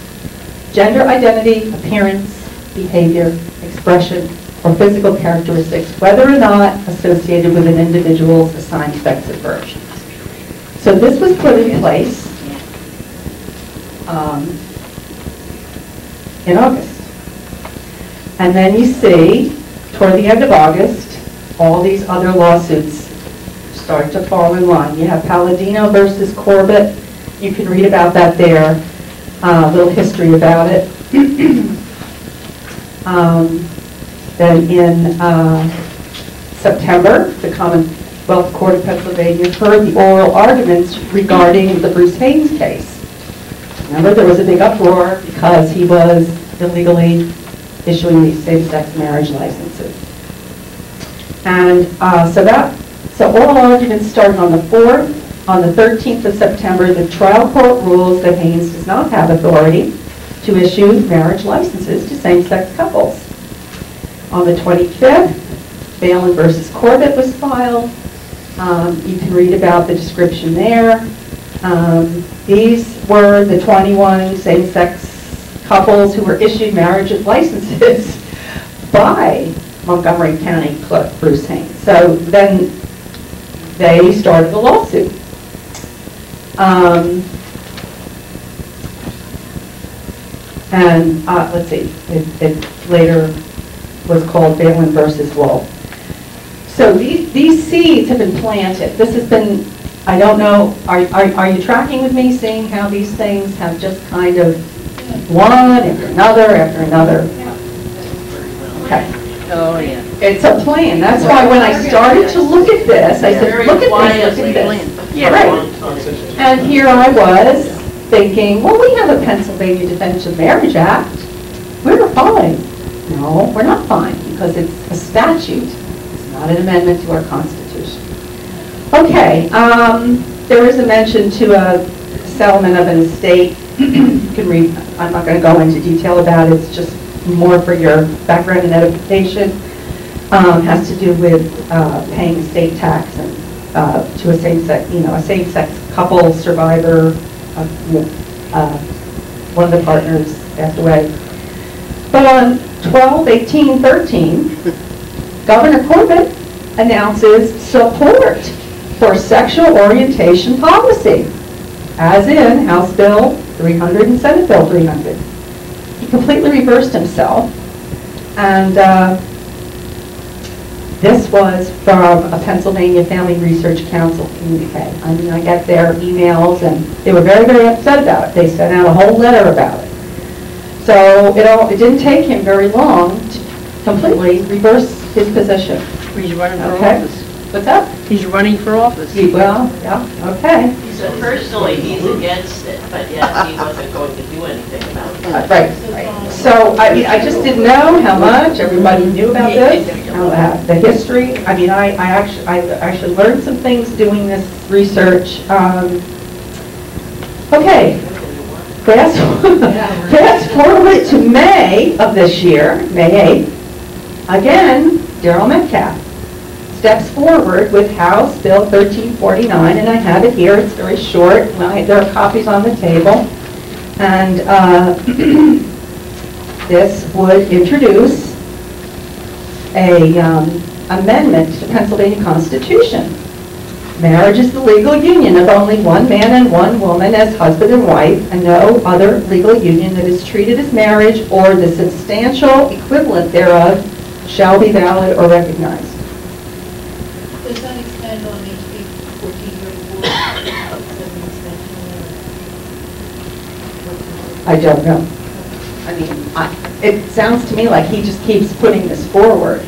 gender identity, appearance, behavior, expression, or physical characteristics, whether or not associated with an individual's assigned sex at birth. So this was put in place um, in August. And then you see, toward the end of August, all these other lawsuits start to fall in line. You have Palladino versus Corbett. You can read about that there, a little history about it. Um, Then in uh, September, the Commonwealth Court of Pennsylvania heard the oral arguments regarding the Bruce Hanes case. Remember, there was a big uproar because he was illegally issuing these same-sex marriage licenses. And uh, so that, so oral arguments started on the 4th. On the 13th of September, the trial court rules that Hanes does not have authority to issue marriage licenses to same-sex couples. On the 25th, Balin versus Corbett was filed. Um, You can read about the description there. Um, These were the 21 same-sex couples who were issued marriage licenses by Montgomery County Clerk Bruce Hanes. So then they started the lawsuit. Um, And, uh, let's see, it it later was called Balin versus Wolf. So these, these seeds have been planted. This has been, I don't know, are, are are you tracking with me, seeing how these things have just kind of one after another after another? Okay. Oh, yeah. It's a plan. That's why when I started to look at this, I said, look at this, look at this. Yeah. Right. And here I was thinking, well, we have a Pennsylvania Defense of Marriage Act. We're fine. No, we're not fine because it's a statute. It's not an amendment to our Constitution. Okay, um, there was a mention to a settlement of an estate. You can read, I'm not going to go into detail about it. It's just more for your background and edification. Um, Has to do with uh, paying state tax and uh, to a same-sex, you know, a same-sex couple survivor, uh, uh, one of the partners passed away. But on 12, 18, 13, Governor Corbett announces support for sexual orientation policy, as in House Bill 300 and Senate Bill 300. He completely reversed himself, and uh, this was from a Pennsylvania Family Research Council communique. I mean, I got their emails, and they were very, very upset about it. They sent out a whole letter about it. So it all, it didn't take him very long to completely reverse his position. He's running for Okay. office. What's that? He's running for office. He- Well, yeah, okay. So personally, he's against it, but yet he wasn't going to do anything about Uh, it. Right, right. So, I mean, I just didn't know how much everybody knew about this, how, uh, the history. I mean, I, I actually, I actually learned some things doing this research. Um, Okay, fast, fast forward to May of this year, May 8th. Again, Daryl Metcalfe steps forward with House Bill 1349, and I have it here, it's very short, I- there are copies on the table. And uh, this would introduce a um, amendment to the Pennsylvania Constitution. Marriage is the legal union of only one man and one woman as husband and wife, and no other legal union that is treated as marriage or the substantial equivalent thereof shall be valid or recognized. Does that extend on HB 1434? I don't know. I mean, I, it sounds to me like he just keeps putting this forward.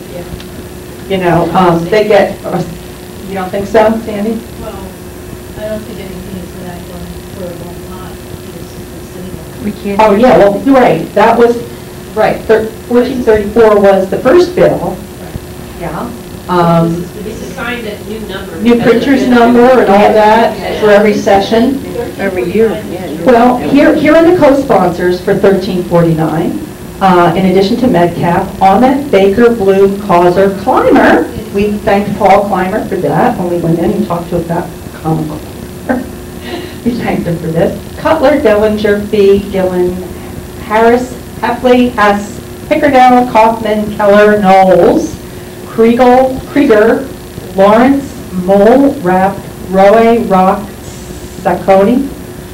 You know, um, they get, you don't think so, Sandy? Well, I don't think anything has been acted on for a long time. It's sitting. We can't. Oh, yeah, well, right, that was, right, thir- 1434 was the first bill. Yeah. Um, It's assigned a new number. New printer's number and all that for every session. Every year, yeah. Well, here, here are the co-sponsors for 1349. Uh, In addition to Metcalfe, Aument, Baker, Bloom, Causer, Clymer. We thanked Paul Clymer for that when we went in and talked to him about common. We thanked him for this. Cutler, Dellinger, Fee, Gillen, Harris, Heffley, Hess, Hickernell, Kauffman, Keller, Knowles, Kriegel, Krieger, Lawrence, Moul, Rapp, Roe, Rock, Saccone,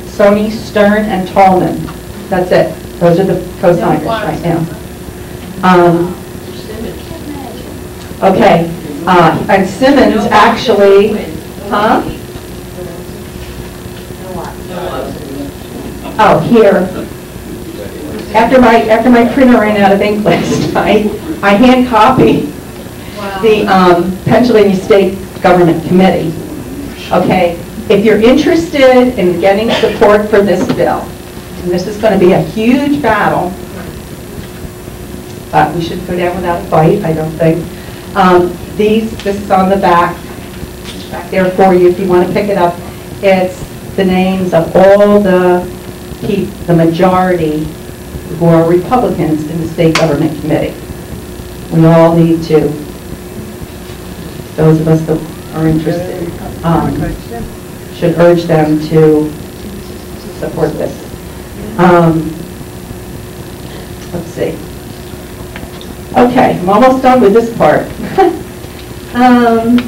Sonney, Stern, and Tallman. That's it. Those are the co-signers right now. Um, Okay, uh, and Simmons actually, huh? Oh, here. After my, after my printer ran out of ink last night, I hand copied the um, Pennsylvania State Government Committee. Okay, if you're interested in getting support for this bill, and this is going to be a huge battle, but we should go down without a fight, I don't think. Um, These, this is on the back, back there for you if you want to pick it up. It's the names of all the, peop- the majority who are Republicans in the state government committee. We all need to, those of us that are interested, um, should urge them to support this. Um, Let's see. Okay, I'm almost done with this part. Um,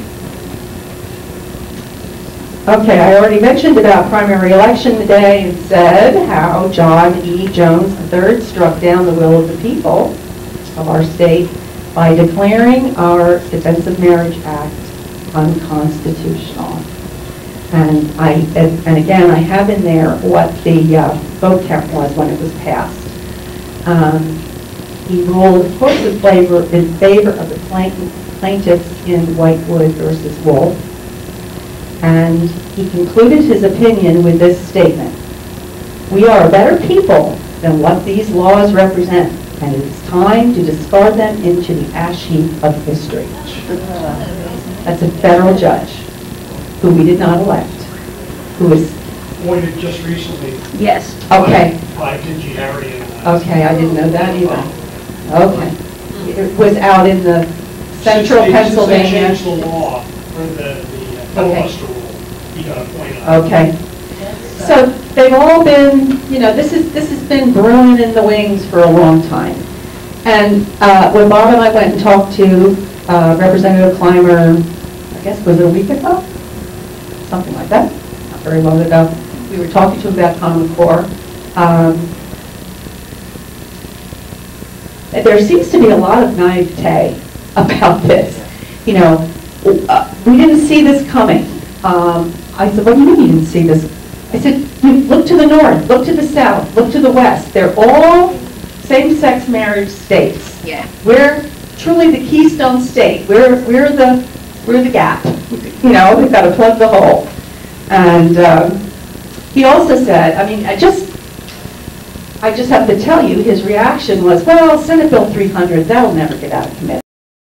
Okay, I already mentioned about primary election today and said how John E. Jones III struck down the will of the people of our state by declaring our Defense of Marriage Act unconstitutional. And I, and and again, I have in there what the uh, vote count was when it was passed. Um, He ruled, of course, in favor, in favor of the plaint- plaintiffs in Whitewood versus Wolf. And he concluded his opinion with this statement. We are a better people than what these laws represent, and it is time to discard them into the ash heap of history. That's a federal judge who we did not elect, who is, Appointed just recently. Yes. okay, By Dingy Harry and. okay, I didn't know that either. Okay. It was out in the central they- Pennsylvania. They changed the law for the, the filibuster rule, got appointed. Okay. So they've all been, you know, this is, this has been brewing in the wings for a long time. And uh, when Bob and I went and talked to uh, Representative Clymer, I guess, was it a week ago? Something like that, not very long ago. We were talking to him about Common Core. Um, There seems to be a lot of naivete about this. You know, uh, we didn't see this coming. Um, I said, what do you mean you didn't see this? I said, "You look to the north, look to the south, look to the west. They're all same-sex marriage states. Yeah. We're truly the keystone state. We're, we're the, we're the gap. You know, we've got to plug the hole. And um, he also said, I mean, I just, I just have to tell you, his reaction was, well, Senate Bill 300, that'll never get out of committee.